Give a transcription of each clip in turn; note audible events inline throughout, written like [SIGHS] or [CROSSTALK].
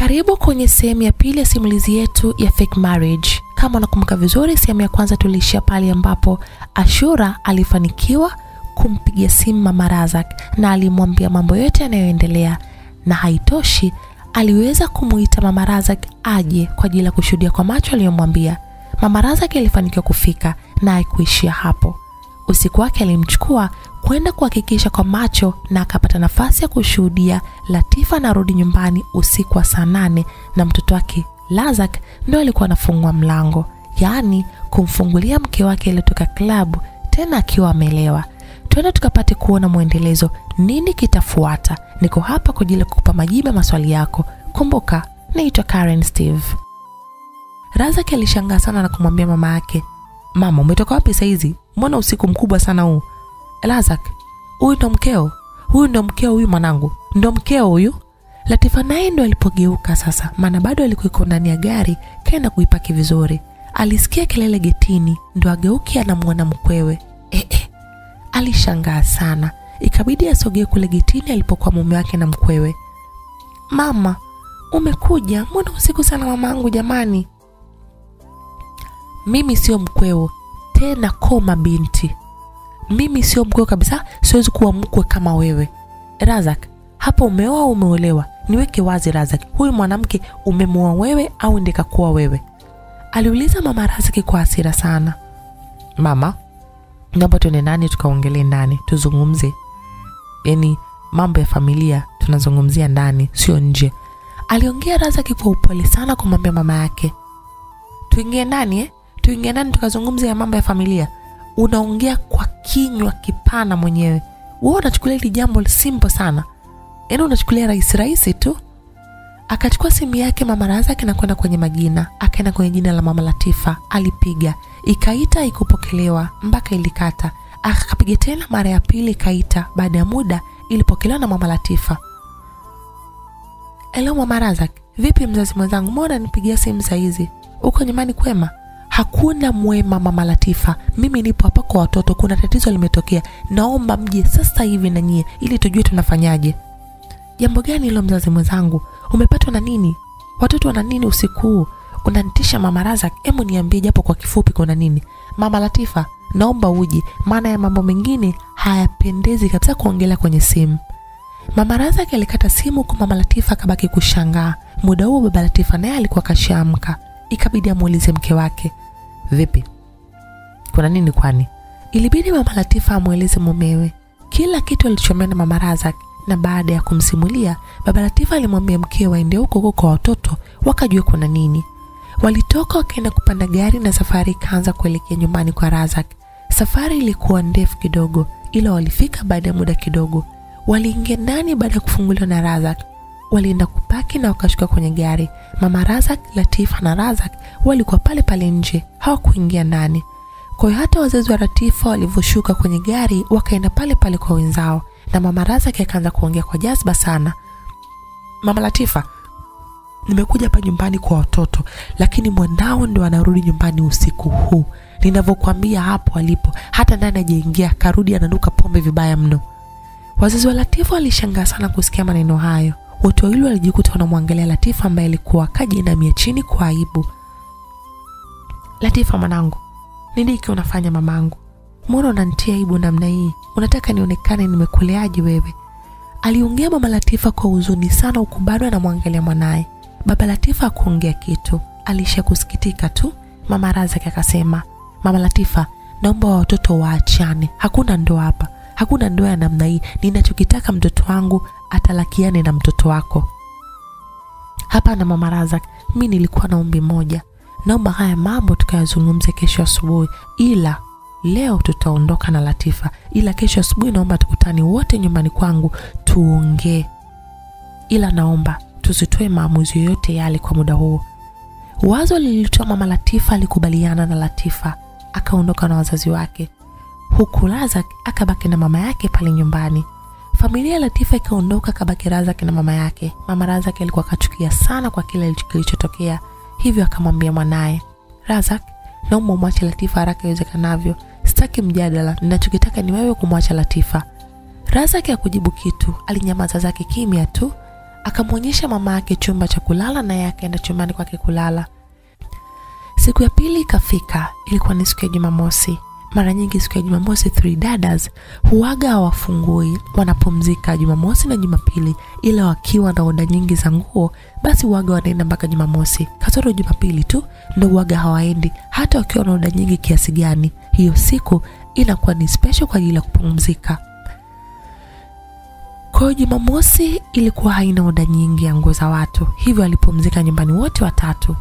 Karibu kwenye sehemu ya pili ya simulizi yetu ya fake marriage. Kama unakumbuka vizuri, sehemu ya kwanza tuliishia pale ambapo Ashura alifanikiwa kumpigia simu Mama Razak na alimwambia mambo yote yanayoendelea, na haitoshi, aliweza kumuita Mama Razak aje kwa ajili ya kushuhudia kwa macho aliyomwambia. Mama Razak alifanikiwa kufika na haikuishia hapo. Usiku wake alimchukua kwenda kuhakikisha kwa macho na akapata nafasi ya kushuhudia Latifa anarudi nyumbani usiku wa saa nane na mtoto wake Lazak ndo alikuwa anafungua mlango, yaani kumfungulia mke wake aliyetoka klabu, tena akiwa amelewa. Twende tukapate kuona mwendelezo, nini kitafuata. Niko hapa kwa ajili ya kukupa majibu ya maswali yako. Kumbuka, naitwa Karen Steve. Razak alishangaa sana na kumwambia mama yake, mama, umetoka wapi saizi? Mbona usiku mkubwa sana huu? elazak huyu ndo mkeo? Huyu ndo mkeo huyu mwanangu? Ndo mkeo huyu? Latifa naye ndo alipogeuka sasa, maana bado alikuwa ndani ya gari, kaenda kuipaki vizuri. Alisikia kelele getini, ndo ageuki anamwona mkwewe. Eh. Alishangaa sana, ikabidi asogee kule getini alipokuwa mume wake na mkwewe. Mama, umekuja? Mbona usiku sana mamaangu Jamani, mimi sio mkweo tena, koma binti mimi sio mkweo kabisa, siwezi kuwa mkwe kama wewe. Razak, hapo umeoa umeolewa? Niweke wazi Razak, huyu mwanamke umemuoa wewe au ndikakuwa wewe? Aliuliza mama razaki kwa hasira sana. Mama, naomba tuende ndani tukaongelee ndani, tuzungumze, yani mambo ya familia tunazungumzia ndani, sio nje. Aliongea razaki kwa upole sana kumwambia mama yake, tuingie ndani eh? Tuingie ndani tukazungumze ya mambo ya familia unaongea kwa kinywa kipana mwenyewe. Wewe unachukulia hili jambo simple sana, yaani unachukulia rahisi rahisi tu. Akachukua simu yake mama Razak na kwenda kwenye majina, akaenda kwenye jina la mama Latifa, alipiga, ikaita, ikupokelewa mpaka ilikata. Akapiga tena mara ya pili, ikaita. Baada ya muda ilipokelewa na mama Latifa. elo mama Razak, vipi mzazi mwenzangu, mbona nipigia simu saa hizi? Uko nyumbani kwema? Hakuna mwema mama Latifa, mimi nipo hapa kwa watoto, kuna tatizo limetokea, naomba mje sasa hivi na nyie ili tujue tunafanyaje. Jambo gani hilo mzazi mwenzangu? Umepatwa na nini? Watoto wana nini usiku huu? Unanitisha mama Razak, hebu niambie japo kwa kifupi kuna nini? Mama Latifa, naomba uji maana ya mambo mengine hayapendezi kabisa kuongelea kwenye simu. Mama Razak alikata simu kwa mama Latifa akabaki kushangaa. Muda huo baba Latifa naye alikuwa kashamka ikabidi amuulize mke wake Vipi, kuna nini? Kwani ilibidi mama Latifa amweleze mumewe kila kitu alichomena mama Razak, na baada ya kumsimulia baba Latifa alimwambia mkee waende huko huko kwa watoto wakajue kuna nini. Walitoka wakaenda kupanda gari na safari ikaanza kuelekea nyumbani kwa Razak. Safari ilikuwa ndefu kidogo, ila walifika baada ya muda kidogo. Waliingia ndani baada ya kufunguliwa na Razak walienda kupaki na wakashuka kwenye gari. Mama Razak, Latifa na Razak walikuwa pale pale nje, hawakuingia ndani. Kwa hiyo hata wazazi wa Latifa walivyoshuka kwenye gari wakaenda pale pale kwa wenzao, na mama Razak akaanza kuongea kwa jazba sana. Mama Latifa, nimekuja hapa nyumbani kwa watoto, lakini mwanao ndo anarudi nyumbani usiku huu. Ninavyokuambia hapo alipo, hata ndani hajaingia, karudi ananuka pombe vibaya mno. Wazazi wa Latifa walishangaa sana kusikia maneno hayo. Wote wawili walijikuta wanamwangalia Latifa ambaye alikuwa kajiinamia chini kwa aibu. Latifa mwanangu, nini unafanya mamangu? Mbona unanitia aibu namna hii? Unataka nionekane nimekuleaje wewe? Aliongea mama Latifa kwa huzuni sana, huku bado anamwangalia mwanaye. Baba Latifa hakuongea kitu, alisha kusikitika tu. Mama Razak akasema, mama Latifa, naomba wa watoto waachane, hakuna ndoa hapa hakuna ndoa ya namna hii. Ninachokitaka mtoto wangu atalakiane na mtoto wako. Hapana mama Razak, mi nilikuwa na ombi moja, naomba haya mambo tukayazungumze kesho asubuhi, ila leo tutaondoka na Latifa, ila kesho asubuhi naomba tukutane wote nyumbani kwangu tuongee, ila naomba tusitoe maamuzi yoyote yale kwa muda huo. Wazo lilitoa mama Latifa, alikubaliana na Latifa akaondoka na wazazi wake huku Razak akabaki na mama yake pale nyumbani. Familia ya Latifa ikaondoka, kabaki Razak na mama yake. Mama Razak alikuwa akachukia sana kwa kile kilichotokea, hivyo akamwambia mwanaye, Razak, naomba umwache Latifa haraka iwezekanavyo. Sitaki mjadala, ninachokitaka ni wewe kumwacha Latifa. Razak hakujibu kitu, alinyamaza zake kimya tu. akamwonyesha mama yake chumba cha kulala naye akaenda chumbani kwake kulala siku ya pili ikafika ilikuwa ni siku ya jumamosi mara nyingi siku ya jumamosi three dadas huaga hawafungui wanapumzika jumamosi na jumapili ila wakiwa na oda nyingi za nguo basi huaga wanaenda mpaka jumamosi. Kasoro jumapili tu ndo huaga hawaendi hata wakiwa na oda nyingi kiasi gani. Hiyo siku inakuwa ni special kwa ajili ya kupumzika. Kwa hiyo jumamosi ilikuwa haina oda nyingi ya nguo za watu hivyo walipumzika nyumbani wote watatu.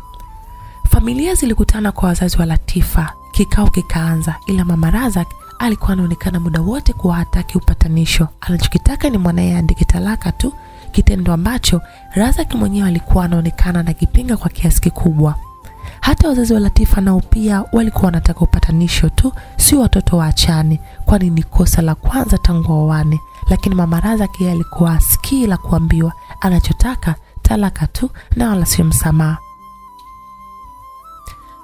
Familia zilikutana kwa wazazi wa latifa kikao kikaanza ila mama razak alikuwa anaonekana muda wote kuwa hataki upatanisho. Anachokitaka ni mwanaye andike talaka tu kitendo ambacho razak mwenyewe alikuwa anaonekana anakipinga kwa kiasi kikubwa. Hata wazazi wa latifa nao pia walikuwa wanataka upatanisho tu sio watoto waachane kwani ni kosa la kwanza tangu wawane lakini mama razak yeye alikuwa asikii la kuambiwa anachotaka talaka tu na wala sio msamaha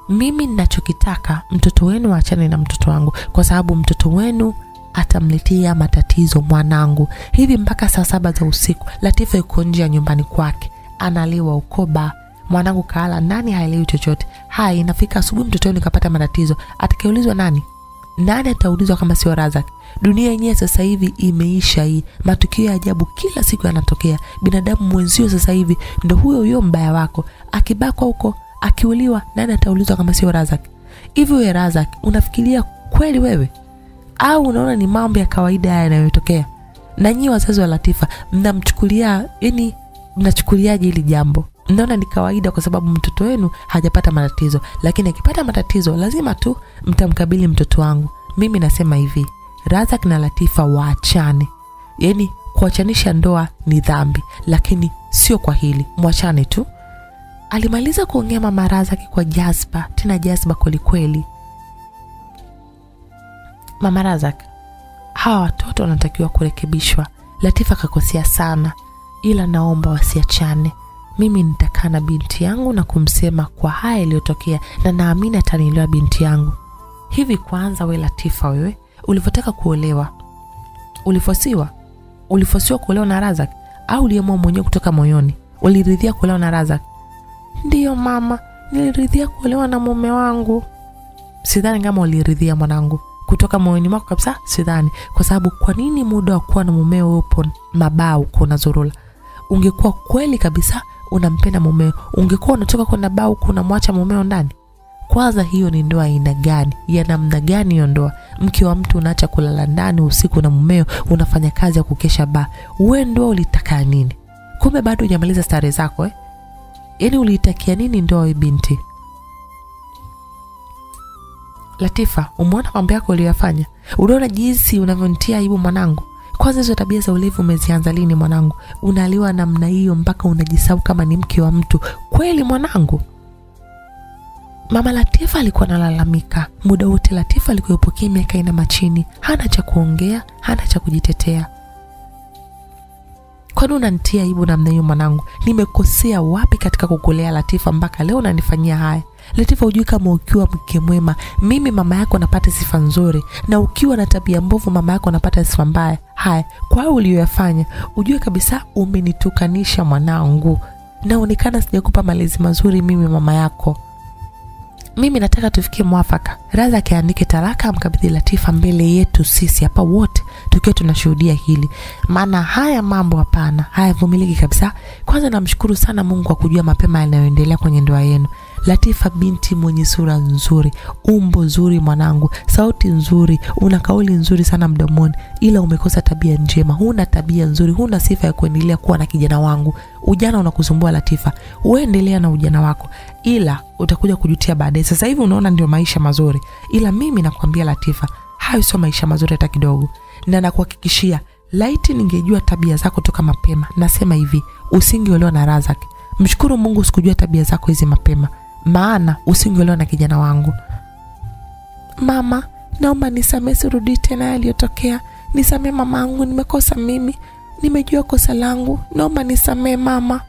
mimi ninachokitaka mtoto wenu achane na mtoto wangu kwa sababu mtoto wenu atamletea matatizo mwanangu. Hivi mpaka saa saba za usiku latifa yuko nje ya nyumbani kwake. Analiwa ukoba. Mwanangu kaala nani haelewi chochote? Haya inafika asubuhi mtoto wenu ikapata matatizo. Atakaulizwa nani? Nani ataulizwa kama sio razak? Dunia yenyewe sasa hivi imeisha hii. Matukio ya ajabu kila siku yanatokea. Binadamu mwenzio sasa hivi ndo huyo huyo mbaya wako. Akibakwa huko akiuliwa nani ataulizwa kama sio razak? Hivi wewe razak unafikiria kweli wewe? Au unaona ni mambo ya kawaida haya yanayotokea? Na nyinyi wazazi wa latifa mnamchukulia yani mnachukuliaje hili jambo? Mnaona ni kawaida kwa sababu mtoto wenu hajapata matatizo. Lakini akipata matatizo lazima tu mtamkabili mtoto wangu. Mimi nasema hivi razak na latifa waachane. Yani kuachanisha ndoa ni dhambi. Lakini sio kwa hili. Mwachane tu alimaliza kuongea mama razaki kwa jazba tena jazba kwelikweli mama razak hawa watoto wanatakiwa kurekebishwa. Latifa akakosea sana ila naomba wasiachane. Mimi nitakaa na binti yangu na kumsema kwa haya yaliyotokea na naamini atanielewa binti yangu. Hivi kwanza we latifa wewe ulivyotaka kuolewa? Ulifosiwa? Ulifosiwa kuolewa na razak? Au uliamua mwenyewe kutoka moyoni? Uliridhia kuolewa na razak ndiyo mama. Niliridhia kuolewa na mume wangu. Sidhani kama uliridhia mwanangu. Kutoka moyoni mwako kabisa sidhani. Kwa sababu kwa nini muda wa kuwa na mumeo upo mabaa uko unazurula ungekuwa kweli kabisa unampenda mumeo. Ungekuwa unatoka kwenda baa huku unamwacha mumeo ndani? Kwanza hiyo ni ndoa aina gani? Ya namna gani hiyo ndoa? Mke wa mtu unaacha kulala ndani usiku na mumeo unafanya kazi ya kukesha baa. We ndoa ulitaka nini? Kumbe bado hujamaliza stare zako eh? Yaani uliitakia nini ndoa binti? Latifa umeona mambo yako uliyoyafanya? Unaona jinsi unavyontia aibu mwanangu? Kwanza hizo tabia za ulevi umezianza lini mwanangu? Unaliwa namna hiyo mpaka unajisau kama ni mke wa mtu. Kweli mwanangu? Mama latifa alikuwa analalamika. Muda wote latifa alikuwa alikuwepo kimya kaina machini. Hana cha kuongea hana cha kujitetea kwani unanitia aibu namna hiyo mwanangu? Nimekosea wapi katika kukulea latifa mpaka leo unanifanyia haya? Latifa hujui kama ukiwa mke mwema mimi mama yako napata sifa nzuri na ukiwa na tabia mbovu mama yako anapata sifa mbaya. Haya kwa hayo uliyoyafanya ujue kabisa umenitukanisha mwanangu. Naonekana sijakupa malezi mazuri mimi mama yako mimi nataka tufikie mwafaka. Radha akiandike talaka amkabidhi latifa mbele yetu sisi hapa wote tukiwa tunashuhudia hili. Maana haya mambo hapana hayavumiliki kabisa. Kwanza namshukuru sana mungu kwa kujua mapema yanayoendelea kwenye ndoa yenu latifa binti mwenye sura nzuri umbo nzuri mwanangu sauti nzuri una kauli nzuri sana mdomoni ila umekosa tabia njema huna tabia nzuri huna sifa ya kuendelea kuwa na kijana wangu. Ujana unakusumbua latifa. Uendelea na ujana wako ila utakuja kujutia baadaye. Sasa hivi unaona ndio maisha mazuri ila mimi nakwambia latifa hayo sio maisha mazuri hata kidogo. Na nakuhakikishia laiti ningejua tabia zako toka mapema nasema hivi usingeolewa na razak mshukuru mungu sikujua tabia zako hizi mapema maana usingeolewa na kijana wangu. Mama naomba nisamee sirudii tena yaliyotokea. Nisamee mama angu nimekosa mimi. Nimejua kosa langu. Naomba nisamee mama.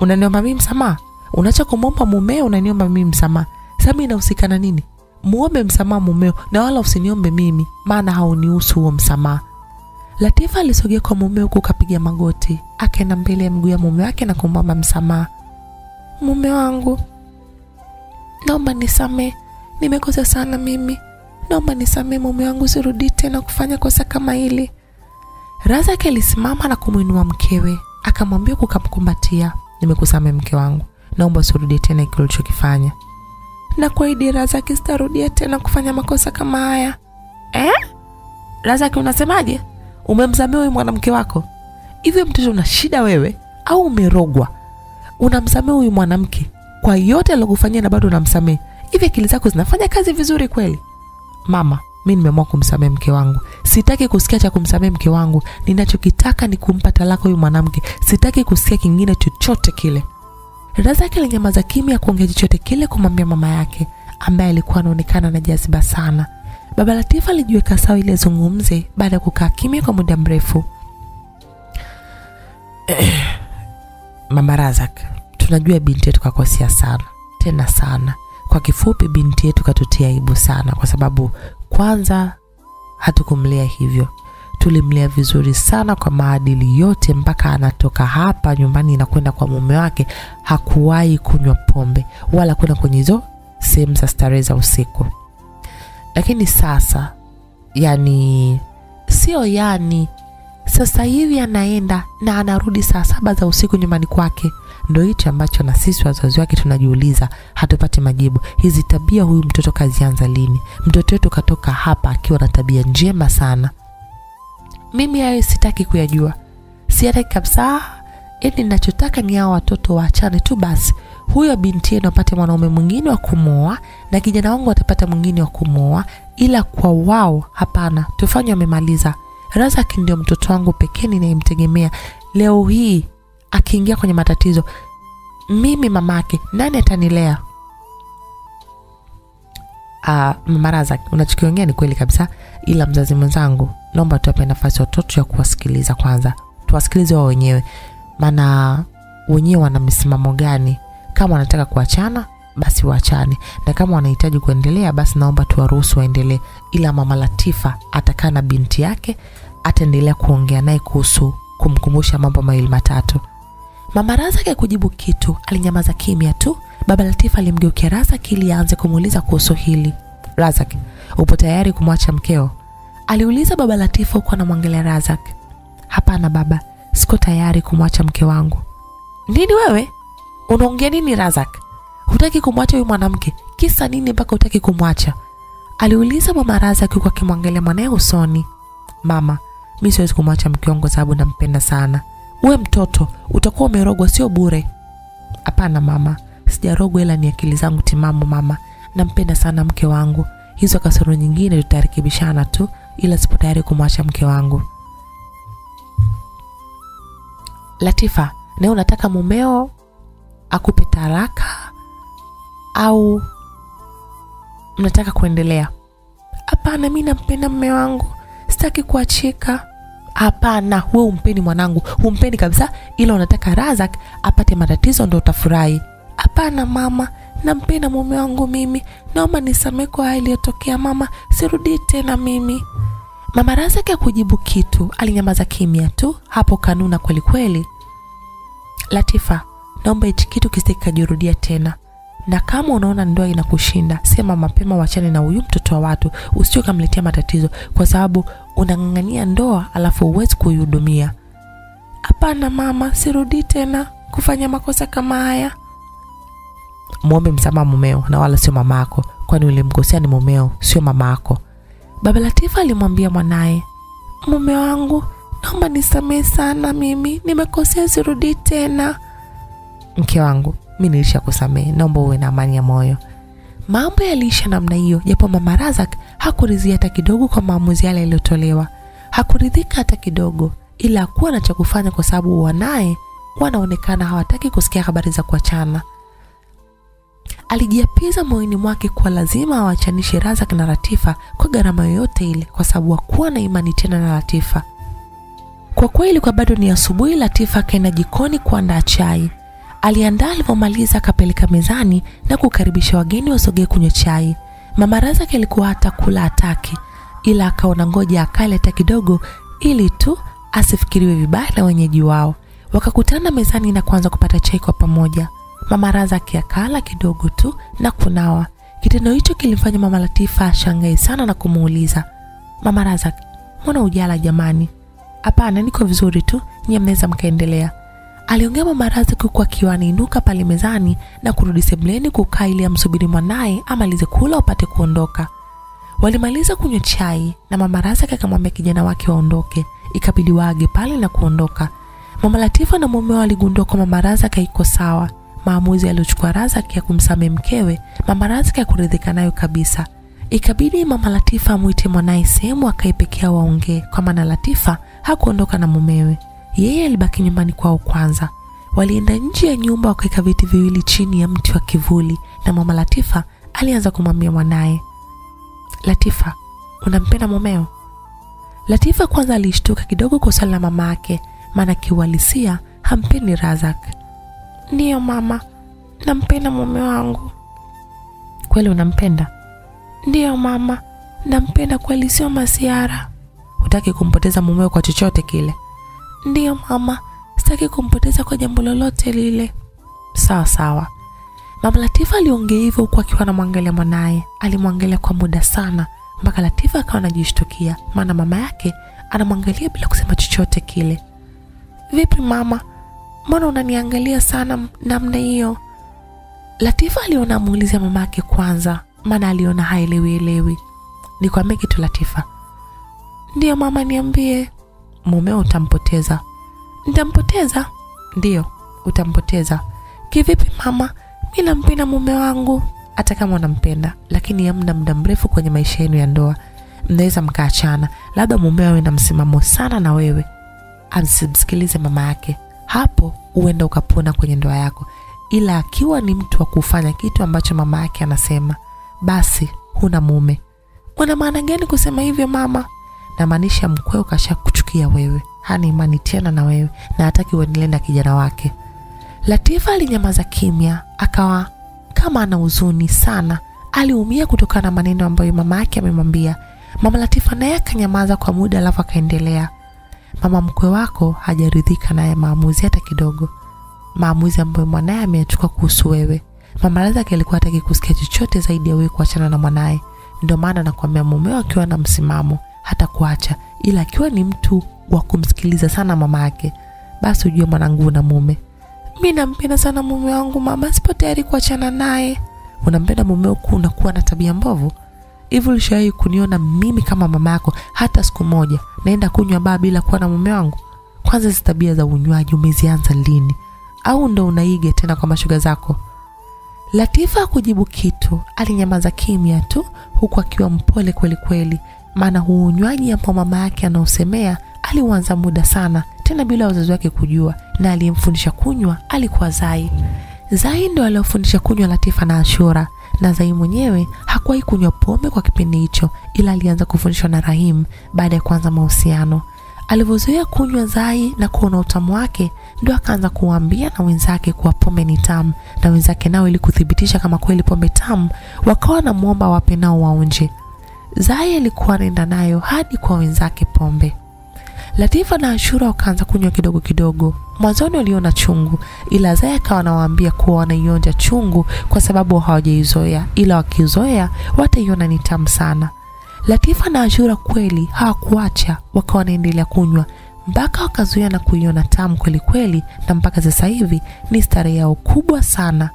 Unaniomba mimi msamaha? Unaacha kumwomba mumeo unaniomba mimi msamaha. Sasa inahusikana nini? Muombe msamaha mumeo na wala usiniombe mimi maana haunihusu huo msamaha. Latifa alisogea kwa mume huku kapiga magoti, akaenda mbele ya miguu ya mume wake na kumwomba msamaha. Mume wangu, naomba nisamee, nimekosa sana mimi, naomba nisamee mume wangu, sirudii tena kufanya kosa kama hili. Razak alisimama na kumwinua mkewe, akamwambia kukamkumbatia kamkumbatia, nimekusamee mke wangu, naomba usirudie tena kile ulichokifanya. Na kuahidi Razak, sitarudia tena kufanya makosa kama haya. Eh? Razak, unasemaje? Umemsamea huyu mwanamke wako? Hivyo mtoto una shida wewe au umerogwa? Unamsamea huyu mwanamke kwa yote alokufanyia na bado unamsamehe Hivi akili zako zinafanya kazi vizuri kweli? Mama, mi nimeamua kumsamehe mke wangu. Sitaki kusikia cha kumsamehe mke wangu. Ninachokitaka ni kumpa talaka huyu mwanamke. Sitaki kusikia kingine chochote kile. Razaki alinyamaza kimya kuongea chochote kile kumwambia mama yake ambaye alikuwa anaonekana na jaziba sana. Baba Latifa alijiweka sawa ili azungumze baada ya kukaa kimya kwa muda mrefu. [CLEARS THROAT] Mama Razak, tunajua binti yetu kakosea sana tena sana. Kwa kifupi, binti yetu katutia aibu sana, kwa sababu kwanza hatukumlea hivyo, tulimlea vizuri sana kwa maadili yote, mpaka anatoka hapa nyumbani na kwenda kwa mume wake, hakuwahi kunywa pombe wala kwenda kwenye hizo sehemu za starehe za usiku. Lakini sasa, yani sio yani, sasa hivi anaenda na anarudi saa saba za usiku nyumbani kwake. Ndo hicho ambacho na sisi wazazi wake tunajiuliza, hatupati majibu. Hizi tabia huyu mtoto kazianza lini? Mtoto wetu katoka hapa akiwa na tabia njema sana. Mimi hayo sitaki kuyajua, siataki kabisa. Yani ninachotaka ni hao watoto waachane tu basi. Huyo binti yenu apate mwanaume mwingine wa kumwoa na kijana wangu atapata mwingine wa kumwoa, ila kwa wao hapana, tufanye wamemaliza. Razaki ndio mtoto wangu pekee ninayemtegemea. Leo hii akiingia kwenye matatizo, mimi mamake, nani atanilea? Uh, mama Razak, unachokiongea ni kweli kabisa, ila mzazi mwenzangu, naomba tuwape nafasi watoto ya kuwasikiliza kwanza, tuwasikilize wao wenyewe, maana wenyewe wana misimamo gani. Kama wanataka kuachana basi waachane, na kama wanahitaji kuendelea basi naomba tuwaruhusu waendelee, ila mama Latifa atakaa na binti yake, ataendelea kuongea naye kuhusu kumkumbusha mambo mawili matatu. Mama Razak kujibu kitu, alinyamaza kimya tu. Baba Latifa alimgeukia Razak ili aanze kumuuliza kuhusu hili. Razak, upo tayari kumwacha mkeo? aliuliza baba Latifa huku anamwangalia Razak. Hapana baba, siko tayari kumwacha mke wangu. Nini wewe unaongea nini Razak? Hutaki kumwacha huyu mwanamke, kisa nini mpaka hutaki kumwacha? aliuliza mama Razak huku akimwangalia mwanaye usoni. Mama, mi siwezi kumwacha mke wangu sababu nampenda sana. Uwe mtoto utakuwa umerogwa, sio bure. Hapana mama, sijarogwa, ila ni akili zangu timamu mama. Nampenda sana mke wangu, hizo kasoro nyingine tutarekebishana tu, ila sipo tayari kumwacha mke wangu. Latifa, nawe unataka mumeo akupe taraka au mnataka kuendelea? Hapana, mi nampenda mme wangu, sitaki kuachika. Hapana, we umpeni mwanangu, humpeni kabisa, ila unataka Razak apate matatizo ndo utafurahi. Hapana mama, nampenda mume wangu mimi, naomba ni kwa haya iliyotokea mama, sirudii tena mimi. Mama Razak hakujibu kitu, alinyamaza kimya tu. Hapo kanuna kwelikweli kweli. Latifa, naomba hichi kitu kisikajirudia tena, na kama unaona ndoa inakushinda, sema mapema, wachane na huyu mtoto wa watu, usije ukamletea matatizo, kwa sababu unang'ang'ania ndoa alafu huwezi kuihudumia. Hapana mama, sirudi tena kufanya makosa kama haya. Mwombe msamaha mumeo na wala sio mamako kwani ulimkosea ni mumeo, sio mama yako. Baba Latifa alimwambia mwanaye, mume wangu, naomba nisamehe sana, mimi nimekosea, sirudi tena. Mke wangu, mi nilisha kusamehe, naomba uwe na amani ya moyo. Mambo yaliisha namna hiyo, japo mama Razak hakuridhia hata kidogo kwa maamuzi yale yaliyotolewa. Hakuridhika hata kidogo, ila hakuwa na cha kufanya kwa sababu wanaye wanaonekana hawataki kusikia habari za kuachana. Alijiapiza moyoni mwake kuwa lazima awachanishe Razak na ratifa kwa gharama yoyote ile, kwa sababu hakuwa na imani tena na ratifa Kwa kweli, kwa bado ni asubuhi, Latifa akaenda jikoni kuandaa chai. Aliandaa, alivyomaliza akapeleka mezani na kukaribisha wageni wasogee kunywa chai. Mama Razak alikuwa hata kula hataki, ila akaona ngoja akale hata kidogo ili tu asifikiriwe vibaya na wenyeji wao. Wakakutana mezani na kuanza kupata chai kwa pamoja. Mama Razak akala kidogo tu na kunawa. Kitendo hicho kilimfanya Mama Latifa ashangae sana na kumuuliza, Mama Razak, mbona ujala jamani? Hapana, niko vizuri tu, nyie mnaweza mkaendelea. Aliongea Mama Razi huku akiwa anainuka pale mezani na kurudi sebuleni kukaa ili amsubiri mwanaye amalize kula upate kuondoka. Walimaliza kunywa chai na Mama Razi akamwambia kijana wake waondoke, ikabidi waage pale na kuondoka. Mama Latifa na mumewe waligundua kwamba Mama Razi haiko sawa. Maamuzi aliyochukua Razi ya kumsamehe mkewe, Mama Razi hakuridhika nayo kabisa. Ikabidi Mama Latifa amuite mwanaye sehemu akae peke waongee, kwa maana Latifa hakuondoka na mumewe. Yeye alibaki nyumbani kwao kwanza. Walienda nje ya nyumba wakaweka viti viwili chini ya mti wa kivuli, na Mama Latifa alianza kumwambia mwanaye, Latifa, unampenda mumeo? Latifa kwanza alishtuka kidogo kwa swali la mama yake, maana kiuhalisia hampendi Razak. Ndiyo mama, nampenda mume wangu. Kweli unampenda? Ndiyo mama, nampenda kweli, sio masiara. Hutaki kumpoteza mumeo kwa chochote kile? Ndiyo mama, sitaki kumpoteza kwa jambo lolote lile. Sawa sawa. Mama Latifa aliongea hivyo huku akiwa anamwangalia mwanaye. Alimwangalia kwa muda sana mpaka Latifa akawa anajishtukia, maana mama yake anamwangalia bila kusema chochote kile. Vipi mama, mbona unaniangalia sana namna hiyo? Latifa aliona amuulize mama yake kwanza, maana aliona haelewi elewi. Nikwambie kitu Latifa? Ndiyo mama, niambie. Mumeo utampoteza. Nitampoteza? Ndiyo, utampoteza. Kivipi mama? Mi nampenda mume wangu. Hata kama unampenda, lakini hamna muda mrefu kwenye maisha yenu ya ndoa, mnaweza mkaachana. Labda mumeo awe na msimamo sana na wewe, amsimsikilize mama yake, hapo huenda ukapona kwenye ndoa yako. Ila akiwa ni mtu wa kufanya kitu ambacho mama yake anasema, basi huna mume. Una maana gani kusema hivyo mama? Namaanisha mkweo kasha kuchukia wewe, hana imani tena na wewe na hataki uendelee na kijana wake. Latifa alinyamaza kimya, akawa kama ana huzuni sana. Aliumia kutokana na maneno ambayo mama yake amemwambia. Mama Latifa naye akanyamaza kwa muda, alafu akaendelea, mama mkwe wako hajaridhika naye maamuzi hata kidogo, maamuzi ambayo mwanaye ameyachukua kuhusu wewe. Mama Razak alikuwa hataki kusikia chochote zaidi ya wewe kuachana na mwanaye. Ndio maana nakwambia, mumeo akiwa na msimamo hata kuacha, ila akiwa ni mtu wa kumsikiliza sana mama yake, basi ujue mwanangu na mume mi nampenda sana mume wangu mama, sipo tayari kuachana naye. Unampenda mume ku unakuwa na tabia mbovu hivi? Ulishawahi kuniona mimi kama mama yako hata siku moja naenda kunywa baa bila kuwa na mume wangu? Kwanza zi tabia za unywaji umezianza lini? Au ndo unaiga tena kwa mashuga zako? Latifa kujibu kitu, alinyamaza kimya tu, huku akiwa mpole kwelikweli kweli, maana huu unywaji ambao mama yake anaosemea aliuanza muda sana tena bila wazazi wake kujua, na aliyemfundisha kunywa alikuwa Zai. Zai ndo aliofundisha kunywa Latifa na Ashura, na Zai mwenyewe hakuwahi kunywa pombe kwa kipindi hicho, ila alianza kufundishwa na Rahim baada ya kuanza mahusiano. Alivyozoea kunywa Zai na kuona utamu wake, ndo akaanza kuwaambia na wenzake kuwa pombe ni tamu, na wenzake nao ili kuthibitisha kama kweli pombe tamu, wakawa na mwomba wape nao waonje. Zai alikuwa anaenda nayo hadi kwa wenzake pombe. Latifa na Ashura wakaanza kunywa kidogo kidogo. Mwanzoni waliona chungu, ila Zai akawa anawaambia kuwa wanaionja chungu kwa sababu hawajaizoea, ila wakizoea wataiona ni tamu sana. Latifa na Ashura kweli hawakuacha, wakawa wanaendelea kunywa mpaka wakazoea na kuiona tamu kweli kweli, na mpaka sasa hivi ni starehe yao kubwa sana.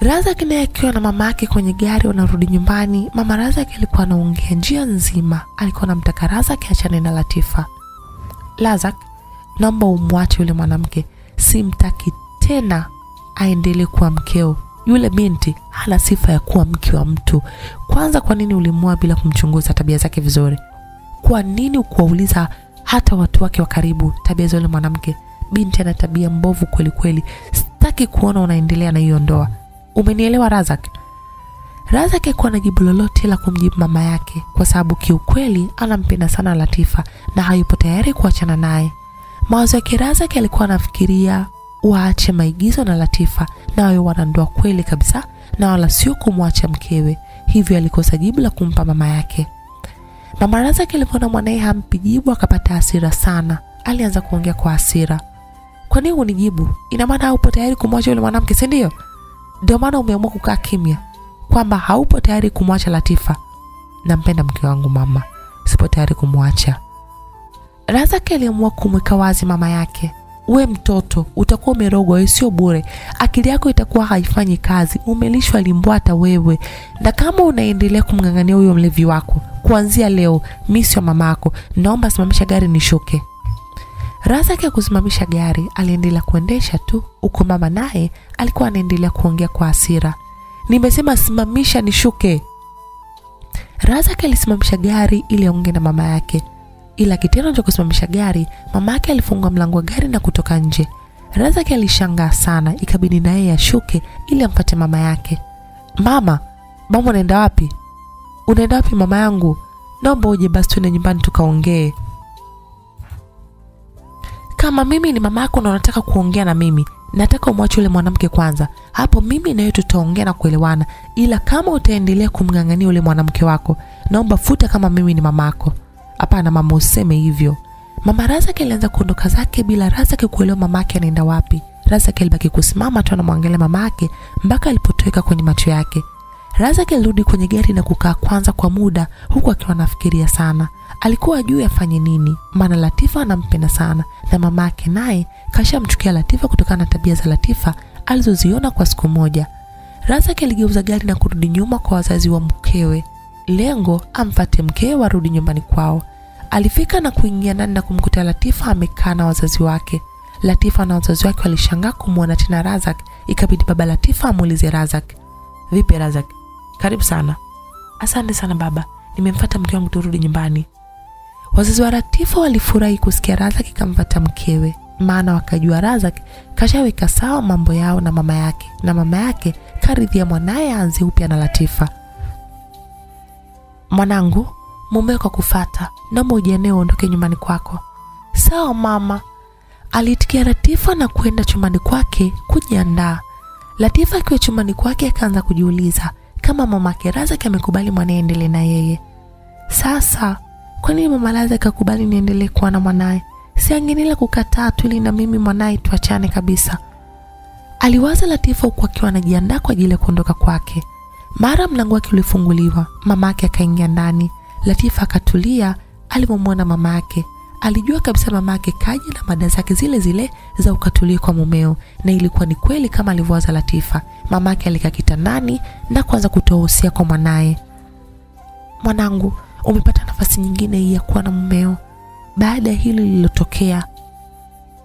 Razak naye akiwa na mama yake kwenye gari wanarudi nyumbani. Mama Razak alikuwa anaongea njia nzima, alikuwa anamtaka Razak achane na Latifa. Razak, naomba umwache yule mwanamke, simtaki tena aendelee kuwa mkeo. Yule binti hana sifa ya kuwa mke wa mtu. Kwanza, kwa nini ulimwoa bila kumchunguza tabia zake vizuri? Kwa nini ukuwauliza hata watu wake wa karibu tabia za yule mwanamke? Binti ana tabia mbovu kweli kweli, sitaki kuona unaendelea na hiyo ndoa. Umenielewa Razak? Razak hakuwa na jibu lolote la kumjibu mama yake, kwa sababu kiukweli anampenda sana Latifa na hayupo tayari kuachana naye. Mawazo yake Razak alikuwa anafikiria waache maigizo na Latifa na wawe wanandoa kweli kabisa, na wala sio kumwacha mkewe. Hivyo alikosa jibu la kumpa mama yake. Mama Razak alivyoona mwanaye hampi jibu akapata hasira sana. Alianza kuongea kwa hasira. Kwa nini unijibu? Ina maana haupo tayari kumwacha yule mwanamke, si ndio? Ndio maana umeamua kukaa kimya, kwamba haupo tayari kumwacha Latifa. Nampenda mke wangu mama, sipo tayari kumwacha. Razaki aliamua kumweka wazi mama yake. We mtoto, utakuwa umerogwa, sio bure. Akili yako itakuwa haifanyi kazi, umelishwa limbwata wewe. Na kama unaendelea kumng'ang'ania huyo mlevi wako, kuanzia leo mi sio mamako, naomba simamisha gari nishuke. Razaki kusimamisha gari, aliendelea kuendesha tu, huku mama naye alikuwa anaendelea kuongea kwa hasira. Nimesema simamisha nishuke. Razaki alisimamisha gari ili aongee na mama yake, ila kitendo cha kusimamisha gari, mama yake alifungua mlango wa gari na kutoka nje. Razaki alishangaa sana, ikabidi na yeye ashuke ili ampate mama yake. Mama, mama, unaenda wapi? Unaenda wapi mama yangu? Naomba uje basi tuende nyumbani tukaongee. Kama mimi ni mama yako na unataka kuongea na mimi, nataka umwache yule mwanamke kwanza. Hapo mimi na yeye tutaongea na kuelewana, ila kama utaendelea kumng'ang'ania yule mwanamke wako, naomba futa kama mimi ni mamako. Hapana mama, useme hivyo. Mama Razaki alianza kuondoka zake bila Razaki kuelewa mamake anaenda wapi. Razaki alibaki kusimama tu anamwangalia mamake mpaka alipotoweka kwenye macho yake. Razaki alirudi kwenye gari na kukaa kwanza kwa muda huku akiwa anafikiria sana. Alikuwa ajui afanye nini, maana Latifa anampenda sana na mama mamake naye kashamchukia Latifa kutokana na tabia za Latifa alizoziona kwa siku moja. Razak aligeuza gari na kurudi nyuma kwa wazazi wa mkewe, lengo amfate mkewe warudi nyumbani kwao. Alifika na kuingia ndani na kumkuta Latifa amekaa na wazazi wake. Latifa na wazazi wake walishangaa kumwona tena Razak, ikabidi baba Latifa amuulize Razak, vipi Razak, karibu sana. Asante sana baba, nimemfata mke wangu turudi nyumbani. Wazazi wa ratifa walifurahi kusikia Razak kamfata mkewe, maana wakajua Razak kashaweka sawa mambo yao na mama yake, na mama yake karidhia mwanaye aanze upya na Latifa. Mwanangu, mumeo kwa kufata, naomba ujianee uondoke nyumbani kwako. Sawa mama, aliitikia Latifa na kwenda chumbani kwake kujiandaa. Latifa akiwa chumbani kwake akaanza kujiuliza kama mamake Razak amekubali mwanae endelee na yeye. Sasa kwa nini mama Razak akubali niendelee kuwa na mwanaye? Si angenila kukataa tu ili na mimi mwanaye tuachane kabisa. Aliwaza Latifa huku akiwa anajiandaa kwa ajili ya kuondoka kwake. Mara mlango wake ulifunguliwa, mamake akaingia ndani. Latifa akatulia alipomwona mamake. Alijua kabisa mamake kaja na mada zake zile zile za ukatulie kwa mumeo, na ilikuwa ni kweli kama alivyowaza Latifa. Mamake alikaa kitandani na kuanza kutoa usia kwa mwanaye. Mwanangu, umepata nafasi nyingine ya kuwa na mumeo baada ya hili lililotokea.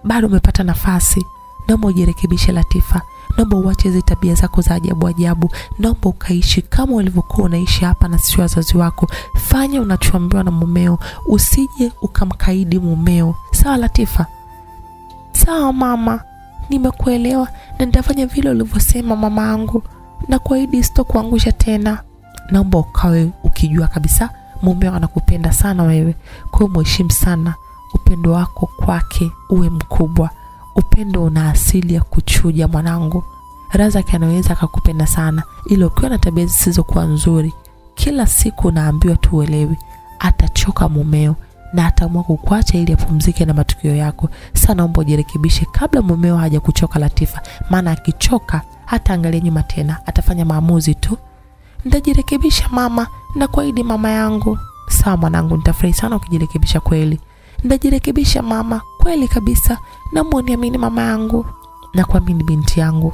Bado umepata nafasi, naomba ujirekebishe Latifa. Naomba uache hizi tabia zako za ajabu ajabu. Naomba ukaishi kama ulivyokuwa unaishi hapa na sio wazazi wako. Fanya unachoambiwa na mumeo, usije ukamkaidi mumeo. Sawa Latifa? Sawa mama, nimekuelewa na nitafanya vile ulivyosema mama yangu, na kuahidi sitokuangusha tena. Naomba ukawe ukijua kabisa mumeo anakupenda sana wewe, kwa hiyo mheshimu sana. Upendo wako kwake uwe mkubwa upendo una asili ya kuchuja mwanangu. Razaki anaweza akakupenda sana, ila ukiwa na tabia zisizokuwa nzuri, kila siku unaambiwa tu atachoka mumeo na ataamua kukuacha ili apumzike na matukio yako. Sasa naomba ujirekebishe kabla mumeo haja kuchoka Latifa, maana akichoka hata angalia nyuma tena, atafanya maamuzi tu. Nitajirekebisha mama, na kuahidi mama yangu. Sawa mwanangu, nitafurahi sana ukijirekebisha kweli. Nitajirekebisha mama, kweli kabisa. Naomba uniamini mama yangu na kuamini binti yangu.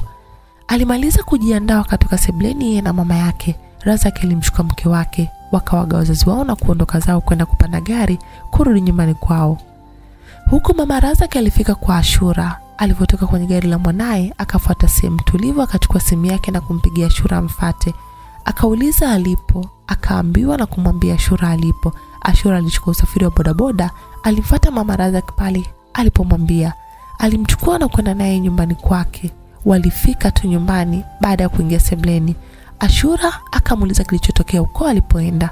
Alimaliza kujiandaa wakatoka sebleni yeye na mama yake. Razak alimchukua mke wake, wakawaga wazazi wao na kuondoka zao kwenda kupanda gari kurudi nyumbani kwao. Huku mama Razak alifika kwa Ashura. Alivyotoka kwenye gari la mwanaye, akafuata sehemu tulivu, akachukua simu yake na kumpigia Ashura amfate. Akauliza alipo, akaambiwa na kumwambia Ashura alipo. Ashura alichukua usafiri wa bodaboda, alimfuata mama Razak pale alipomwambia. Alimchukua na kwenda naye nyumbani kwake. Walifika tu nyumbani baada ya kuingia sebleni. Ashura akamuuliza kilichotokea huko alipoenda.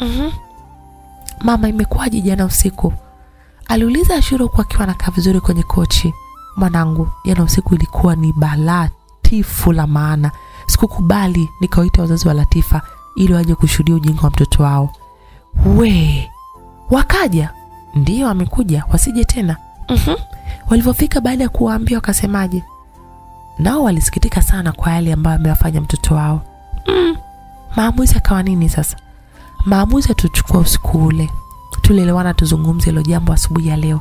Mhm. Mama, imekuwaje jana usiku? Aliuliza Ashura huku akiwa anakaa vizuri kwenye kochi. Mwanangu, jana usiku ilikuwa ni balaa tifu la maana. Sikukubali nikawaita wazazi wa Latifa ili waje kushuhudia ujinga wa mtoto wao. we wakaja ndiyo amekuja wasije tena. Mm-hmm. walivyofika baada ya kuwaambia wakasemaje? Nao walisikitika sana kwa yale ambayo amewafanya mtoto wao. Mm. maamuzi akawa nini sasa? Maamuzi atuchukua usiku ule. Tulielewana tuzungumze hilo jambo asubuhi ya leo.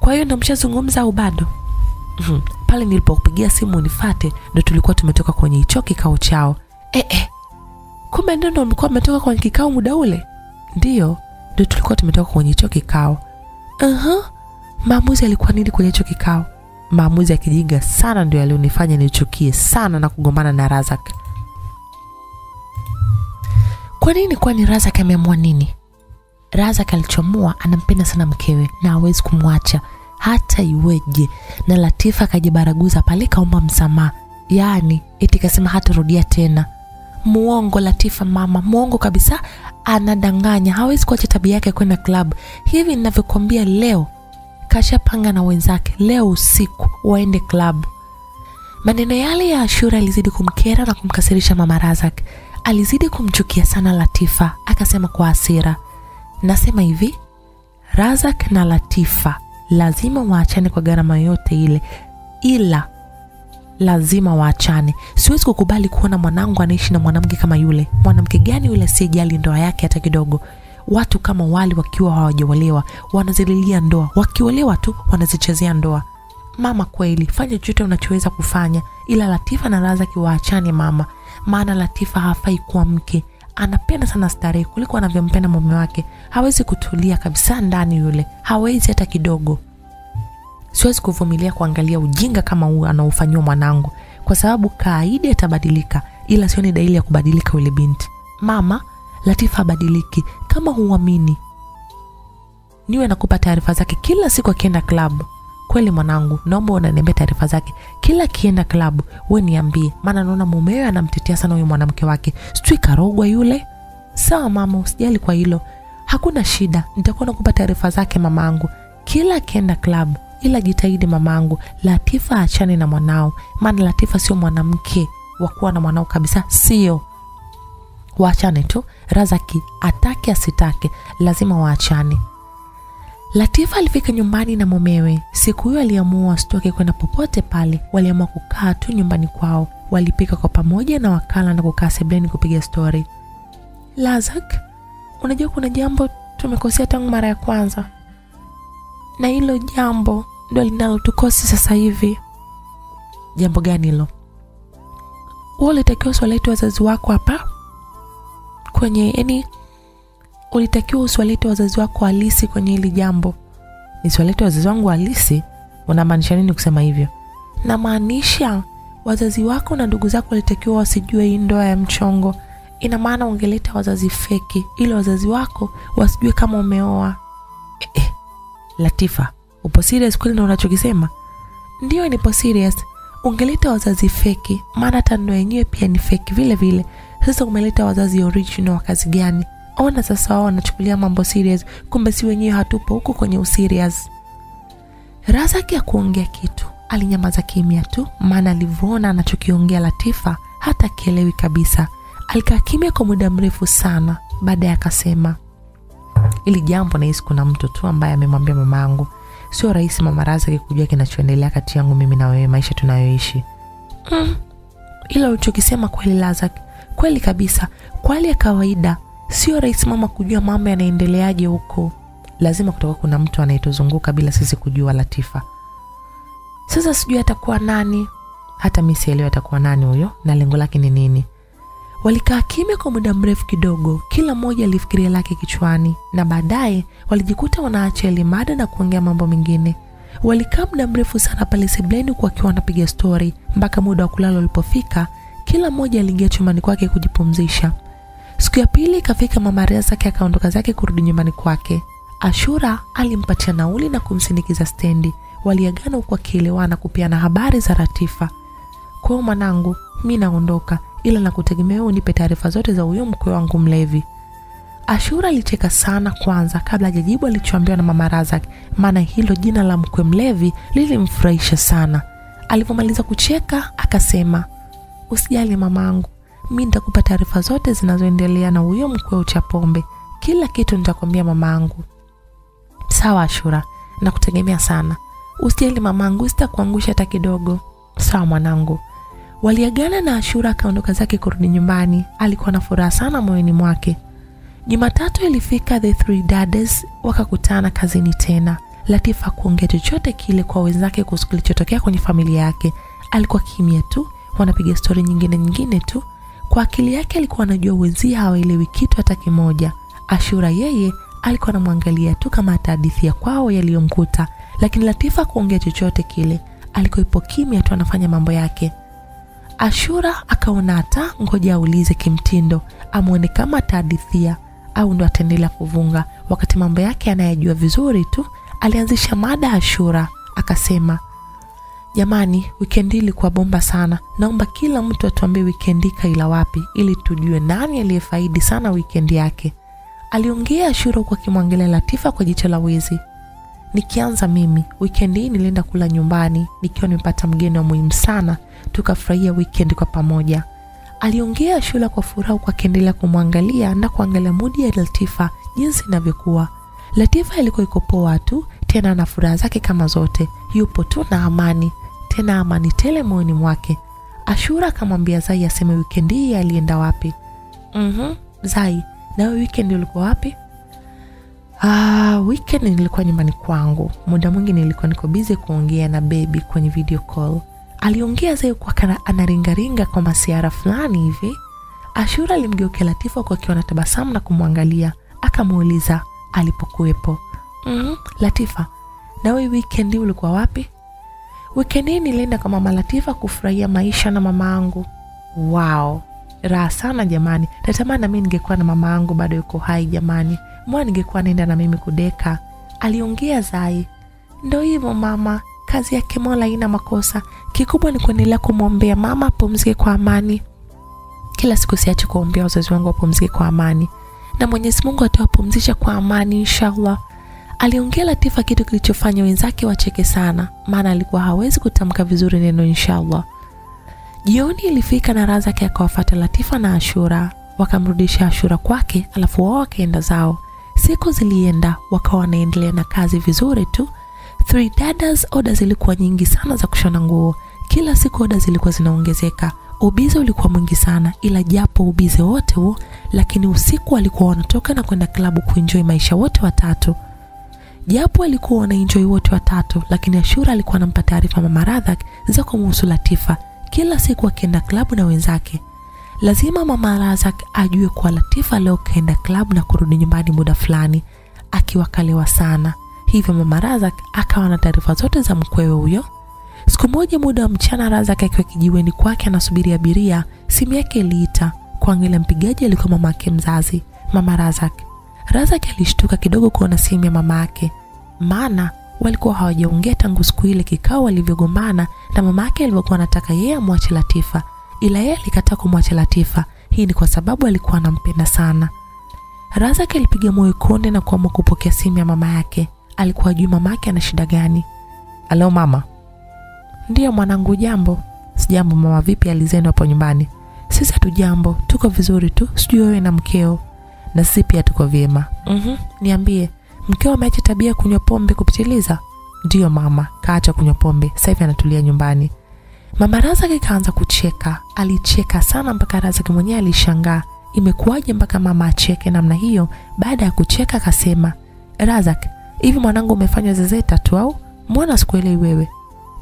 Kwa hiyo ndo mshazungumza au bado? Mm. pale nilipokupigia simu nifate ndo tulikuwa tumetoka kwenye hicho kikao chao. Eh, eh. kumbe ndio ndo mlikuwa mmetoka kwenye kikao muda ule? Ndiyo ndo tulikuwa tumetoka kwenye hicho kikao. Uh-huh. maamuzi alikuwa nini kwenye hicho kikao? Maamuzi ya kijinga sana ndio yalionifanya nichukie sana na kugombana na razak. Kwa nini kwani razak ameamua nini? Razak alichomua anampenda sana mkewe na hawezi kumwacha. Hata iweje na latifa akajibaraguza pale kaomba msamaha. Yaani eti kasema hatarudia tena muongo latifa mama muongo kabisa anadanganya hawezi kuacha tabia yake kwenda klabu hivi ninavyokuambia leo kashapanga na wenzake leo usiku waende klabu maneno yale ya ashura alizidi kumkera na kumkasirisha mama razak. Alizidi kumchukia sana latifa akasema kwa hasira. Nasema hivi razak na latifa lazima waachane kwa gharama yote ile ila lazima waachane. Siwezi kukubali kuona mwanangu anaishi na mwanamke kama yule. Mwanamke gani yule asiyejali ndoa yake hata kidogo? Watu kama wale wakiwa hawajaolewa wanazililia ndoa. Wakiolewa tu wanazichezea ndoa. Mama kweli fanya chochote unachoweza kufanya ila latifa na razaki waachane mama. Maana latifa hafai kuwa mke. Anapenda sana starehe kuliko anavyompenda mume wake. Hawezi kutulia kabisa ndani yule. Hawezi hata kidogo siwezi kuvumilia kuangalia ujinga kama huu anaofanyiwa mwanangu. Kwa sababu kaidi atabadilika ila sioni dalili ya kubadilika yule binti. Mama latifa abadiliki kama huamini. Niwe nakupa taarifa zake kila siku akienda klabu. Kweli mwanangu naomba unaniambia taarifa zake. Kila akienda klabu we niambie. Maana naona mumewe anamtetea sana huyu mwanamke wake. Sijui karogwa yule. Sawa mama usijali kwa hilo. Hakuna shida. Nitakuwa nakupa taarifa zake mamaangu kila akienda klabu ila jitahidi mamangu, latifa achane na mwanao maana latifa sio mwanamke wa kuwa na mwanao kabisa sio. Waachane tu razaki atake asitake lazima waachane. Latifa alifika nyumbani na mumewe. Siku hiyo aliamua wasitoke kwenda popote pale. Waliamua kukaa tu nyumbani kwao. Walipika kwa pamoja na wakala na kukaa sebleni kupiga stori lazak unajua kuna jambo tumekosea tangu mara ya kwanza. Na hilo jambo ndo linalotukosi sasa hivi. Jambo gani hilo? Huwa ulitakiwa usiwalete wazazi wako hapa. Kwenye yani ulitakiwa usiwalete wazazi wako halisi kwenye hili jambo. Nisiwalete wazazi wangu halisi? Unamaanisha nini kusema hivyo? Namaanisha wazazi wako na ndugu zako walitakiwa wasijue hii ndoa ya mchongo. Ina maana ungeleta wazazi feki ili wazazi wako wasijue kama umeoa. Eh, eh. latifa upo serious kweli na unachokisema? Ndio nipo serious. Ungeleta wazazi feki maana hata ndoa yenyewe pia ni feki vile vile. Sasa umeleta wazazi original wa kazi gani? Ona sasa wao wanachukulia mambo serious kumbe si wenyewe hatupo huko kwenye userious. Razaki ya kuongea kitu alinyamaza kimya tu maana alivyoona anachokiongea latifa hata kielewi kabisa. Alikaa kimya kwa muda mrefu sana baadaye akasema ili jambo nahisi kuna mtu tu ambaye amemwambia mama yangu sio rahisi mama razaki kujua kinachoendelea kati yangu mimi na wewe maisha tunayoishi. Mm. ila ulichokisema kweli lazak kweli kabisa. Kwa hali ya kawaida sio rahisi mama kujua mambo yanaendeleaje huko. Lazima kutoka kuna mtu anayetuzunguka bila sisi kujua latifa. Sasa sijui atakuwa nani. Hata mi sielewi atakuwa nani huyo na lengo lake ni nini walikaa kimya kwa muda mrefu kidogo kila mmoja alifikiria lake kichwani. Na baadaye walijikuta wanaacha elimada mada na kuongea mambo mengine. Walikaa muda mrefu sana pale sebleni huku wakiwa wanapiga stori mpaka muda wa kulala ulipofika kila mmoja aliingia chumbani kwake kujipumzisha. Siku ya pili ikafika mama Razaki akaondoka zake kurudi nyumbani kwake. Ashura alimpatia nauli na kumsindikiza stendi. Waliagana huku wakielewana kupiana habari za ratifa. Kwao mwanangu mi naondoka ila nakutegemea unipe taarifa zote za huyo mkwe wangu mlevi ashura alicheka sana kwanza kabla hajajibu alichoambiwa na mama razak maana hilo jina la mkwe mlevi lilimfurahisha sana alivyomaliza kucheka akasema usijali mamangu mi nitakupa taarifa zote zinazoendelea na huyo mkwe cha pombe kila kitu nitakwambia mamaangu. Sawa Ashura, nakutegemea sana. Usijali mamangu, sitakuangusha hata kidogo. Sawa mwanangu. Waliagana na Ashura akaondoka zake kurudi nyumbani. Alikuwa na furaha sana moyoni mwake. Jumatatu ilifika, the three dades wakakutana kazini tena. Latifa kuongea chochote kile kwa wenzake kuhusu kilichotokea kwenye familia yake. Alikuwa kimya tu, wanapiga stori nyingine nyingine tu. Kwa akili yake alikuwa anajua wenzia hawaelewi kitu hata kimoja. Ashura yeye alikuwa anamwangalia tu kama atahadithia kwao yaliyomkuta, lakini Latifa kuongea chochote kile. Alikuwa ipo kimya tu, anafanya mambo yake. Ashura akaona hata ngoja aulize kimtindo, amwone kama atahadithia au ndo ataendelea kuvunga, wakati mambo yake anayajua vizuri tu. Alianzisha mada Ashura akasema, jamani, wikendi ilikuwa bomba sana. Naomba kila mtu atuambie wikendi kaila wapi, ili tujue nani aliyefaidi sana wikendi yake. Aliongea Ashura huku akimwangalia Latifa kwa jicho la wizi. Nikianza mimi, wikendi hii nilienda kula nyumbani nikiwa nimepata mgeni wa muhimu sana, tukafurahia weekend kwa pamoja. Aliongea Shula kwa furaha huku akiendelea kumwangalia na kuangalia mudi ya Latifa jinsi inavyokuwa. Latifa ilikuwa iko poa tu, tena na furaha zake kama zote, yupo tu na amani, tena amani tele moyoni mwake. Ashura akamwambia Zai aseme wikendi hii alienda wapi. Mhm, Zai, nawe wikendi ulikuwa wapi? Ah, weekend nilikuwa nyumbani kwangu. Muda mwingi nilikuwa niko busy kuongea na baby kwenye video call. Aliongea Zai kwa kana anaringaringa kwa masiara fulani hivi. Ashura alimgeukia Latifa kwa akiwa na tabasamu na kumwangalia, akamuuliza alipokuwepo. -hmm. Latifa, na wewe weekend ulikuwa wapi? Weekend hii nilienda kwa mama Latifa kufurahia maisha na mama angu. Wow, raha sana jamani. Natamani nami ningekuwa na mama angu bado yuko hai jamani. Mwa ningekuwa naenda na mimi kudeka. Aliongea Zai. Ndo hivyo mama, kazi yake Mola ina makosa. Kikubwa ni kuendelea kumwombea mama apumzike kwa amani. Kila siku siache kuombea wazazi wangu wapumzike kwa amani, na Mwenyezi Mungu atawapumzisha kwa amani inshallah. Aliongea Latifa, kitu kilichofanya wenzake wacheke sana, maana alikuwa hawezi kutamka vizuri neno inshallah. Jioni ilifika na Razaki akawafuata Latifa na Ashura, wakamrudisha Ashura kwake, alafu wao wakaenda zao. Siku zilienda, wakawa wanaendelea na kazi vizuri tu. Three Dadas, oda zilikuwa nyingi sana za kushona nguo. Kila siku oda zilikuwa zinaongezeka. Ubize ulikuwa mwingi sana, ila japo ubize wote huo, lakini usiku walikuwa wanatoka na kwenda klabu kuenjoy maisha wote watatu. Japo walikuwa wanaenjoy wote watatu, lakini Ashura alikuwa anampa taarifa mama Radhak za kumhusu Latifa. Kila siku akienda klabu na wenzake, lazima mama Razak ajue kuwa Latifa leo kaenda klabu na kurudi nyumbani muda fulani akiwa kalewa sana. Hivyo mama Razak akawa na taarifa zote za mkwewe huyo. Siku moja muda wa mchana, Razak akiwa kijiweni kwake anasubiri abiria, simu yake iliita. Kuangalia mpigaji alikuwa mama yake mzazi, mama Razak. Razak alishtuka kidogo kuona simu ya mama yake, maana walikuwa hawajaongea tangu siku ile kikao walivyogombana na mama yake alivyokuwa anataka yeye amwache Latifa, ila yeye alikataa kumwacha Latifa. Hii ni kwa sababu alikuwa anampenda sana. Razak alipiga moyo konde na kuamua kupokea simu ya mama yake. Alikuwa ajui mama yake ana shida gani. Alo mama. Ndiyo mwanangu, jambo. Sijambo mama, vipi hali zenu hapo nyumbani? Sisi hatujambo, tuko vizuri tu, sijui wewe na mkeo. Na sisi pia tuko vyema. Mhm, niambie, mkeo ameacha tabia kunywa pombe kupitiliza? Ndiyo mama, kaacha kunywa pombe, sasa hivi anatulia nyumbani. Mama Razaki kaanza kucheka, alicheka sana mpaka Razaki mwenyewe alishangaa imekuwaje mpaka mama acheke namna hiyo. Baada ya kucheka akasema, Razak, hivi mwanangu umefanya zezeta tu au mwana sikuelewi wewe?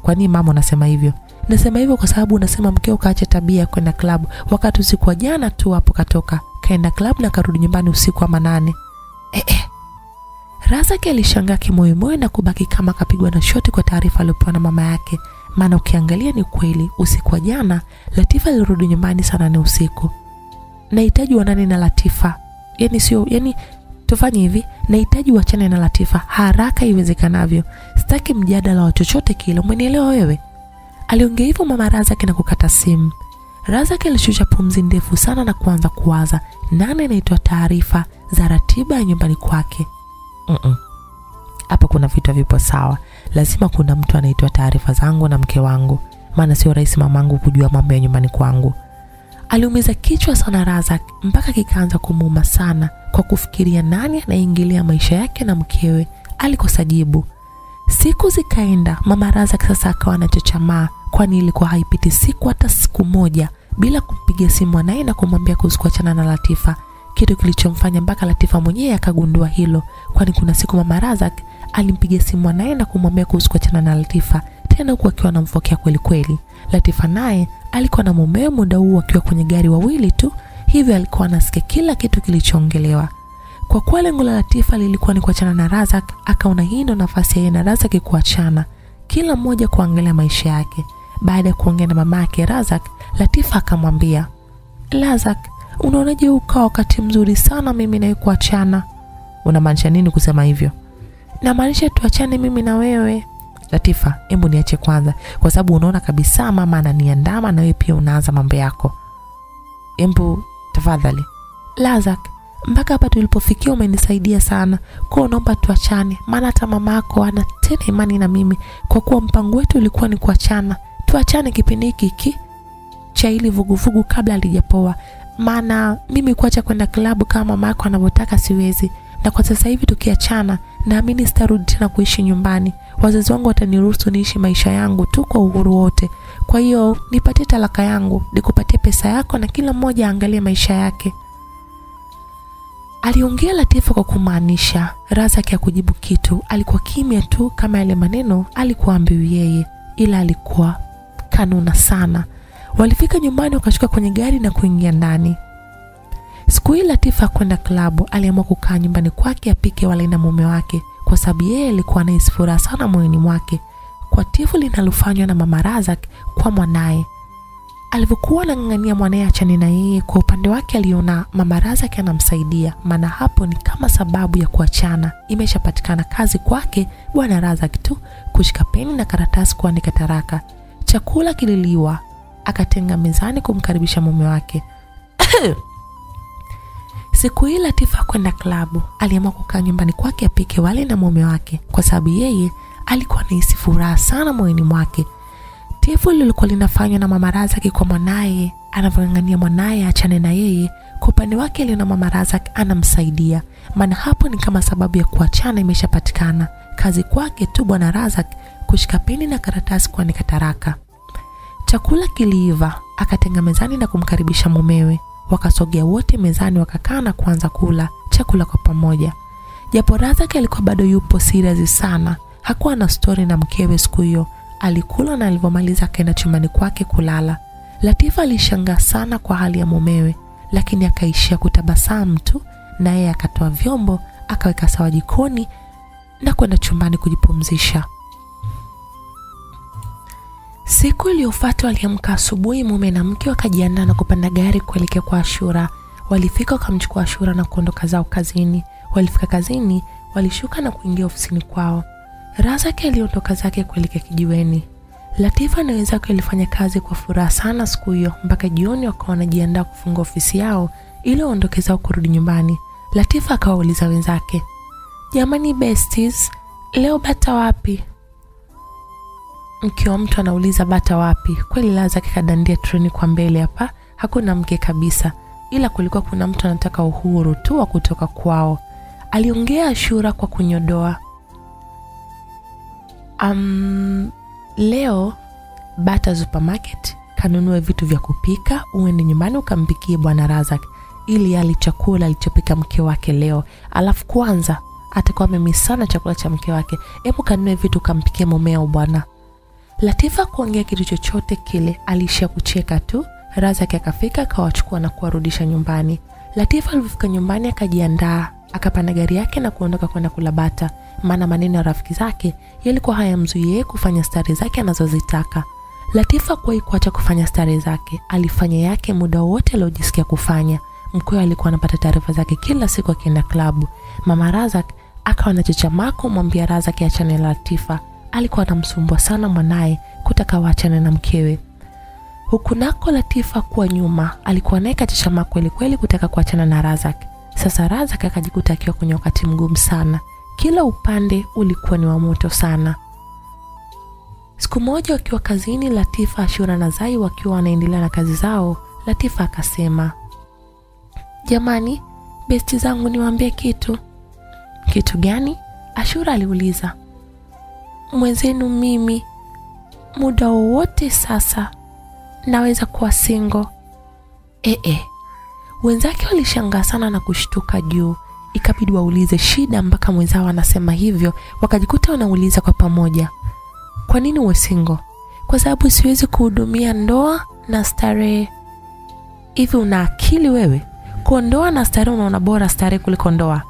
Kwa nini mama unasema hivyo? Nasema hivyo kwa sababu unasema mkeo kaacha tabia ya kwenda klabu, wakati usiku wa jana tu hapo katoka kaenda klabu na karudi nyumbani usiku wa manane. Eh, eh. Razaki alishangaa kimoyomoyo na kubaki kama kapigwa na shoti kwa taarifa aliyopewa na mama yake, maana ukiangalia ni kweli, usiku wa jana Latifa alirudi nyumbani saa nane usiku. Nahitaji wanane na Latifa, yani sio yani tufanye hivi, nahitaji wachane na Latifa haraka iwezekanavyo. Sitaki mjadala wa chochote kile, mwenielewa wewe? Aliongea hivyo mama Razaki na kukata simu. Razaki alishusha pumzi ndefu sana na kuanza kuwaza nane anaitwa taarifa za ratiba ya nyumbani kwake. Mm-mm. Hapa kuna vitu vipo sawa. Lazima kuna mtu anaitwa taarifa zangu na mke wangu, maana sio rahisi mamangu kujua mambo ya nyumbani kwangu. Aliumiza kichwa sana Razak mpaka kikaanza kumuuma sana kwa kufikiria nani anaingilia maisha yake na mkewe. Alikosa jibu. Siku zikaenda, mama Razak sasa akawa anachochamaa, kwani ilikuwa haipiti siku hata siku moja bila kumpiga simu mwanaye na kumwambia kuhusu kuachana na Latifa, kitu kilichomfanya mpaka Latifa mwenyewe akagundua hilo, kwani kuna siku mama Razak alimpiga simu mwanaye na kumwambia kuhusu kuachana na Latifa, tena huku akiwa anamfokea kweli kweli. Latifa naye alikuwa na mumeo muda huu akiwa kwenye gari wawili tu, hivyo alikuwa anasikia kila kitu kilichoongelewa. Kwa kuwa lengo la Latifa lilikuwa ni kuachana na Razak, akaona hii ndo nafasi yeye na Razak kuachana, kila mmoja kuangalia maisha yake. Baada ya kuongea na mama yake Razak, Latifa akamwambia, Razak, unaonaje ukawa wakati mzuri sana mimi nawe kuachana? Unamaanisha nini kusema hivyo? Namaanisha tuachane mimi na wewe. Latifa, hebu niache kwanza, kwa sababu unaona kabisa mama ananiandama na wewe pia unaanza mambo yako. Hebu tafadhali. Lazak, mpaka hapa tulipofikia umenisaidia sana, kwa naomba tuachane, maana hata mama yako ana tena imani na mimi, kwa kuwa mpango wetu ulikuwa ni kuachana. Tuachane kipindi hiki hiki cha ili vuguvugu kabla alijapoa, maana mimi kuacha kwenda klabu kama mama yako anavyotaka siwezi, na kwa sasa hivi tukiachana, naamini sitarudi tena kuishi nyumbani. Wazazi wangu wataniruhusu niishi maisha yangu tu kwa uhuru wote. Kwa hiyo nipatie talaka yangu, nikupatie pesa yako, na kila mmoja aangalie maisha yake. Aliongea Latifa kwa kumaanisha. Razak ya kujibu kitu, alikuwa kimya tu kama yale maneno alikuwa ambiwi yeye, ila alikuwa kanuna sana. Walifika nyumbani, wakashuka kwenye gari na kuingia ndani. Siku hii Latifa kwenda klabu, aliamua kukaa nyumbani kwake apike wali na mume wake, kwa sababu yeye alikuwa anahisi furaha sana moyoni mwake kwa tifu linalofanywa na mama Razak kwa mwanaye. Alivyokuwa anang'ang'ania mwanaye achane na yeye, kwa upande wake aliona mama Razak anamsaidia, maana hapo ni kama sababu ya kuachana imeshapatikana kazi kwake bwana Razak tu kushika peni na karatasi kuandika taraka. Chakula kililiwa, akatenga mezani kumkaribisha mume wake. [COUGHS] Siku hii Latifa kwenda klabu, aliamua kukaa nyumbani kwake apike wali na mume wake, kwa sababu yeye alikuwa anahisi furaha sana moyoni mwake. Tifu lilikuwa linafanywa na mama Razak kwa mwanaye, anavyong'ang'ania mwanaye achane na yeye. Kwa upande wake aliona mama Razak anamsaidia, maana hapo ni kama sababu ya kuachana imeshapatikana. Kazi kwake tu bwana Razak kushika peni na karatasi kuandika taraka. Chakula kiliiva, akatenga mezani na kumkaribisha mumewe. Wakasogea wote mezani, wakakaa na kuanza kula chakula kwa pamoja. Japo Razak alikuwa bado yupo serious sana, hakuwa na stori na mkewe siku hiyo. Alikula na alivyomaliza akaenda chumbani kwake kulala. Latifa alishangaa sana kwa hali ya mumewe, lakini akaishia kutabasamu tu, na yeye akatoa vyombo akaweka sawa jikoni na kwenda chumbani kujipumzisha. Siku iliyofuata waliamka asubuhi, mume na mke wakajiandaa na kupanda gari kuelekea kwa Ashura. Walifika wakamchukua Ashura na kuondoka zao kazini. Walifika kazini, walishuka na kuingia ofisini kwao. Razaki aliondoka zake kuelekea kijiweni. Latifa na wenzake walifanya kazi kwa furaha sana siku hiyo mpaka jioni, wakawa wanajiandaa kufunga ofisi yao ili waondoke zao kurudi nyumbani. Latifa akawauliza wenzake, jamani besties, leo bata wapi? Mke wa mtu anauliza bata wapi? Kweli laza kadandia treni kwa mbele hapa, hakuna mke kabisa, ila kulikuwa kuna mtu anataka uhuru tu wa kutoka kwao. Aliongea Ashura kwa kunyodoa. Um, leo Bata supermarket kanunue vitu vya kupika, uende nyumbani ukampikie bwana Razak ili ali chakula alichopika mke wake leo, alafu kwanza atakuwa amemisana chakula cha mke wake. Hebu kanunue vitu ukampikie mumeo bwana. Latifa kuongea kitu chochote kile, aliishia kucheka tu. Razak akafika akawachukua na kuwarudisha nyumbani. Latifa alipofika nyumbani akajiandaa, akapanda gari yake na kuondoka kwenda kulabata, maana maneno ya rafiki zake yalikuwa hayamzuii kufanya stari zake anazozitaka. Latifa kuwahi kuacha kufanya stari zake, alifanya yake muda wote aliojisikia kufanya. Mkwewe alikuwa anapata taarifa zake kila siku akienda klabu. Mama Razak akawa na anachochamaa kumwambia Razak achane na Latifa. Alikuwa anamsumbua sana mwanaye kutaka waachane na mkewe. Huku nako Latifa kuwa nyuma, alikuwa naye katishama kweli kweli kutaka kuachana na Razak. Sasa Razak akajikuta akiwa kwenye wakati mgumu sana, kila upande ulikuwa ni wa moto sana. Siku moja wakiwa kazini, Latifa, Ashura na Zai wakiwa wanaendelea na kazi zao, Latifa akasema, jamani, besti zangu niwaambie kitu. Kitu gani? Ashura aliuliza. Mwenzenu mimi muda wowote sasa naweza kuwa singo ee e. Wenzake walishangaa sana na kushtuka juu, ikabidi waulize shida mpaka mwenzao anasema hivyo. Wakajikuta wanauliza kwa pamoja, kwa nini uwe singo Kwa sababu siwezi kuhudumia ndoa na starehe. Hivi una akili wewe? Kwa ndoa na starehe unaona bora starehe kuliko ndoa?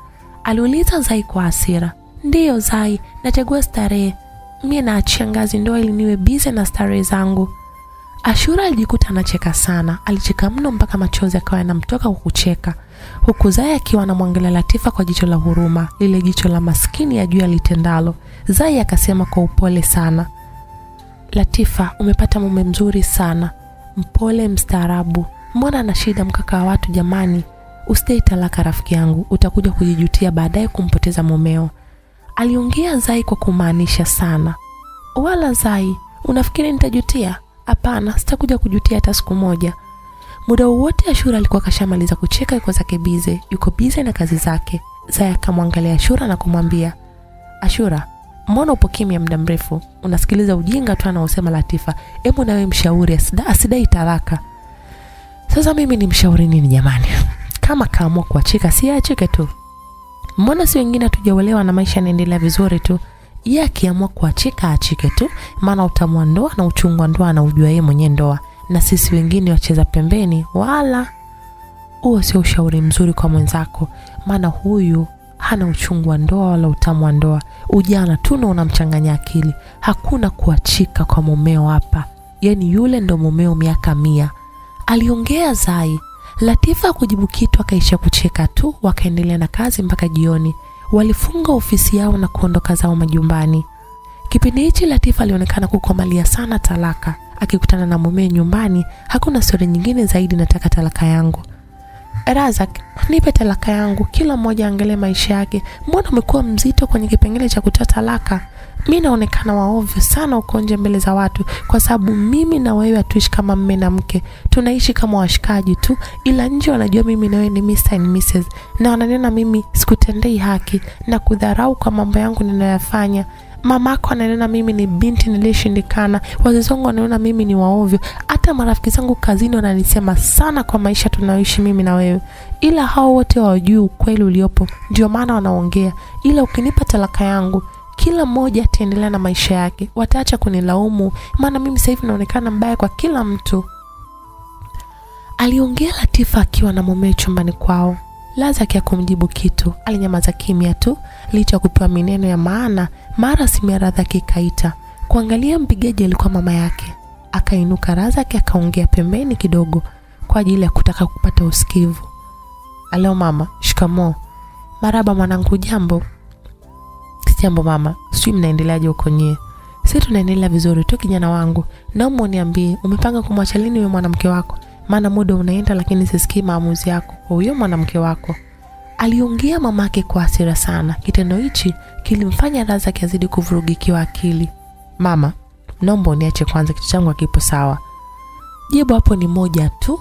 Aliuliza Zai kwa hasira. Ndiyo Zai, nachagua starehe. Mie naachia ngazi ndoa ili niwe bize na starehe zangu. Ashura alijikuta anacheka sana, alicheka mno mpaka machozi akawa yanamtoka kwa kucheka, huku Zai akiwa anamwangalia Latifa kwa jicho la huruma, lile jicho la maskini ya juu alitendalo. Zai akasema kwa upole sana, Latifa, umepata mume mzuri sana, mpole, mstaarabu. Mbona ana shida mkaka wa watu jamani? usitei talaka rafiki yangu, utakuja kujijutia baadaye kumpoteza mumeo. Aliongea Zai kwa kumaanisha sana. Wala Zai, unafikiri nitajutia? Hapana, sitakuja kujutia hata siku moja. Muda wote Ashura alikuwa kashamaliza kucheka, yuko zake bize, yuko bize na kazi zake. Zai akamwangalia Ashura na kumwambia, Ashura, mbona upo kimya muda mrefu? Unasikiliza ujinga tu anaosema Latifa. Hebu nawe mshauri asida, asidai talaka. Sasa mimi ni mshauri nini jamani? [LAUGHS] Kama kaamua kuachika, si achike tu. Mbona si wengine hatujaolewa na maisha yanaendelea vizuri tu? ye akiamua kuachika achike tu, maana utamwa ndoa na uchungu wa ndoa anaujua yeye mwenye ndoa, na sisi wengine wacheza pembeni. Wala huo sio ushauri mzuri kwa mwenzako, maana huyu hana uchungu wa ndoa wala utamu wa ndoa. Ujana tu na unamchanganya akili. Hakuna kuachika kwa mumeo hapa, yaani yule ndo mumeo miaka mia, aliongea Zai. Latifa kujibu kitu, akaisha kucheka tu. Wakaendelea na kazi mpaka jioni. Walifunga ofisi yao na kuondoka zao majumbani. Kipindi hichi Latifa alionekana kukomalia sana talaka. Akikutana na mumewe nyumbani, hakuna stori nyingine zaidi, nataka talaka yangu. Razak, nipe talaka yangu. Kila mmoja angalie maisha yake. Mbona umekuwa mzito kwenye kipengele cha kutoa talaka? Mi naonekana waovyo sana uko nje mbele za watu, kwa sababu mimi na wewe hatuishi kama mme na mke, tunaishi kama washikaji tu, ila nje wanajua mimi na wewe ni Mr. and Mrs. na wananiona mimi sikutendei haki na kudharau kwa mambo yangu ninayoyafanya. Mamako ananiona mimi ni binti niliyeshindikana, wazazi wangu wananiona mimi ni waovyo, hata marafiki zangu kazini wananisema sana kwa maisha tunayoishi mimi na wewe, ila hao wote hawajui ukweli uliopo, ndio maana wanaongea. Ila ukinipa talaka yangu kila mmoja ataendelea na maisha yake, wataacha kunilaumu, maana mimi sasa hivi naonekana mbaya kwa kila mtu. Aliongea Latifa akiwa na mumewe chumbani kwao. Lazaki hakumjibu kitu, alinyamaza kimya tu, licha ya kupewa mineno ya maana. Mara simu ya Radhaki ikaita. Kuangalia mpigaji alikuwa mama yake. Akainuka Razaki akaongea pembeni kidogo kwa ajili ya kutaka kupata usikivu. Alo mama, shikamoo. Maraba mwanangu, jambo? Jambo mama, sijui mnaendeleaje huko nyie? Sisi tunaendelea vizuri tu kijana wangu. Naomba uniambie umepanga kumwacha lini huyo mwanamke wako? Maana muda unaenda, lakini sisikii maamuzi yako kwa huyo mwanamke wako. Aliongea mamake kwa hasira sana. Kitendo hichi kilimfanya Razaki azidi kuvurugikiwa akili. Mama, naomba uniache kwanza, kitu changu akipo sawa. Jibu hapo ni moja tu,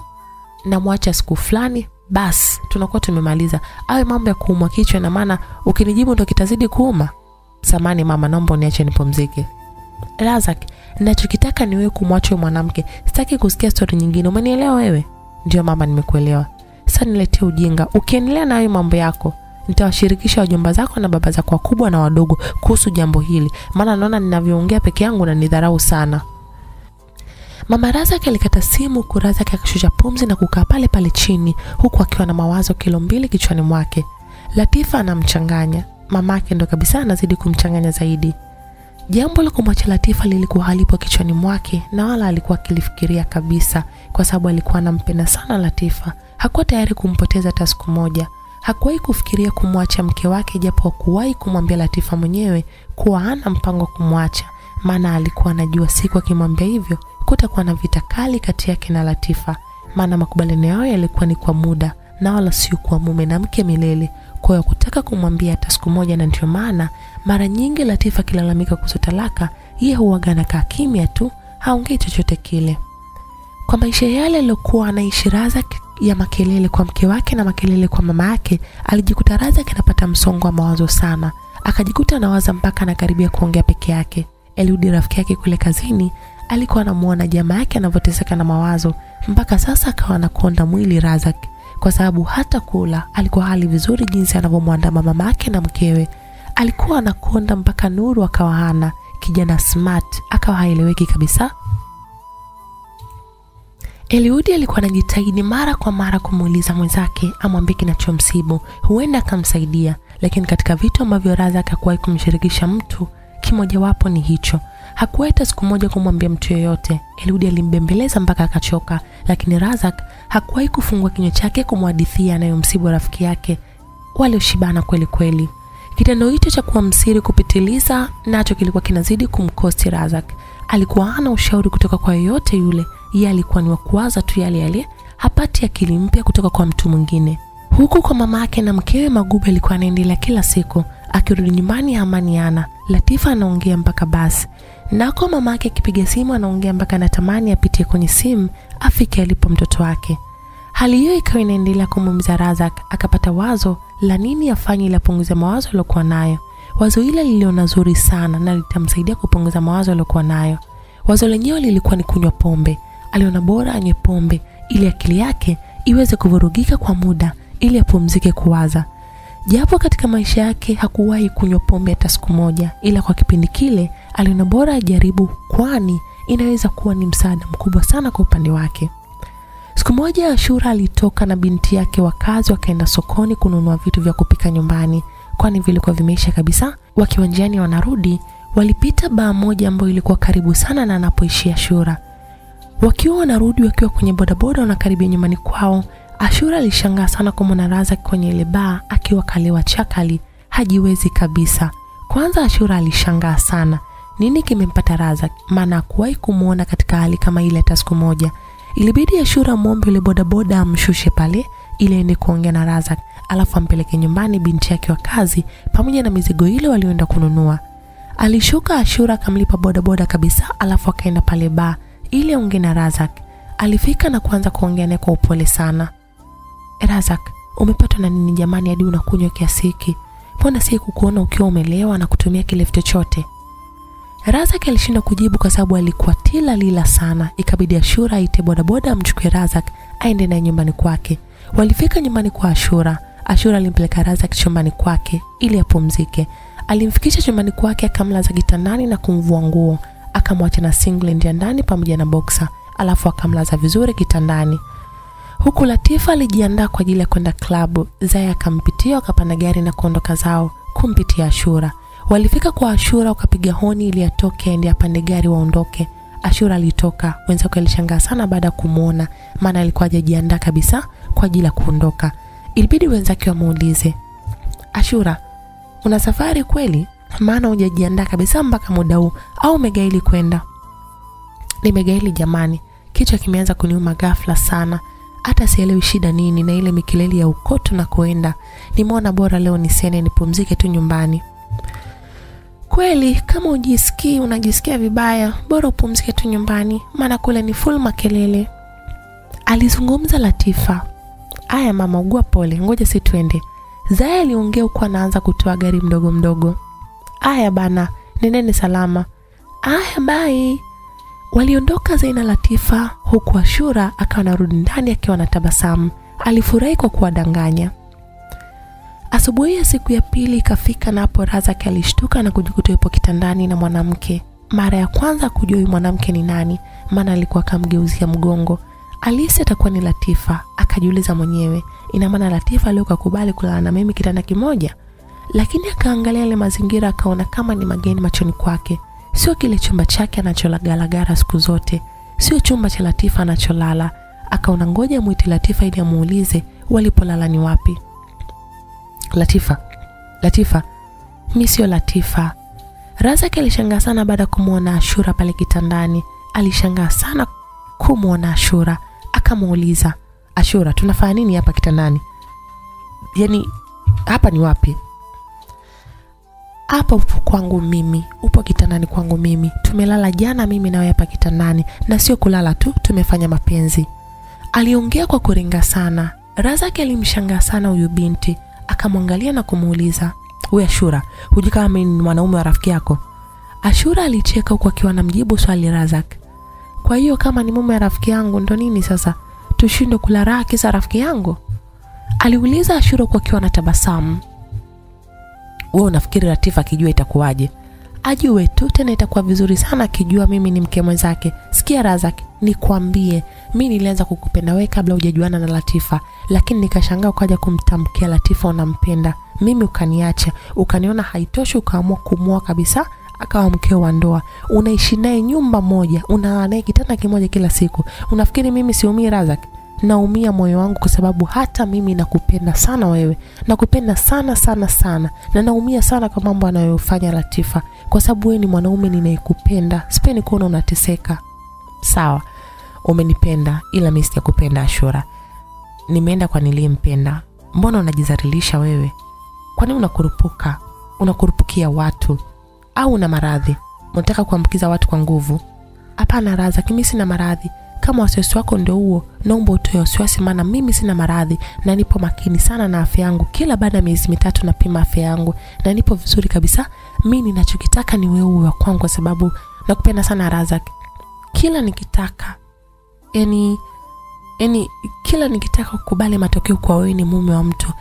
namwacha siku fulani basi tunakuwa tumemaliza. Awe mambo ya kuumwa kichwa, na maana ukinijibu ndo kitazidi kuuma. Samani mama, naomba uniache nipumzike. Razak, nachokitaka ni wewe kumwacha mwanamke, sitaki kusikia stori nyingine. Umenielewa wewe? Ndio mama, nimekuelewa. Sasa niletee ujinga. Ukiendelea na hayo mambo yako, nitawashirikisha wajomba zako na baba zako wakubwa na wadogo kuhusu jambo hili, maana naona ninavyoongea peke yangu na nidharau sana. Mama Razak alikata simu huku Razak akishusha pumzi na kukaa pale pale chini huku akiwa na mawazo kilo mbili kichwani mwake. Latifa anamchanganya, mamake ndo kabisa anazidi kumchanganya zaidi. Jambo la kumwacha Latifa lilikuwa halipo kichwani mwake na wala alikuwa akilifikiria kabisa, kwa sababu alikuwa anampenda sana Latifa. Hakuwa tayari kumpoteza hata siku moja. Hakuwahi kufikiria kumwacha mke wake, japo hakuwahi kumwambia Latifa mwenyewe kuwa hana mpango wa kumwacha, maana alikuwa anajua siku akimwambia hivyo kutakuwa na vita kali kati yake na Latifa, maana makubaliano yao yalikuwa ni kwa muda na wala sio kwa mume na mke milele. Kwa hiyo kutaka kumwambia hata siku moja, na ndio maana mara nyingi Latifa akilalamika kuhusu talaka, yeye huwaga anakaa kimya tu, haongei chochote kile. Kwa maisha yale aliyokuwa anaishi Razak ya makelele kwa mke wake na makelele kwa mama yake, alijikuta Razak anapata msongo wa mawazo sana, akajikuta anawaza mpaka anakaribia kuongea peke yake. Eliudi rafiki yake kule kazini alikuwa anamuona jamaa yake anavyoteseka na mawazo, mpaka sasa akawa anakonda mwili Razak kwa sababu hata kula alikuwa hali vizuri jinsi anavyomwandama mama yake na mkewe. Alikuwa anakonda mpaka nuru akawa hana, kijana smart akawa haeleweki kabisa. Eliudi alikuwa anajitahidi mara kwa mara kumuuliza mwenzake amwambie kinachomsibu, huenda akamsaidia, lakini katika vitu ambavyo Razak hakuwahi kumshirikisha mtu, kimojawapo ni hicho. Hakuwahi hata siku moja kumwambia mtu yoyote. Eliudi alimbembeleza mpaka akachoka, lakini Razak hakuwahi kufungua kinywa chake kumhadithia anayomsibu rafiki yake. Walioshibana kweli kweli. Kitendo hicho cha kuwa msiri kupitiliza nacho kilikuwa kinazidi kumkosti Razak. Alikuwa hana ushauri kutoka kwa yoyote yule, yeye alikuwa ni wa kuwaza tu yale yale, hapati akili mpya kutoka kwa mtu mwingine. Huku kwa mama yake na mkewe, magubu alikuwa anaendelea kila siku, akirudi nyumbani amani ana. Latifa anaongea mpaka basi, nako mama yake akipiga simu anaongea mpaka anatamani apitie kwenye simu afike alipo mtoto wake. Hali hiyo ikawa inaendelea kumuumiza Razak, akapata wazo la nini afanye ili apunguze mawazo aliyokuwa nayo. Wazo hilo liliona zuri sana na litamsaidia kupunguza mawazo aliyokuwa nayo. Wazo lenyewe lilikuwa ni kunywa pombe. Aliona bora anywe pombe ili akili yake iweze kuvurugika kwa muda ili apumzike kuwaza. Japo katika maisha yake hakuwahi kunywa pombe hata siku moja, ila kwa kipindi kile aliona bora ajaribu, kwani inaweza kuwa ni msaada mkubwa sana kwa upande wake. Siku moja Ashura alitoka na binti yake wakazi wakaenda sokoni kununua vitu vya kupika nyumbani, kwani vilikuwa vimeisha kabisa. Wakiwa njiani wanarudi, walipita baa moja ambayo ilikuwa karibu sana na anapoishi Ashura. Wakiwa wanarudi wakiwa kwenye bodaboda wanakaribia nyumbani kwao, Ashura alishangaa sana kumwona Raza kwenye ile baa akiwa kalewa chakali, hajiwezi kabisa. Kwanza Ashura alishangaa sana, nini kimempata Raza? maana hakuwahi kumwona katika hali kama ile hata siku moja. Ilibidi Ashura mwombe yule bodaboda amshushe pale ili aende kuongea na Razak, alafu ampeleke nyumbani binti yake wa kazi pamoja na mizigo ile walioenda kununua. Alishuka Ashura akamlipa bodaboda kabisa, alafu akaenda pale ba ili aongee na Razak. Alifika na kuanza kuongea naye kwa upole sana. Razak, umepatwa na nini jamani hadi unakunywa kiasi hiki? Mbona si kukuona ukiwa umelewa na kutumia kilevi chochote? Razak alishindwa kujibu kwa sababu alikuwa tila lila sana. Ikabidi Ashura aite bodaboda amchukue Razak aende naye nyumbani kwake. Walifika nyumbani kwa Ashura. Ashura alimpeleka Razak chumbani kwake ili apumzike. Alimfikisha chumbani kwake, akamlaza kitandani na kumvua nguo, akamwacha na singlet ya ndani pamoja na boxer, alafu akamlaza vizuri kitandani. Huku Latifa alijiandaa kwa ajili ya kwenda klabu. Zaya akampitia, wakapanda gari na kuondoka zao kumpitia Ashura. Walifika kwa Ashura, wakapiga honi ili atoke aende apande gari waondoke. Ashura alitoka. Wenzake alishangaa sana baada ya kumwona, maana alikuwa hajajiandaa kabisa kwa ajili ya kuondoka. Ilibidi wenzake wamuulize, Ashura, una safari kweli? Maana hujajiandaa kabisa mpaka muda huu, au umegaili kwenda? Nimegaili jamani, kichwa kimeanza kuniuma ghafla sana, hata sielewi shida nini na ile mikileli ya ukoto na kuenda. Nimeona bora leo nisene nipumzike tu nyumbani. Kweli kama ujisikii unajisikia vibaya, bora upumzike tu nyumbani, maana kule ni full makelele, alizungumza Latifa. Aya mama, ugua pole, ngoja si twende. Zaya aliongea huku anaanza kutoa gari mdogo mdogo. Aya bana, nendeni salama. Aya bai. Waliondoka Zaina Latifa, huku Ashura akawa narudi ndani akiwa na tabasamu. Alifurahi kwa kuwadanganya. Asubuhi ya siku ya pili ikafika, na hapo Razak alishtuka na kujikuta yupo kitandani na mwanamke. Mara ya kwanza kujua huyu mwanamke ni nani, maana alikuwa akamgeuzia mgongo. Alisi atakuwa ni Latifa, akajiuliza mwenyewe, ina maana Latifa leo kakubali kulala na mimi kitanda kimoja? Lakini akaangalia yale mazingira, akaona kama ni mageni machoni kwake. Sio kile chumba chake anacholagalagara siku zote, sio chumba cha Latifa anacholala. Akaona ngoja mwite Latifa ili amuulize walipolala ni wapi. Latifa, Latifa, mi sio Latifa. Razak alishangaa sana baada ya kumwona Ashura pale kitandani. Alishangaa sana kumwona Ashura, akamuuliza Ashura, tunafanya nini hapa kitandani? Yaani hapa ni wapi? hapa upo kwangu mimi. Upo kitandani kwangu mimi. Tumelala jana mimi nawe hapa kitandani. Na sio kulala tu tumefanya mapenzi. Aliongea kwa kuringa sana. Razak alimshangaa sana huyu binti akamwangalia na kumuuliza huyu ashura hujui kama mimi ni mwanaume wa rafiki yako? Ashura alicheka huku akiwa anamjibu swali razak. Kwa hiyo kama ni mume wa rafiki yangu ndo nini sasa? Tushindwe kula raha kisa rafiki yangu? Aliuliza ashura huku akiwa na tabasamu. Wewe unafikiri ratifa akijua itakuwaje? Ajue tu tena, itakuwa vizuri sana akijua mimi ni mke mwenzake. Sikia Razak, nikwambie, mi nilianza kukupenda wee kabla hujajuana na Latifa, lakini nikashangaa ukaja kumtamkia Latifa unampenda mimi, ukaniacha, ukaniona haitoshi, ukaamua kumua kabisa akawa mkeo wa ndoa, unaishi naye nyumba moja, unalala naye kitanda kimoja kila siku. Unafikiri mimi siumii Razak? Naumia moyo wangu kwa sababu hata mimi nakupenda sana wewe. Nakupenda sana sana sana. Na naumia sana kwa mambo anayofanya latifa. Kwa sababu wewe ni mwanaume ninayekupenda. Sipendi kuona unateseka. Sawa. Umenipenda ila mi sijakupenda ashura. Nimeenda kwa niliyempenda. Mbona unajizarilisha wewe? Kwani unakurupuka? Unakurupukia watu. Au una maradhi? Unataka kuambukiza watu kwa nguvu? Hapana raza kimi sina maradhi kama wasiwasi wako ndio huo naomba utoe wasiwasi maana mimi sina maradhi na nipo makini sana na afya yangu. Kila baada ya miezi mitatu napima afya yangu na nipo vizuri kabisa. Mi ninachokitaka ni wewe wa kwangu kwa sababu nakupenda sana razak kila nikitaka yani yani kila nikitaka kukubali matokeo kwa wewe ni mume wa mtu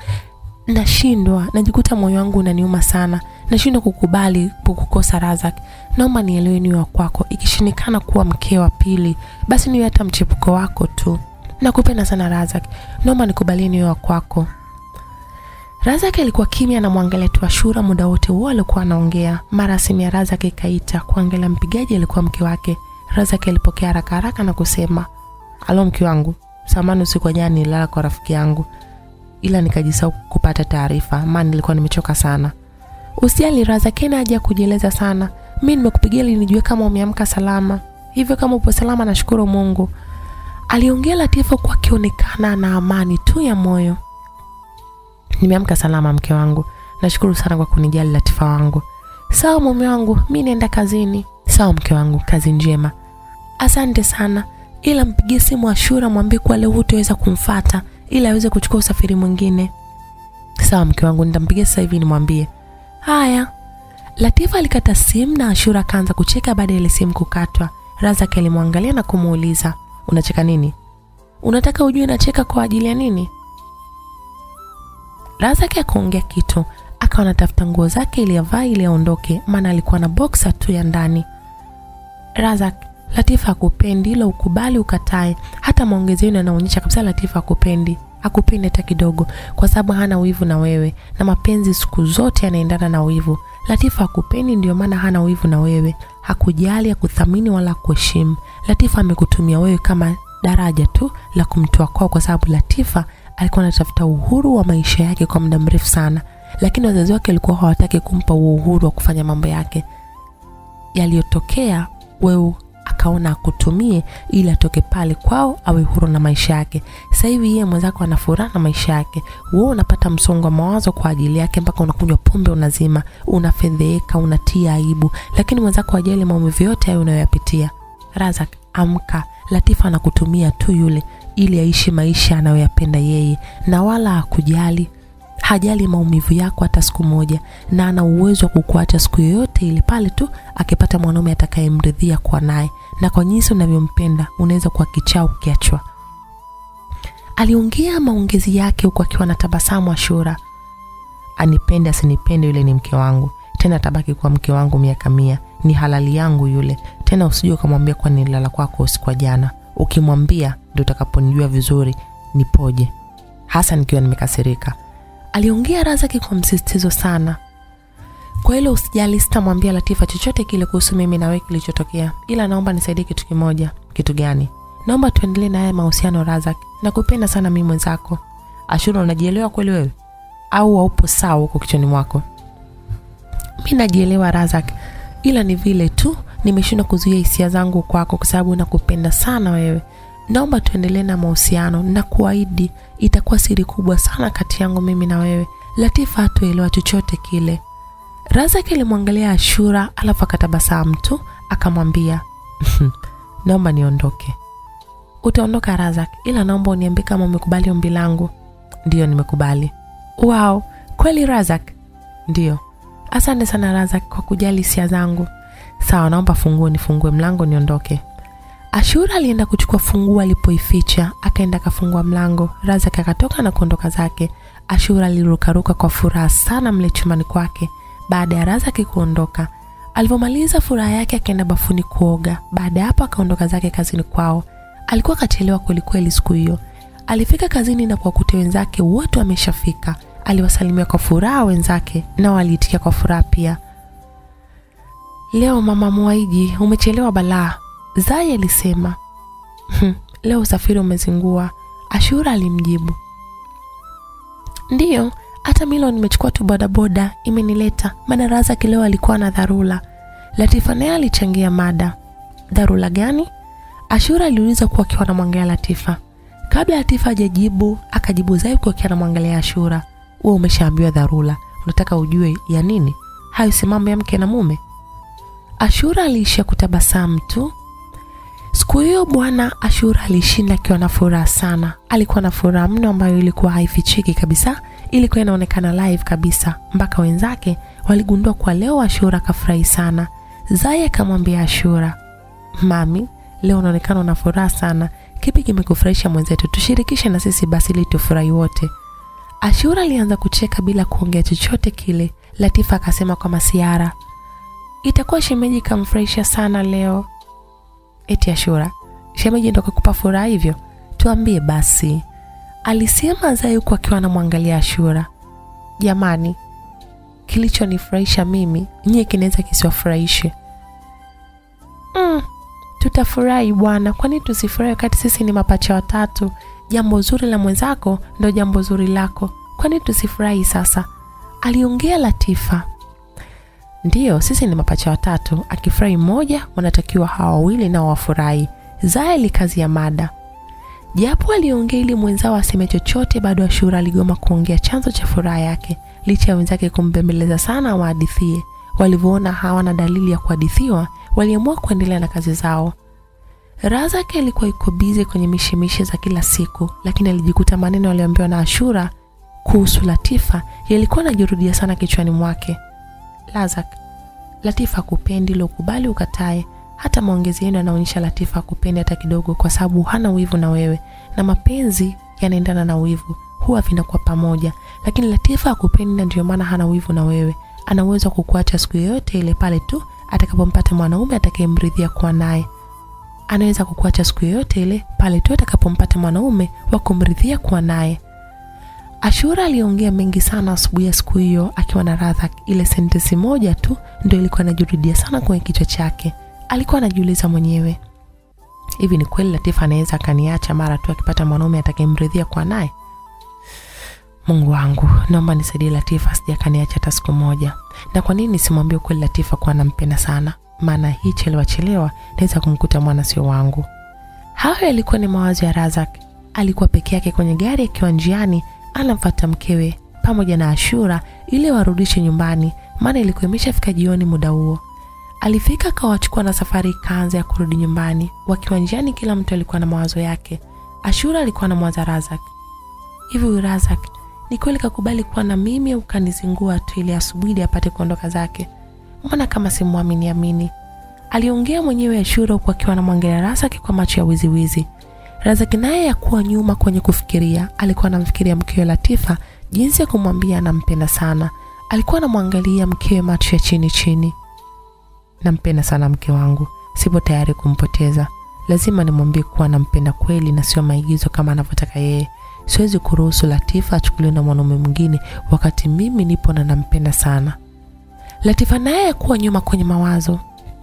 nashindwa. Najikuta moyo wangu unaniuma sana. Nashindwa kukubali kukukosa razak naomba nielewe niwe wa kwako. Ikishindikana kuwa mke wa pili basi niwe hata mchepuko wako tu. Nakupenda sana razak naomba nikubalie niwe wa kwako. Razak alikuwa kimya anamwangalia tu ashura muda wote huo alikuwa anaongea. Mara simu ya razak ikaita kuangalia mpigaji alikuwa mke wake. Razak alipokea haraka haraka na kusema halo mke wangu samani usiku jana nilala kwa rafiki yangu ila nikajisahau kupata taarifa. Maana nilikuwa nimechoka sana. Usijali raza kena haja kujieleza sana. Mi nimekupigia ili nijue kama umeamka salama. Hivyo kama upo salama nashukuru mungu. Aliongea latifa kwa akionekana na amani tu ya moyo. Nimeamka salama mke wangu. Nashukuru sana kwa kunijali latifa wangu. Sawa mume wangu. Mi naenda kazini. Sawa mke wangu. Kazi njema. Asante sana. Ila mpigie simu ashura mwambie kuwa leo hutaweza kumfata ili aweze kuchukua usafiri mwingine. Sawa mke wangu nitampigia sasa hivi nimwambie. Haya. Latifa alikata simu na ashura akaanza kucheka baada ya ile simu kukatwa. Razak alimwangalia na kumuuliza unacheka nini? Unataka ujue nacheka kwa ajili ya nini? Razak akaongea kitu akawa anatafuta nguo zake ili avaa ili aondoke maana alikuwa na boksa tu ya ndani. Razak latifa akupendi ila ukubali ukatae. Hata maongezi yenu yanaonyesha kabisa latifa akupendi akupendi hata kidogo kwa sababu hana wivu na wewe. Na mapenzi siku zote yanaendana na wivu. Latifa akupendi ndio maana hana wivu na wewe. Hakujali akuthamini wala kuheshimu latifa amekutumia wewe kama daraja tu la kumtoa kwao kwa sababu latifa alikuwa anatafuta uhuru wa maisha yake kwa muda mrefu sana. Lakini wazazi wake walikuwa hawataki kumpa huo uhuru wa kufanya mambo yake. Yaliyotokea wewe akaona akutumie ili atoke pale kwao awe huru na maisha yake. Sasa hivi yeye mwenzako ana furaha na maisha yake. Wewe unapata msongo wa mawazo kwa ajili yake mpaka unakunywa pombe unazima unafedheeka unatia aibu. Lakini mwenzako ajali maumivu yote hayo unayoyapitia. Razak amka. Latifa anakutumia tu yule ili aishi maisha anayoyapenda yeye. Na wala hakujali hajali maumivu yako hata siku moja na ana uwezo wa kukuacha siku yoyote ile pale tu akipata mwanaume atakayemridhia kuwa naye. Na kwa jinsi unavyompenda unaweza kuwa kichao kiachwa aliongea maongezi yake huku akiwa na tabasamu ashura. Anipende asinipende yule ni mke wangu. Tena atabaki kuwa mke wangu miaka mia. Ni halali yangu yule. Tena usijue ukamwambia kuwa nililala kwako usiku wa jana. Ukimwambia ndio utakaponijua vizuri nipoje. Hasa nikiwa nimekasirika aliongea razaki kwa msisitizo sana. Kwa hilo usijali sitamwambia latifa chochote kile kuhusu mimi na wewe kilichotokea. Ila naomba nisaidie kitu kimoja. Kitu gani? Naomba tuendelee na haya mahusiano razak nakupenda sana mimi mwenzako. Ashura unajielewa kweli wewe? Au haupo sawa huko kichwani mwako? Mi najielewa razak ila ni vile tu nimeshindwa kuzuia hisia zangu kwako kwa sababu nakupenda sana wewe naomba tuendelee na mahusiano na kuahidi itakuwa siri kubwa sana kati yangu mimi na wewe latifa hatuelewa chochote kile Razak alimwangalia Ashura alafu akatabasamu tu akamwambia, [LAUGHS] naomba niondoke. Utaondoka Razak, ila naomba uniambie kama umekubali ombi langu. Ndiyo, nimekubali. Wow, kweli Razak? Ndiyo. Asante sana Razak kwa kujali hisia zangu. Sawa, naomba funguo nifungue mlango niondoke. Ashura alienda kuchukua funguo alipoificha, akaenda akafungua mlango. Razak akatoka na kuondoka zake. Ashura alirukaruka kwa furaha sana mle chumani kwake baada ya Razak kuondoka. Alivyomaliza furaha yake, akaenda bafuni kuoga. Baada ya hapo, akaondoka zake kazini kwao. Alikuwa akachelewa kwelikweli siku hiyo. Alifika kazini na kuwakuta wenzake wote wameshafika. Aliwasalimia kwa furaha wenzake, nao waliitikia kwa furaha pia. Leo mama Mwaiji, umechelewa balaa, Zai alisema. Leo usafiri umezingua, Ashura alimjibu. Ndiyo, hata milo nimechukua tu bodaboda imenileta, maana Razaki leo alikuwa na dharura. Latifa naye alichangia mada. Dharura gani? Ashura aliuliza kuwa akiwa anamwangalia Latifa. Kabla Latifa hajajibu, akajibu Zai kuwa akiwa anamwangalia Ashura. Wewe umeshaambiwa dharura, unataka ujue ya nini? Hayo si mambo ya mke na mume. Ashura aliishia kutabasamu tu. Siku hiyo bwana Ashura alishinda akiwa na furaha sana. Alikuwa na furaha mno ambayo ilikuwa haifichiki kabisa, ilikuwa inaonekana live kabisa, mpaka wenzake waligundua kuwa leo Ashura akafurahi sana. Zai akamwambia Ashura, mami, leo unaonekana una furaha sana. Kipi kimekufurahisha mwenzetu? Tushirikishe na sisi basi ili tufurahi wote. Ashura alianza kucheka bila kuongea chochote kile. Latifa akasema kwa masiara, itakuwa shemeji kamfurahisha sana leo. Eti Ashura, shemeji ndo kakupa furaha hivyo? Tuambie basi, alisema Zai huku akiwa anamwangalia Ashura. Jamani, kilichonifurahisha mimi nyie kinaweza kisiwafurahishe. Mm, tutafurahi bwana, kwani tusifurahi wakati sisi ni mapacha watatu? Jambo zuri la mwenzako ndo jambo zuri lako, kwani tusifurahi sasa? Aliongea Latifa. Ndiyo, sisi ni mapacha watatu, akifurahi mmoja wanatakiwa hawa wawili nao wafurahi. Zaya likazi ya mada. Japo aliongea ili mwenzao aseme chochote, bado Ashura aligoma kuongea chanzo cha furaha yake, licha ya wenzake kumbembeleza sana wahadithie. Walivyoona hawana dalili ya kuhadithiwa, waliamua kuendelea na kazi zao. Razak alikuwa iko bize kwenye mishemishe za kila siku, lakini alijikuta maneno aliyoambiwa na Ashura kuhusu Latifa yalikuwa anajirudia sana kichwani mwake. Razak, Latifa akupendi, ilo ukubali ukatae. Hata maongezi yenu yanaonyesha Latifa akupendi hata kidogo, kwa sababu hana wivu na wewe, na mapenzi yanaendana na wivu, huwa vinakuwa pamoja. Lakini Latifa akupendi, na ndio maana hana wivu na wewe. Ana uwezo wa kukuacha siku yoyote ile pale tu atakapompata mwanaume atakayemridhia kuwa naye. Anaweza kukuacha siku yoyote ile pale tu atakapompata mwanaume wa kumridhia kuwa naye. Ashura aliongea mengi sana asubuhi ya siku hiyo akiwa na radha. Ile sentensi moja tu ndio ilikuwa inajirudia sana kwenye kichwa chake. Alikuwa anajiuliza mwenyewe, hivi ni kweli Latifa anaweza akaniacha mara tu akipata mwanaume atakayemridhia kwa naye? Mungu wangu, naomba nisaidie Latifa asije akaniacha hata siku moja. Na kwa nini nisimwambie ukweli Latifa kuwa nampenda sana? Maana hii chelewa chelewa naweza kumkuta mwana sio wangu. Hayo yalikuwa ni mawazo ya Razak. Alikuwa peke yake kwenye gari akiwa njiani anamfuata mkewe pamoja na Ashura ili warudishe nyumbani, maana ilikuwa imeshafika jioni muda huo. Alifika akawachukua na safari ikaanza ya kurudi nyumbani. Wakiwa njiani, kila mtu alikuwa na mawazo yake. Ashura alikuwa na mwaza Razak, hivi Razak ni kweli kakubali kuwa na mimi au kanizingua tu ili asubuhi apate kuondoka zake? Mbona kama simwamini amini? Aliongea mwenyewe Ashura huku akiwa anamwangalia Razak kwa macho ya wiziwizi. Razak naye yakuwa nyuma kwenye kufikiria, alikuwa anamfikiria mkewe Latifa jinsi ya kumwambia anampenda sana. Alikuwa anamwangalia mkewe macho ya chini chini. Nampenda sana mke wangu, sipo tayari kumpoteza. Lazima nimwambie kuwa nampenda kweli na sio maigizo kama anavyotaka yeye. Siwezi kuruhusu Latifa achukuliwe na mwanaume mwingine wakati mimi nipo na nampenda sana. Latifa naye yakuwa nyuma kwenye mawazo.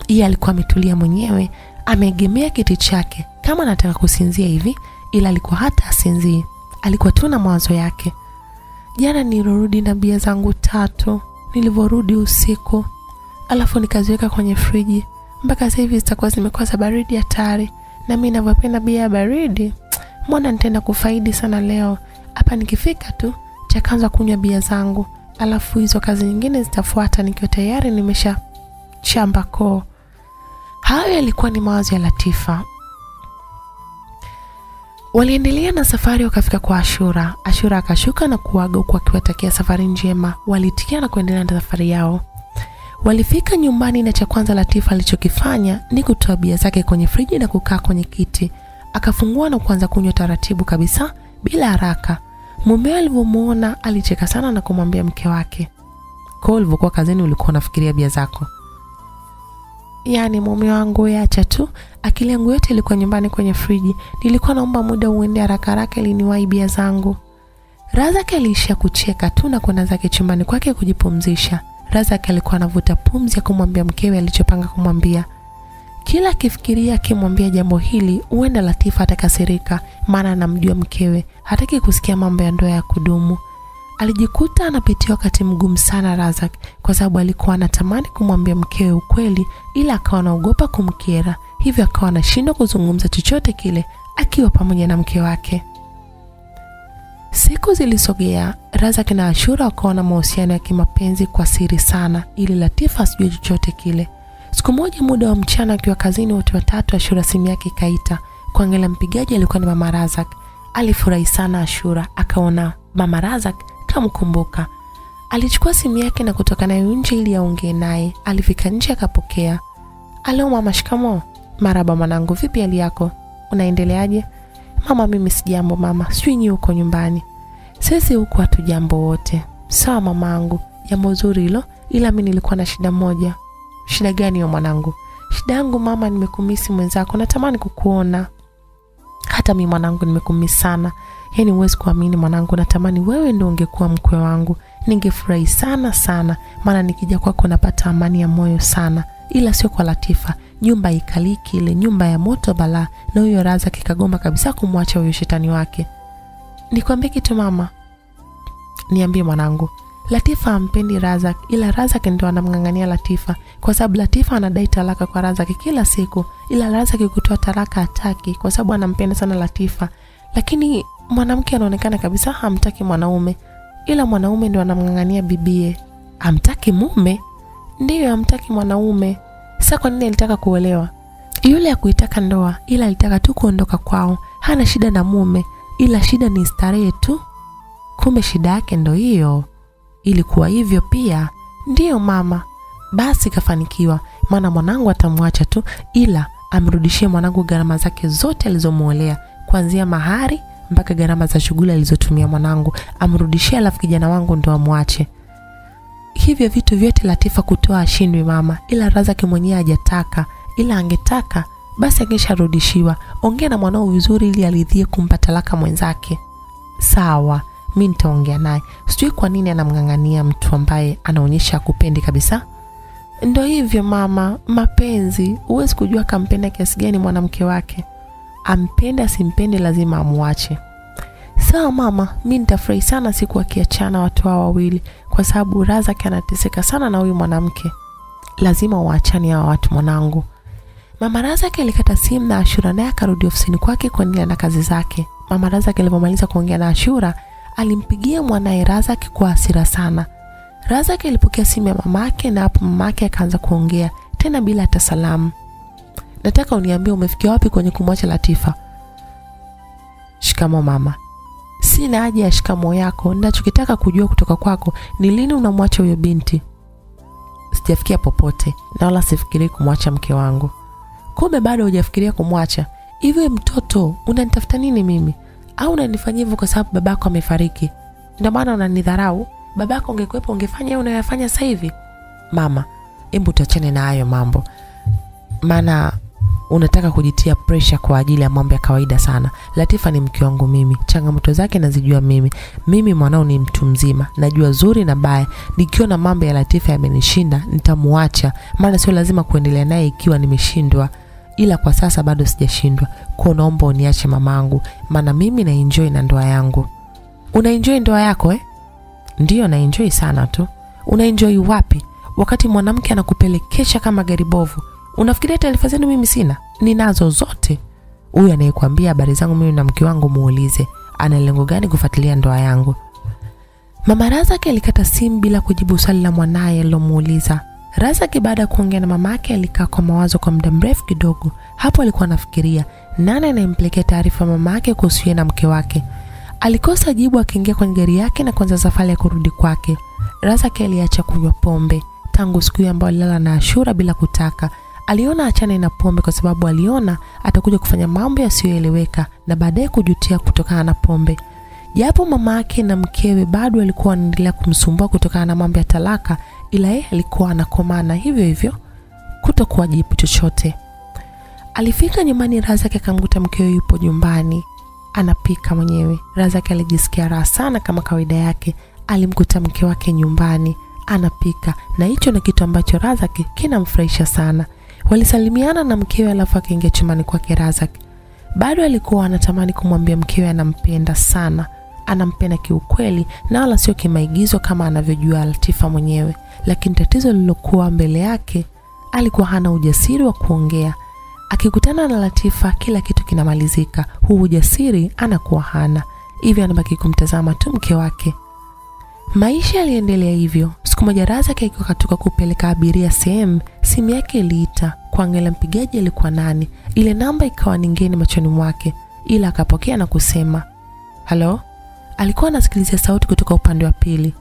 Yeye alikuwa ametulia mwenyewe, ameegemea kiti chake. Kama anataka kusinzia hivi, ila alikuwa hata asinzii. Alikuwa tu na mawazo yake. Jana nilirudi na bia zangu tatu, nilivyorudi usiku, alafu nikaziweka kwenye friji. Mpaka sasa hivi zitakuwa zimekuwa za baridi hatari, na mimi ninavyopenda bia ya baridi, mbona nitaenda kufaidi sana leo. Hapa nikifika tu chakanza kunywa bia zangu, alafu hizo kazi nyingine zitafuata nikiwa tayari nimesha chamba koo. Hayo yalikuwa ni mawazo ya Latifa. Waliendelea na safari, wakafika kwa Ashura. Ashura akashuka na kuaga huku akiwatakia safari njema. Walitikia na kuendelea na safari yao. Walifika nyumbani na cha kwanza Latifa alichokifanya ni kutoa bia zake kwenye friji na kukaa kwenye kiti. Akafungua na kuanza kunywa taratibu kabisa bila haraka. mume alivyomwona alicheka sana na kumwambia mke wake, kwa ulivyokuwa kazini ulikuwa unafikiria bia zako? Yaani mume wangu yacha tu, akili yangu yote ilikuwa nyumbani kwenye friji. Nilikuwa naomba muda uende haraka haraka ili niwahi bia zangu. Razak aliishia kucheka tu na kwenda zake chumbani kwake kujipumzisha. Razak alikuwa anavuta pumzi ya kumwambia mkewe alichopanga kumwambia. Kila akifikiria akimwambia jambo hili, huenda Latifa atakasirika, maana anamjua mkewe, hataki kusikia mambo ya ndoa ya kudumu. Alijikuta anapitia wakati mgumu sana Razak, kwa sababu alikuwa anatamani kumwambia mkewe ukweli, ila akawa anaogopa kumkera, hivyo akawa anashindwa kuzungumza chochote kile akiwa pamoja na mke wake. Siku zilisogea, Razak na Ashura wakawa na mahusiano ya kimapenzi kwa siri sana, ili Latifa asijue chochote kile. Siku moja muda wa mchana akiwa kazini, wote watatu, Ashura simu yake ikaita. Kuangalia mpigaji alikuwa ni mama Razak. Alifurahi sana Ashura, akaona mama Razak kamkumbuka. Alichukua simu yake na kutoka nayo nje ili aongee naye. Alifika nje akapokea. Alo mama, shikamo. Maraba mwanangu, vipi hali yako? Unaendeleaje? Mama, mimi sijambo mama, sijui nyi huko nyumbani. Sisi huku hatu jambo wote. Sawa mamangu, jambo zuri hilo, ila mi nilikuwa na shida moja. Shida gani hiyo mwanangu? Shida yangu mama, nimekumisi mwenzako, natamani kukuona. Hata mi mwanangu, nimekumisi sana. Yaani huwezi kuamini mwanangu, natamani wewe ndio ungekuwa mkwe wangu. Ningefurahi sana sana, maana nikija kwako napata amani ya moyo sana, ila sio kwa Latifa. Nyumba ikaliki ile nyumba ya moto balaa, na huyo Raza kikagoma kabisa kumwacha huyo shetani wake. Nikwambie kitu mama, niambie mwanangu. Latifa ampendi Razak, ila Razak ndo anamng'ang'ania Latifa kwa sababu Latifa anadai talaka kwa Razak kila siku, ila Razak kutoa talaka hataki kwa sababu anampenda sana Latifa. Lakini mwanamke anaonekana kabisa hamtaki mwanaume, ila mwanaume ndio anamng'ang'ania bibie. amtaki mume? Ndiyo, amtaki mwanaume. Sasa kwa nini alitaka kuolewa? Yule hakuitaka ndoa, ila alitaka tu kuondoka kwao. Hana shida na mume, ila shida ni starehe tu. Kumbe shida yake ndo hiyo. Ilikuwa hivyo pia. Ndiyo mama. Basi kafanikiwa, maana mwanangu atamwacha tu, ila amrudishie mwanangu gharama zake zote alizomuolea, kuanzia mahari mpaka gharama za shughuli alizotumia mwanangu, amrudishie, alafu kijana wangu ndo amwache. Hivyo vitu vyote Latifa kutoa ashindwi mama, ila Razaki mwenyewe hajataka, ila angetaka basi angesharudishiwa. Ongea na mwanao vizuri, ili aridhie kumpa talaka mwenzake. Sawa, mi nitaongea naye. Sijui kwa nini anamng'ang'ania mtu ambaye anaonyesha kupendi kabisa. Ndo hivyo mama, mapenzi. Huwezi kujua kampenda kiasi gani mwanamke wake. Ampende asimpende, lazima amwache. Sawa mama, mi nitafurahi sana siku akiachana watu hao wawili, kwa sababu Razak anateseka sana na huyu mwanamke. Lazima waachane hawa watu mwanangu. Mama Razak alikata simu na Ashura naye akarudi ofisini kwake kuendelea na kazi zake. Mama Razak alivyomaliza kuongea na Ashura, alimpigia mwanaye Razak kwa hasira sana. Razak alipokea simu ya mamake na hapo mamake akaanza kuongea tena bila hata salamu. Nataka uniambie umefikia wapi kwenye kumwacha Latifa? Shikamo mama. Sina haja ya shikamo yako, ninachokitaka kujua kutoka kwako ni lini unamwacha huyo binti. Sijafikia popote na wala sifikirii kumwacha mke wangu. Kumbe bado hujafikiria kumwacha? Hivyo mtoto, unanitafuta nini mimi? Au unanifanyia hivyo kwa sababu babako amefariki? Ndio maana unanidharau? Babako ungekuwepo ungefanya yeye unayoyafanya sasa hivi? Mama, hebu tuachane na hayo mambo, maana unataka kujitia presha kwa ajili ya mambo ya kawaida sana. Latifa ni mke wangu mimi, changamoto zake nazijua mimi. Mimi mwanao ni mtu mzima, najua zuri na baya. Nikiona mambo ya Latifa yamenishinda, nitamuacha, maana sio lazima kuendelea naye ikiwa nimeshindwa, ila kwa sasa bado sijashindwa. Kwa naomba uniache mamangu, maana mimi na enjoy na ndoa yangu. Una enjoy ndoa yako eh? Ndiyo, na enjoy sana tu. Una enjoy wapi wakati mwanamke anakupelekesha kama gari bovu? Unafikiria taarifa zenu mimi sina? Ninazo zote. Huyu anayekwambia habari zangu mimi na mke wangu muulize, ana lengo gani kufuatilia ndoa yangu? Mama Razaki alikata simu bila kujibu swali la mwanaye alilomuuliza. Razaki baada ya kuongea na mama yake alikaa kwa mawazo kwa muda mrefu kidogo. Hapo alikuwa anafikiria nani anayempelekea taarifa mama yake kuhusu na mke wake. Alikosa jibu akiingia kwenye gari yake na kuanza safari ya kurudi kwake. Razaki aliacha kunywa pombe tangu siku hiyo ambayo alilala na Ashura bila kutaka. Aliona achane na pombe kwa sababu aliona atakuja kufanya mambo yasiyoeleweka na baadaye kujutia kutokana na pombe. Japo mama yake na mkewe bado alikuwa wanaendelea kumsumbua kutokana na mambo ya talaka, ila yeye alikuwa anakomana hivyo hivyo kutokuwa jibu chochote. Alifika nyumbani, Razaki akamkuta mkewe yupo nyumbani anapika mwenyewe. Razaki alijisikia raha sana kama kawaida yake, alimkuta mke wake nyumbani anapika, na hicho na kitu ambacho Razaki kinamfurahisha sana. Walisalimiana na mkewe, alafu akaingia chumbani kwake. Razak. bado alikuwa anatamani kumwambia mkewe anampenda sana, anampenda kiukweli na wala sio kimaigizo kama anavyojua Latifa mwenyewe, lakini tatizo lililokuwa mbele yake, alikuwa hana ujasiri wa kuongea. Akikutana na Latifa kila kitu kinamalizika, huu ujasiri anakuwa hana, hivyo anabaki kumtazama tu mke wake. Maisha yaliendelea hivyo. Siku moja Razaki akiwa katoka kupeleka abiria sehemu, simu yake iliita. Kuangalia mpigaji alikuwa nani, ile namba ikawa ningeni machoni mwake, ila akapokea na kusema halo. Alikuwa anasikilizia sauti kutoka upande wa pili.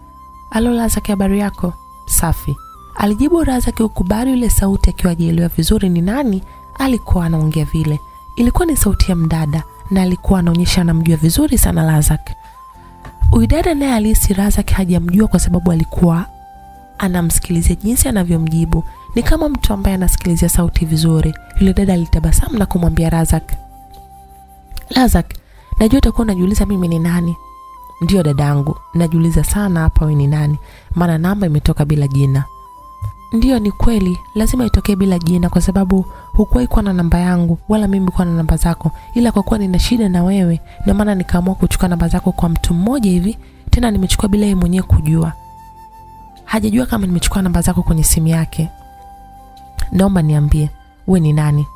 Halo Razak, habari yako? Safi, alijibu Razak ukubali ile sauti akiwa hajaelewa vizuri ni nani alikuwa anaongea vile. Ilikuwa ni sauti ya mdada na alikuwa anaonyesha anamjua vizuri sana Razak. Huyu dada naye alihisi Razak hajamjua kwa sababu alikuwa anamsikilizia jinsi anavyomjibu, ni kama mtu ambaye anasikilizia sauti vizuri. Yule dada alitabasamu na kumwambia Razak, Razak, najua utakuwa unajiuliza mimi ni nani. Ndiyo dadangu, najiuliza sana hapa wewe ni nani, maana namba imetoka bila jina. Ndiyo, ni kweli, lazima itokee bila jina kwa sababu hukuwai kuwa na namba yangu wala mimi kuwa na namba zako, ila kwa kuwa nina shida na wewe, ndio maana nikaamua kuchukua namba zako kwa mtu mmoja hivi. Tena nimechukua bila yeye mwenyewe kujua, hajajua kama nimechukua namba zako kwenye simu yake. Naomba niambie, we ni nani?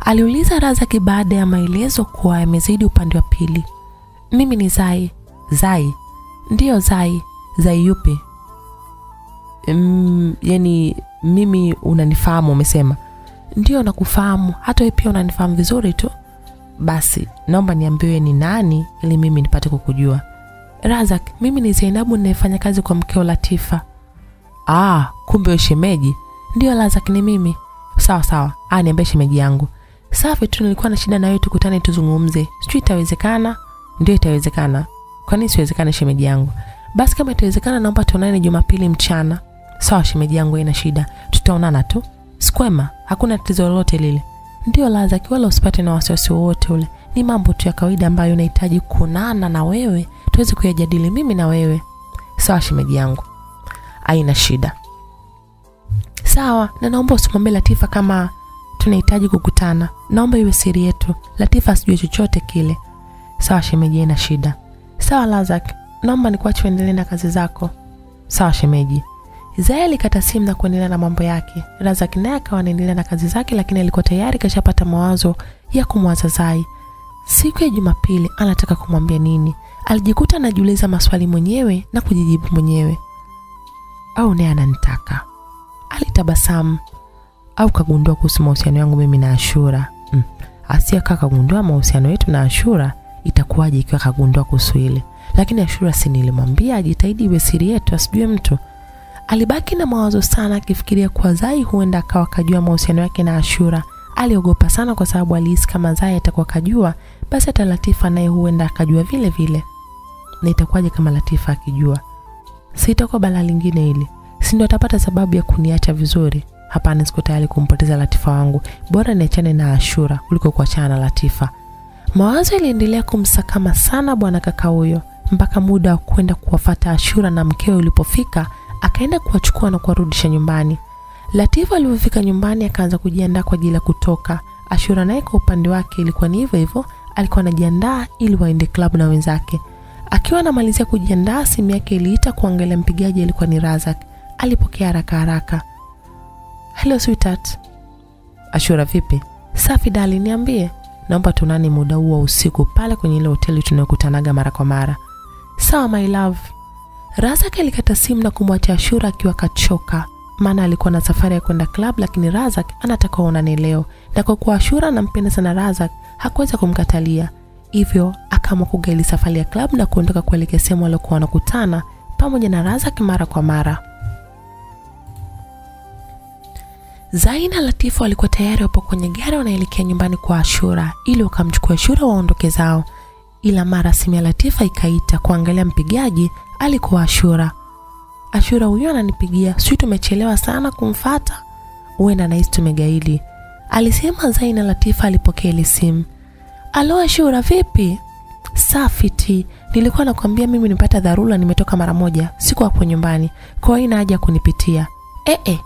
aliuliza Razaki baada ya maelezo kuwa yamezidi upande wa pili. Mimi ni Zai. Zai? Ndiyo, Zai. Zai yupi? Mm, yani mimi unanifahamu umesema? Ndio nakufahamu, hata pia unanifahamu vizuri tu. Basi naomba niambiwe ni nani ili mimi nipate kukujua. Razak, mimi ni Zainabu ninayefanya kazi kwa mkeo Latifa. Ah, kumbe shemeji? Ndio Razak, ni mimi. Sawa sawa. Ah, niambie shemeji yangu. Safi tu, nilikuwa na shida na wewe, tukutane tuzungumze. Sijui itawezekana? Ndio itawezekana. Kwa nini siwezekane shemeji yangu? Basi kama itawezekana, naomba tuonane Jumapili mchana. Sawa shemeji yangu, ina shida, tutaonana tu. skwema hakuna tatizo lolote lile. Ndio Lazaki, wala usipate na wasiwasi wowote ule, ni mambo tu ya kawaida ambayo unahitaji kunana na wewe tuweze kuyajadili mimi na wewe. Sawa shemeji yangu, aina shida. Sawa, na naomba usimwambie Latifa kama tunahitaji kukutana, naomba iwe siri yetu, Latifa asijue chochote kile. Sawa shemeji, aina shida. Sawa Lazak, naomba nikuache uendelee na kazi zako. Sawa shemeji. Zai alikata simu na kuendelea na mambo yake. Razak naye akawa anaendelea na kazi zake, lakini alikuwa tayari kashapata mawazo ya kumwaza Zai. Siku ya Jumapili anataka kumwambia nini? Alijikuta anajiuliza maswali mwenyewe na kujijibu mwenyewe. Au naye ananitaka? Alitabasamu. Au kagundua kuhusu mahusiano yangu mimi na Ashura? Mm. Asia kaka kagundua mahusiano yetu na Ashura, itakuwaje ikiwa kagundua kuhusu ile? Lakini Ashura si nilimwambia ajitahidi iwe siri yetu, asijue mtu. Alibaki na mawazo sana akifikiria kuwa Zai huenda akawa kajua mahusiano yake na Ashura. Aliogopa sana kwa sababu alihisi kama Zai atakuwa kajua, basi hata Latifa naye huenda akajua vile vile. Na itakuwaje kama Latifa akijua? Si itakuwa balaa lingine hili. Si atapata sababu ya kuniacha vizuri? Hapana, siko tayari kumpoteza Latifa wangu. Bora niachane na Ashura kuliko kuachana na Latifa. Mawazo yaliendelea kumsakama sana bwana kaka huyo mpaka muda wa kwenda kuwafata Ashura na mkeo ulipofika akaenda kuwachukua na kuwarudisha nyumbani. Latifa alipofika nyumbani akaanza kujiandaa kwa ajili ya kutoka. Ashura naye kwa upande wake ilikuwa ni hivyo hivyo, alikuwa anajiandaa ili waende klabu na wenzake. Akiwa anamalizia kujiandaa, simu yake iliita kuangalia mpigaji, alikuwa ni Razak. Alipokea haraka haraka. Hello sweetheart. Ashura, vipi? Safi dali, niambie. Naomba tunani muda huo usiku pale kwenye ile hoteli tunayokutanaga mara kwa mara. Sawa my love. Razak alikata simu na kumwacha Ashura akiwa kachoka, maana alikuwa na safari ya kwenda club, lakini Razak anataka waonane leo, na kwa kuwa Ashura anampenda sana Razak hakuweza kumkatalia, hivyo akaamua kugaili safari ya club na kuondoka kuelekea sehemu waliokuwa wanakutana pamoja na Razak mara kwa mara. Zaina Latifu walikuwa tayari wapo kwenye gari wanaelekea nyumbani kwa Ashura ili wakamchukua Ashura waondoke zao, ila mara simu ya Latifa ikaita kuangalia mpigaji alikuwa Ashura. Ashura huyo ananipigia, sijui tumechelewa sana kumfata, huenda nahisi tumegaili, alisema Zaina Latifa alipokea ile simu. Alo Ashura, vipi? Safi ti, nilikuwa nakwambia mimi nimepata dharura, nimetoka mara moja, siko hapo nyumbani, kwa hiyo ina haja kunipitia. Eh eh,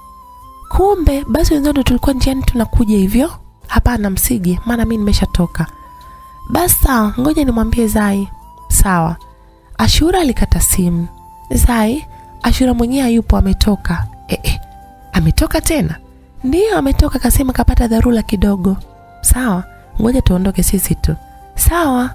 kumbe basi wenzetu tulikuwa njiani tunakuja hivyo? Hapana, msije, maana mimi nimeshatoka. Basi sawa, ngoja nimwambie Zai. Sawa. Ashura alikata simu. Zai, Ashura mwenyewe hayupo, ametoka. Eh eh, ametoka tena? Ndiyo, ametoka, kasema kapata dharura kidogo. Sawa, ngoja tuondoke sisi tu. Sawa.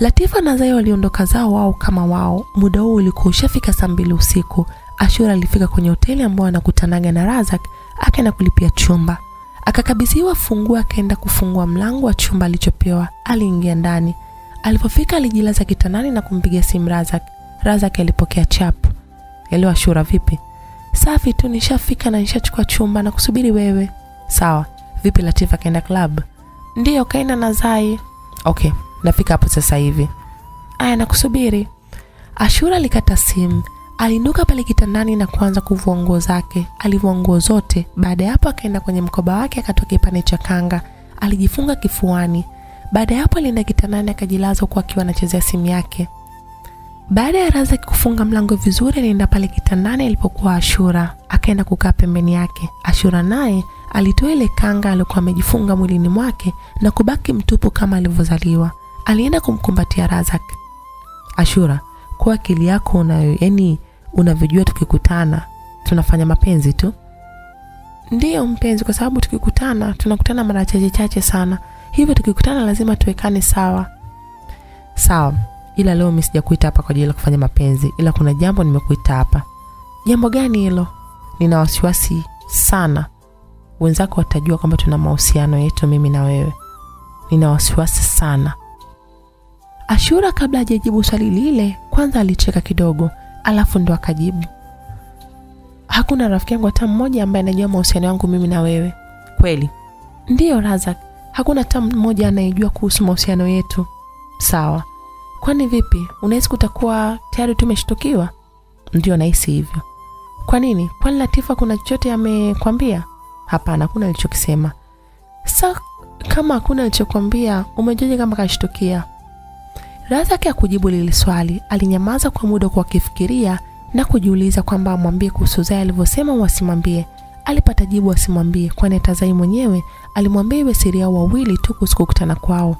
Latifa na Zai waliondoka zao wao kama wao. Muda huo ulikuwa ushafika saa mbili usiku. Ashura alifika kwenye hoteli ambayo anakutanaga na Razak, akaenda kulipia chumba. Akakabidhiwa funguo, akaenda kufungua mlango wa chumba alichopewa. Aliingia ndani. Alipofika alijilaza kitandani na kumpiga simu Razak. Razak alipokea chapu. Elewa Shura, vipi? Safi tu, nishafika na nishachukua chumba na kusubiri wewe. Sawa. Vipi Latifa kaenda club? Ndiyo, kaenda na Zai. Okay, nafika hapo sasa hivi. Aya, nakusubiri. Ashura alikata simu. Aliinuka pale kitandani na kuanza kuvua nguo zake. Alivua nguo zote. Baada ya hapo akaenda kwenye mkoba wake akatoa kipande cha kanga. Alijifunga kifuani. Baada ya hapo alienda kitandani akajilaza huku akiwa anachezea simu yake. Baada ya Razak kufunga mlango vizuri, alienda pale kitandani alipokuwa Ashura, akaenda kukaa pembeni yake. Ashura naye alitoa ile kanga aliyokuwa amejifunga mwilini mwake na kubaki mtupu kama alivyozaliwa. Alienda kumkumbatia Razak. Ashura, kwa akili yako unayo, yani unavyojua, tukikutana tunafanya mapenzi tu. Ndiyo mpenzi, kwa sababu tukikutana tunakutana mara chache chache sana, hivyo tukikutana lazima tuwekane sawa. Sawa, ila leo mimi sijakuita hapa kwa ajili ya kufanya mapenzi, ila kuna jambo nimekuita hapa. Jambo gani hilo? Nina wasiwasi sana wenzako watajua kwamba tuna mahusiano yetu mimi na wewe. Nina wasiwasi sana. Ashura kabla hajajibu swali lile, kwanza alicheka kidogo, alafu ndo akajibu, hakuna rafiki yangu hata mmoja ambaye anajua mahusiano yangu mimi na wewe. Kweli? Ndiyo Razak, hakuna hata mmoja anayejua kuhusu mahusiano yetu. Sawa. Kwani vipi, unahisi kutakuwa tayari tumeshtukiwa? Ndio, nahisi hivyo. Kwa nini? Kwani Latifa kuna chochote amekwambia? Hapana, hakuna alichokisema. Sa kama hakuna alichokwambia, umejuaje kama kashtukia? Razak hakujibu lili swali, alinyamaza kwa muda kwa akifikiria na kujiuliza kwamba amwambie kuhusu zae alivyosema au asimwambie. Alipata jibu asimwambie, kwani Atazai mwenyewe alimwambia iwe siri yao wawili tu kuhusu kukutana kwao.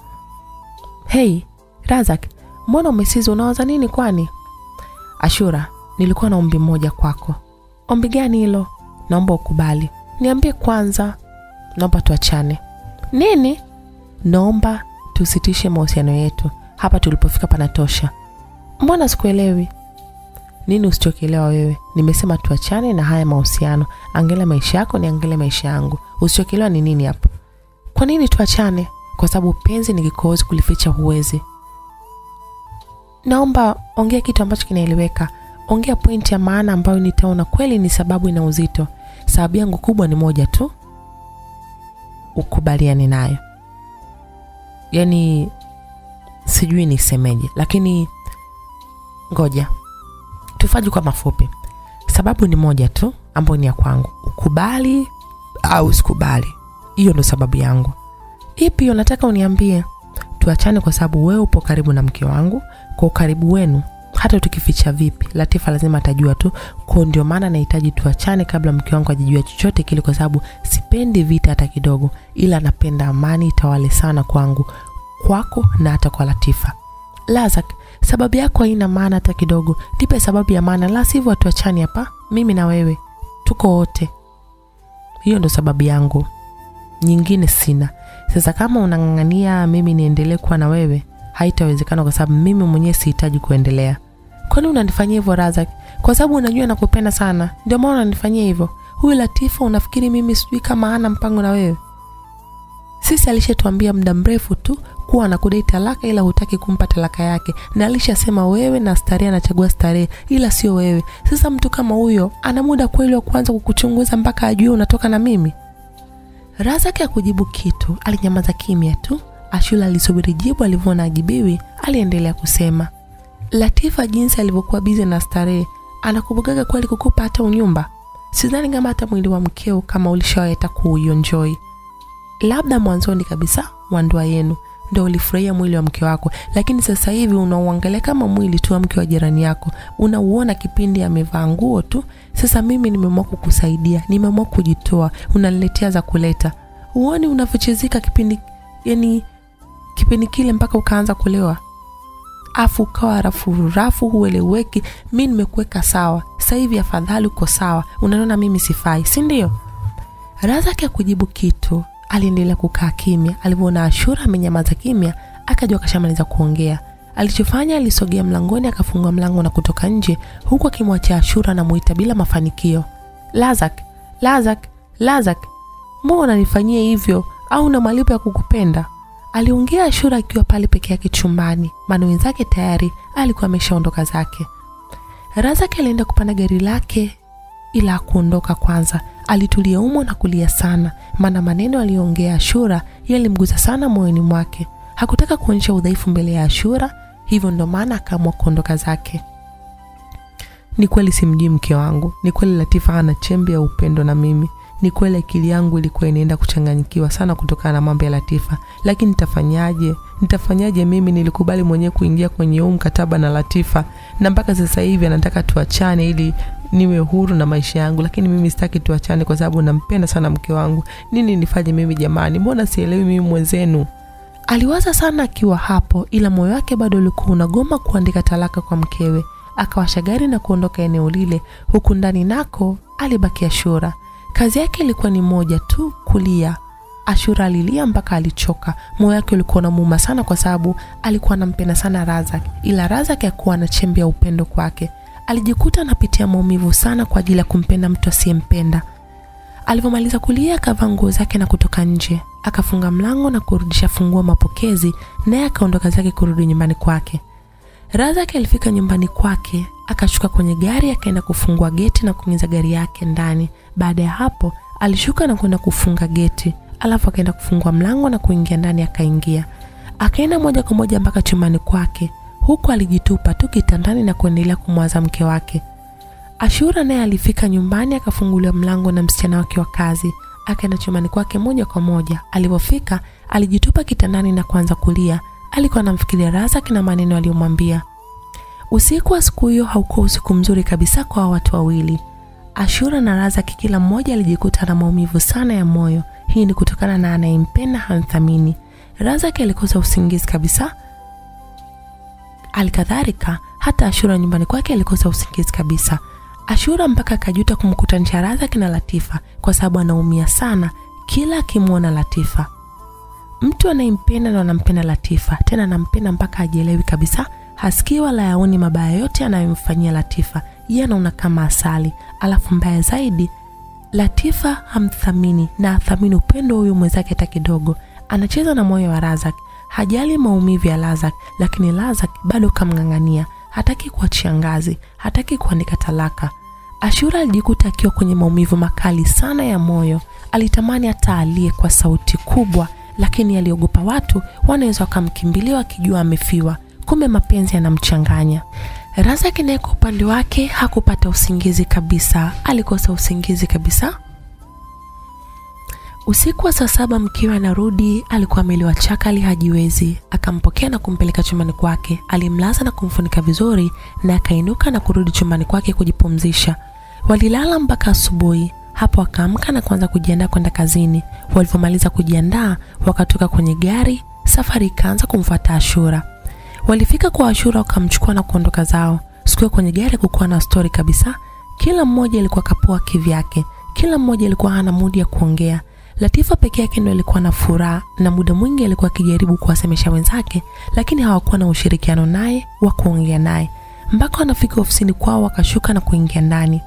Hei Razak, mbona umesizi? Unawaza nini kwani? Ashura, nilikuwa na ombi mmoja kwako. Ombi gani hilo? Naomba ukubali. Niambie kwanza. Naomba tuachane. Nini? Naomba tusitishe mahusiano yetu. Hapa tulipofika panatosha. Mbona sikuelewi? Nini usichokielewa wewe? Nimesema tuachane na haya mahusiano. angele maisha yako, ni angele maisha yangu. Usichokielewa ni nini hapo? Kwa nini tuachane? Kwa sababu penzi ni kikohozi, kulificha huwezi. Naomba ongea kitu ambacho kinaeleweka. Ongea pointi ya maana ambayo nitaona kweli ni sababu ina uzito. Sababu yangu kubwa ni moja tu, ukubaliane nayo. Yaani sijui nisemeje, lakini ngoja tufanye kwa mafupi. Sababu ni moja tu ambayo ni ya kwangu, ukubali au usikubali. Hiyo ndo sababu yangu. Ipi unataka uniambie? Tuachane kwa sababu wewe upo karibu na mke wangu. Kwa ukaribu wenu, hata tukificha vipi, Latifa lazima atajua tu. Kwa ndio maana nahitaji tuachane kabla mke wangu ajijua chochote kile, kwa sababu sipendi vita hata kidogo, ila napenda amani itawale sana kwangu, kwako na hata kwa Latifa. Lazak, sababu yako haina maana hata kidogo. Nipe sababu ya maana, la sivyo hatuachani hapa, mimi na wewe tuko wote. Hiyo ndo sababu yangu, nyingine sina. Sasa kama unang'ang'ania mimi niendelee kuwa na wewe, haitawezekana kwa sababu mimi mwenyewe sihitaji kuendelea. Kwa kwani unanifanyia hivyo Razak? Kwa sababu unajua nakupenda sana, ndio maana unanifanyia hivyo. Huyu Latifa unafikiri mimi sijui kama hana mpango na wewe? Sisi alishetuambia muda mrefu tu kuwa anakudai talaka, ila hutaki kumpa talaka yake, na alishasema wewe na starehe anachagua starehe, ila sio wewe. Sasa mtu kama huyo ana muda kweli wa kuanza kukuchunguza mpaka ajue unatoka na mimi? razaki ya kujibu kitu, alinyamaza kimya tu. ashula alisubiri jibu, alivyoona ajibiwi, aliendelea kusema, Latifa jinsi alivyokuwa bize na starehe, anakumbukaga kweli kukupa hata unyumba? Sidhani kama hata mwili wa mkeo kama ulishawaeta kuuenjoy. Labda mwanzoni kabisa wa ndoa yenu ndo ulifurahia mwili wa mke wako, lakini sasa hivi unauangalia kama mwili tu wa mke wa jirani yako, unauona kipindi amevaa nguo tu. Sasa mimi nimeamua kukusaidia, nimeamua kujitoa, unaniletea za kuleta. Uoni unavyochezika kipindi, yani kipindi kile mpaka ukaanza kulewa, afu ukawa rafu rafu, hueleweki. Mi nimekuweka sawa, sasa hivi afadhali uko sawa, unaona mimi sifai, si ndio? Razaki ya kujibu kitu aliendelea kukaa kimya. Alivyoona Ashura amenyamaza kimya, akajua kashamaliza kuongea. Alichofanya, alisogea mlangoni, akafungua mlango na kutoka nje, huku akimwachia Ashura anamuita bila mafanikio, Lazak, Lazak, Lazak, mbona unanifanyia hivyo? Au na malipo ya kukupenda? Aliongea Ashura akiwa pale peke yake chumbani, maana wenzake tayari alikuwa ameshaondoka zake. Razak alienda kupanda gari lake, ila hakuondoka kwanza alitulia umo na kulia sana, maana maneno aliyoongea Ashura yalimguza sana moyoni mwake. Hakutaka kuonyesha udhaifu mbele ya Ashura, hivyo ndo maana akaamua kuondoka zake. Ni kweli simjui mke wangu, ni kweli Latifa ana chembe ya upendo na mimi, ni kweli akili yangu ilikuwa inaenda kuchanganyikiwa sana kutokana na mambo ya Latifa, lakini nitafanyaje? Nitafanyaje? Mimi nilikubali mwenyewe kuingia kwenye huu mkataba na Latifa, na mpaka sasa hivi anataka tuachane ili niwe huru na maisha yangu, lakini mimi sitaki tuachane kwa sababu nampenda sana mke wangu. Nini nifanye mimi jamani? Mbona sielewi mimi mwenzenu? Aliwaza sana akiwa hapo, ila moyo wake bado ulikuwa unagoma kuandika talaka kwa mkewe. Akawasha gari na kuondoka eneo lile, huku ndani nako alibakia Ashura. Kazi yake ilikuwa ni moja tu, kulia. Ashura alilia mpaka alichoka. Moyo wake ulikuwa unamuuma sana, kwa sababu alikuwa anampenda sana Razak, ila Razak hakuwa na chembe ya upendo kwake. Alijikuta anapitia maumivu sana kwa ajili ya kumpenda mtu asiyempenda. Alivyomaliza kulia, akavaa nguo zake na kutoka nje, akafunga mlango na kurudisha funguo mapokezi, naye akaondoka zake kurudi nyumbani kwake. Razak alifika nyumbani kwake, akashuka kwenye gari, akaenda kufungua geti na kuingiza gari yake ndani. Baada ya hapo, alishuka na kwenda kufunga geti, alafu akaenda kufungua mlango na kuingia ndani. Akaingia akaenda moja kwa moja mpaka chumbani kwake huku alijitupa tu kitandani na kuendelea kumwaza mke wake. Ashura naye alifika nyumbani akafunguliwa mlango na msichana wake wa kazi, akaenda chumbani kwake moja kwa moja. Alipofika alijitupa kitandani na kuanza kulia. Alikuwa anamfikiria Razak na maneno aliyomwambia. Usiku wa siku hiyo haukuwa usiku mzuri kabisa kwa watu wawili. Ashura na Razak, kila mmoja alijikuta na maumivu sana ya moyo. Hii ni kutokana na anayempenda hamthamini. Razak alikosa usingizi kabisa. Alikadhalika hata Ashura nyumbani kwake alikosa usingizi kabisa. Ashura mpaka akajuta kumkutanisha Razak na Latifa kwa sababu anaumia sana kila akimwona Latifa. Mtu anayempenda na anampenda Latifa, tena anampenda mpaka ajielewi kabisa, hasikii wala yaoni mabaya yote anayomfanyia Latifa. Yeye anaona kama asali, alafu mbaya zaidi, Latifa hamthamini na athamini upendo huyu mwenzake hata kidogo. Anacheza na moyo wa Razak, hajali maumivu ya Lazak, lakini Lazak bado kamng'ang'ania, hataki kuachia ngazi, hataki kuandika talaka. Ashura alijikuta akiwa kwenye maumivu makali sana ya moyo. Alitamani hata alie kwa sauti kubwa, lakini aliogopa watu wanaweza wakamkimbilia wakijua amefiwa. Kumbe mapenzi yanamchanganya. Razak naye kwa upande wake hakupata usingizi kabisa, alikosa usingizi kabisa. Usiku wa saa saba mkiwa anarudi, alikuwa ameliwa chakali hajiwezi. Akampokea na kumpeleka chumbani kwake, alimlaza na kumfunika vizuri, na akainuka na kurudi chumbani kwake kujipumzisha. Walilala mpaka asubuhi. Hapo akaamka na kuanza kujiandaa kwenda kazini. Walivyomaliza kujiandaa, wakatoka kwenye gari, safari ikaanza kumfuata Ashura. Walifika kwa Ashura, wakamchukua na kuondoka zao. Siku hiyo kwenye gari kukuwa na stori kabisa, kila mmoja alikuwa kapoa kivyake, kila mmoja alikuwa hana mudi ya kuongea. Latifa peke yake ndo alikuwa na furaha na muda mwingi alikuwa akijaribu kuwasemesha wenzake, lakini hawakuwa na ushirikiano naye wa kuongea naye. mpaka wanafika ofisini kwao wakashuka na kuingia ndani.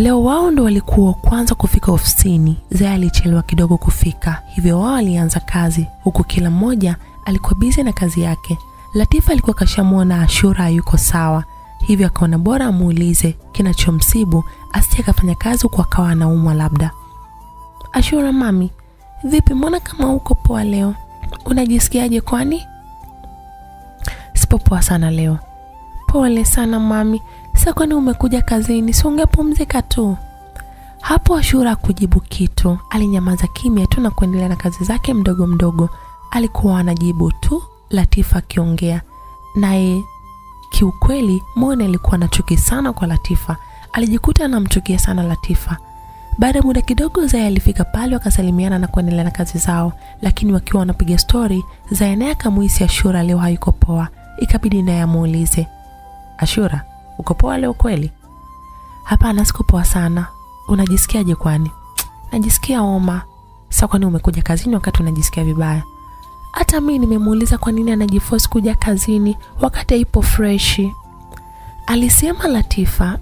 Leo wao ndo walikuwa wa kwanza kufika ofisini. Zaya alichelewa kidogo kufika, hivyo wao walianza kazi huku kila mmoja alikuwa bize na kazi yake. Latifa alikuwa kashamwona Ashura hayuko sawa, hivyo akaona bora amuulize kinachomsibu asije akafanya kazi huku akawa anaumwa labda. Ashura, mami, vipi, mbona kama uko poa leo? Unajisikiaje kwani? Sipo poa sana leo. Pole sana mami. Sasa kwani umekuja kazini, si ungepumzika tu? Hapo Ashura kujibu kitu, alinyamaza kimya tu na kuendelea na kazi zake mdogo mdogo. Alikuwa anajibu tu Latifa akiongea naye. Kiukweli Mone alikuwa na chuki sana kwa Latifa, alijikuta anamchukia sana Latifa. Baada ya muda kidogo, Zaya alifika pale, wakasalimiana na kuendelea na kazi zao, lakini wakiwa wanapiga stori, Zaya naye akamuhisi Ashura leo hayuko poa, ikabidi naye amuulize, Ashura, uko poa leo kweli? Hapana, siko poa sana. Unajisikiaje kwani? Najisikia homa. Sasa kwani umekuja kazini wakati unajisikia vibaya? Hata mimi nimemuuliza kwa nini anajiforce kuja kazini wakati ipo freshi, alisema Latifa.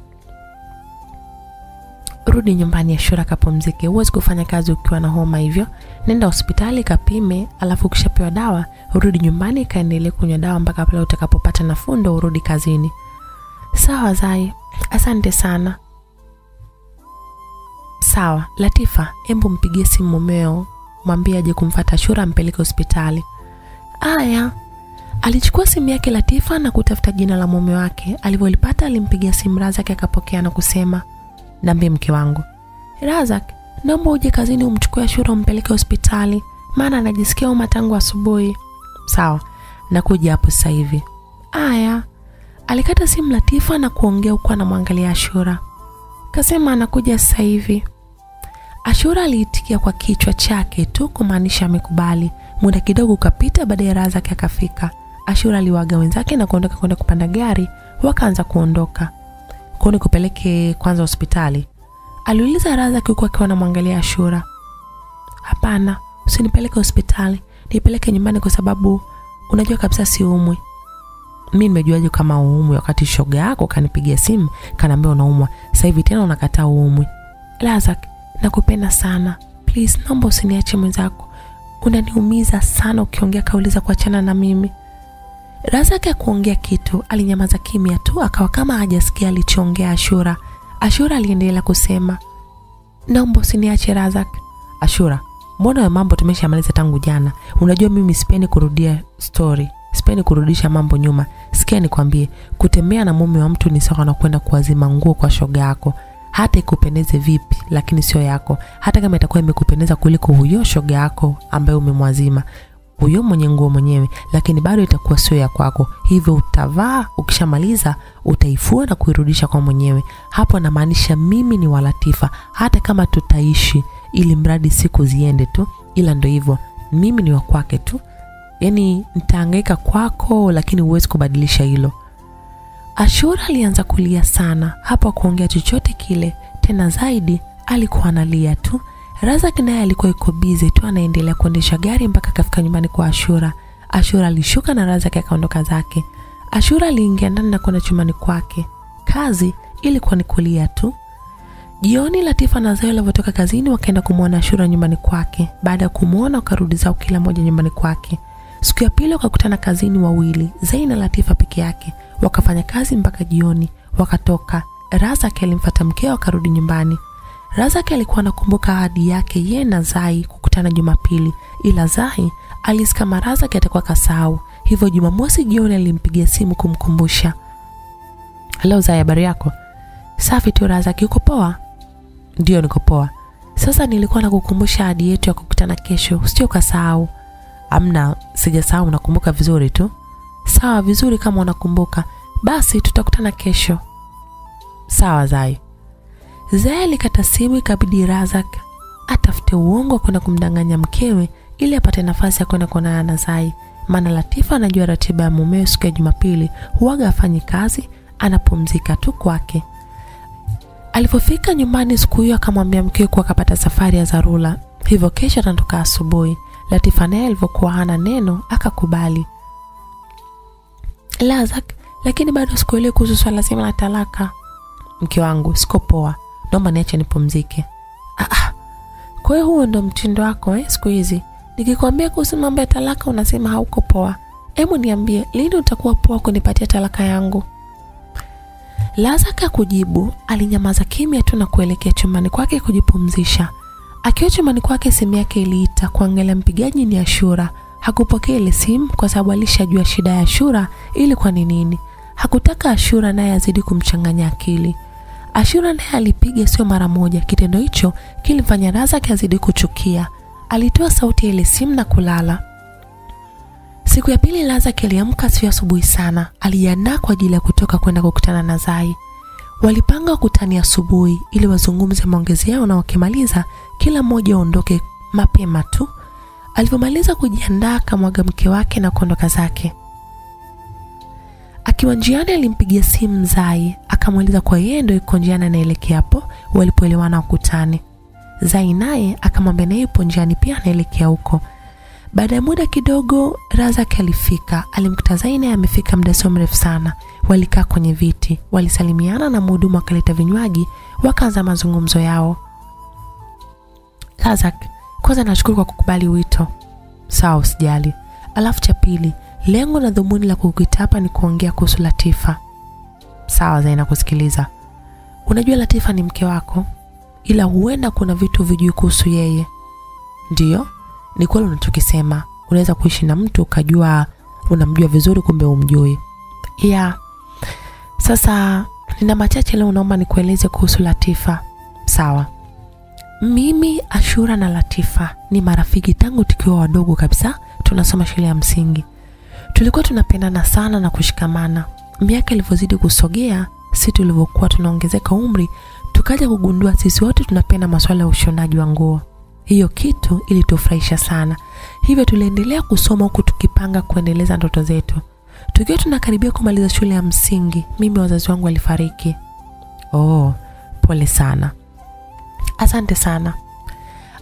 Rudi nyumbani Ashura, kapumzike. Huwezi kufanya kazi ukiwa na homa hivyo. Nenda hospitali kapime, alafu ukishapewa dawa urudi nyumbani kaendelee kunywa dawa mpaka pale utakapopata nafuu ndo urudi kazini. Sawa Zai, asante sana. Sawa Latifa, embu mpigie simu mumeo, mwambie aje kumfata Shura ampeleke hospitali. Aya. Alichukua simu yake Latifa na kutafuta jina la mume wake. Alivyolipata alimpigia simu Razak, akapokea na kusema, Niambie mke wangu. Razak, naomba uje kazini umchukue Shura umpeleke hospitali, maana anajisikia homa tangu asubuhi. Sawa, nakuja hapo sasa hivi. Aya. Alikata simu Latifa na kuongea huku anamwangalia Ashura. Kasema anakuja sasa hivi. Ashura aliitikia kwa kichwa chake tu kumaanisha amekubali. Muda kidogo ukapita, baadaye Razak akafika. Ashura aliwaga wenzake na kuondoka kwenda kupanda gari, wakaanza kuondoka. Kwa nikupeleke kwanza hospitali? Aliuliza Razak huku akiwa anamwangalia Ashura. Hapana, usinipeleke hospitali, nipeleke nyumbani kwa sababu unajua kabisa siumwi. Mi nimejuaje kama uumwi wakati shoga yako kanipigia simu kanaambia unaumwa, sasa hivi tena unakataa uumwi? lazak nakupenda sana, please, naomba usiniache mwenzako, unaniumiza sana ukiongea kauli za kuachana na mimi. Razak akuongea kitu, alinyamaza kimya tu, akawa kama hajasikia alichoongea Ashura. Ashura aliendelea kusema, naomba usiniache Razak. Ashura, mbona ya mambo tumeshamaliza tangu jana? Unajua mimi sipendi kurudia story, sipendi kurudisha mambo nyuma. Sikia nikwambie, kutembea na mume wa mtu ni sawa na kwenda kuwazima nguo kwa shoga yako, hata ikupendeze vipi, lakini sio yako. Hata kama itakuwa imekupendeza kuliko huyo shoga yako ambaye umemwazima huyo mwenye nguo mwenyewe, lakini bado itakuwa sio ya kwako. Hivyo utavaa, ukishamaliza utaifua na kuirudisha kwa mwenyewe. Hapo namaanisha mimi ni Walatifa, hata kama tutaishi, ili mradi siku ziende tu, ila ndo hivyo, mimi ni wa kwake tu. Yani nitahangaika kwako, lakini huwezi kubadilisha hilo. Ashura alianza kulia sana, hapo kuongea chochote kile tena, zaidi alikuwa analia tu. Razak naye alikuwa yuko bize tu anaendelea kuendesha gari mpaka akafika nyumbani kwa Ashura. Ashura alishuka na Razak akaondoka zake. Ashura aliingia ndani na kwenda chumbani kwake. Kazi ilikuwa ni kulia tu. Jioni Latifa na zayo walivyotoka kazini wakaenda kumwona Ashura nyumbani kwake. Baada ya kumwona wakarudi zao kila moja nyumbani kwake. Siku ya pili wakakutana kazini wawili, Zai na Latifa peke yake. Wakafanya kazi mpaka jioni, wakatoka. Razak alimfuata mkeo akarudi nyumbani. Razak alikuwa anakumbuka ahadi yake ye na Zai kukutana Jumapili, ila Zai alihisi kama Razak atakuwa kasahau. Hivyo Jumamosi jioni alimpigia simu kumkumbusha. Halo Zai, habari yako? Safi tu Razak, uko poa? Ndio, niko poa. Sasa nilikuwa nakukumbusha ahadi yetu ya kukutana kesho, sio kasahau. Amna, sijasahau, nakumbuka vizuri tu. Sawa, vizuri kama unakumbuka. Basi tutakutana kesho. Sawa Zai. zai alikata simu, ikabidi Razak atafute uongo kwenda kumdanganya mkewe ili apate nafasi ya kwenda kuonana na Zai, maana Latifa anajua ratiba ya mumeo siku ya Jumapili huaga afanyi kazi, anapumzika tu kwake. Alipofika nyumbani siku hiyo, akamwambia mkewe kuwa akapata safari ya zarula hivyo kesho atatoka asubuhi. Latifa naye alivyokuwa hana neno akakubali. Lazak, lakini bado sikuelewi kuhusu swala zima la talaka. Mke wangu, siko poa, naomba niache nipumzike. Ah, ah. Kwa hiyo huo ndo mtindo wako eh, siku hizi? Nikikwambia kuhusu mambo ya talaka unasema hauko poa. Hebu niambie, lini utakuwa poa kunipatia talaka yangu? Lazaka kujibu, alinyamaza kimya tu na kuelekea chumbani kwake kujipumzisha. Akiwa chumbani kwake, simu yake iliita kuangalia mpigaji ni Ashura. Hakupokea ile simu kwa sababu alishajua shida ya Ashura ilikuwa ni nini. Hakutaka Ashura naye azidi kumchanganya akili. Ashura naye alipiga sio mara moja. Kitendo hicho kilimfanya Razak azidi kuchukia. Alitoa sauti ya ile simu na kulala. Siku ya pili Razak aliamka sio asubuhi sana. Alijiandaa kwa ajili ya kutoka kwenda kukutana na Zai. Walipanga kutani asubuhi ili wazungumze maongezi yao na wakimaliza kila mmoja aondoke mapema tu. Alivyomaliza kujiandaa akamwaga mke wake na kuondoka zake. Akiwa njiani alimpigia simu Zai akamweleza kwa yeye ndio yuko njiani anaelekea hapo walipoelewana wakutane. Zai naye akamwambia naye yupo njiani pia anaelekea huko. Baada ya muda kidogo Razak alifika. Alimkuta Zai naye amefika muda sio mrefu sana. Walikaa kwenye viti, walisalimiana na mhudumu akaleta vinywaji, wakaanza mazungumzo yao. Lazak, kwanza nashukuru kwa kukubali wito. Sawa, usijali. Alafu cha pili, lengo na dhumuni la kukuita hapa ni kuongea kuhusu Latifa. Sawa, Zaina kusikiliza. Unajua Latifa ni mke wako, ila huenda kuna vitu vijui kuhusu yeye. Ndiyo, ni kweli unachokisema. Unaweza kuishi na mtu ukajua unamjua vizuri, kumbe umjui. Ya, sasa nina machache leo, naomba nikueleze kuhusu Latifa. Sawa. Mimi Ashura na Latifa ni marafiki tangu tukiwa wadogo kabisa, tunasoma shule ya msingi. Tulikuwa tunapendana sana na kushikamana. Miaka ilivyozidi kusogea, si tulivyokuwa tunaongezeka umri, tukaja kugundua sisi wote tunapenda masuala ya ushonaji wa nguo. Hiyo kitu ilitufurahisha sana, hivyo tuliendelea kusoma huku tukipanga kuendeleza ndoto zetu. Tukiwa tunakaribia kumaliza shule ya msingi, mimi wazazi wangu walifariki. Oh, pole sana. Asante sana.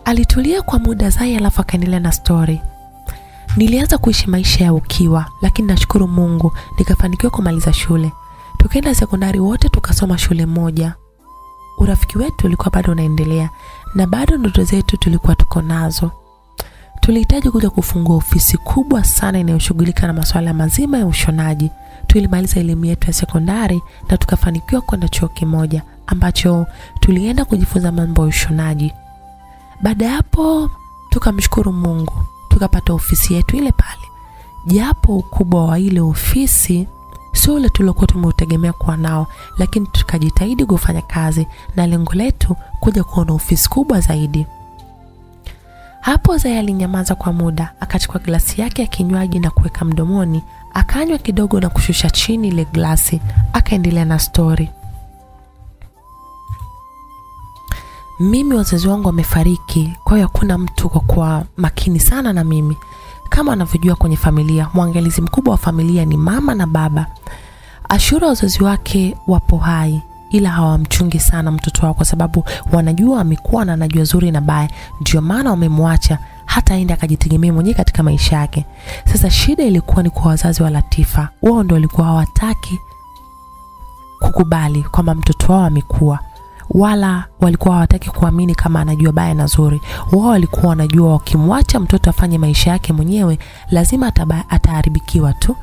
Alitulia kwa muda Zai, alafu akaendelea na stori. Nilianza kuishi maisha ya ukiwa, lakini nashukuru Mungu nikafanikiwa kumaliza shule. Tukaenda sekondari wote tukasoma shule moja. Urafiki wetu ulikuwa bado unaendelea na bado ndoto zetu tulikuwa tuko nazo. Tulihitaji kuja kufungua ofisi kubwa sana inayoshughulika na masuala mazima ya ushonaji. Tulimaliza elimu yetu ya sekondari na tukafanikiwa kwenda chuo kimoja ambacho tulienda kujifunza mambo ya ushonaji. Baada ya hapo tukamshukuru Mungu, tukapata ofisi yetu ile pale, japo ukubwa wa ile ofisi sio ule tuliokuwa tumeutegemea kuwa nao, lakini tukajitahidi kufanya kazi na lengo letu kuja kuona ofisi kubwa zaidi. Hapo Zai alinyamaza kwa muda, akachukua glasi yake ya kinywaji na kuweka mdomoni, akanywa kidogo na kushusha chini ile glasi, akaendelea na stori. Mimi wazazi wangu wamefariki, kwa hiyo hakuna mtu kwa kuwa makini sana na mimi. Kama anavyojua kwenye familia, mwangalizi mkubwa wa familia ni mama na baba. Ashura wazazi wake wapo hai, ila hawamchungi sana mtoto wao kwa sababu wanajua amekuwa na anajua zuri na baya, ndio maana wamemwacha hata aende akajitegemea mwenyewe katika maisha yake. Sasa shida ilikuwa ni kwa wazazi wa Latifa, wao ndio walikuwa hawataki kukubali kwamba mtoto wao amekuwa wala walikuwa hawataki kuamini kama anajua baya na zuri. Wao walikuwa wanajua wakimwacha mtoto afanye maisha yake mwenyewe lazima ataharibikiwa tu.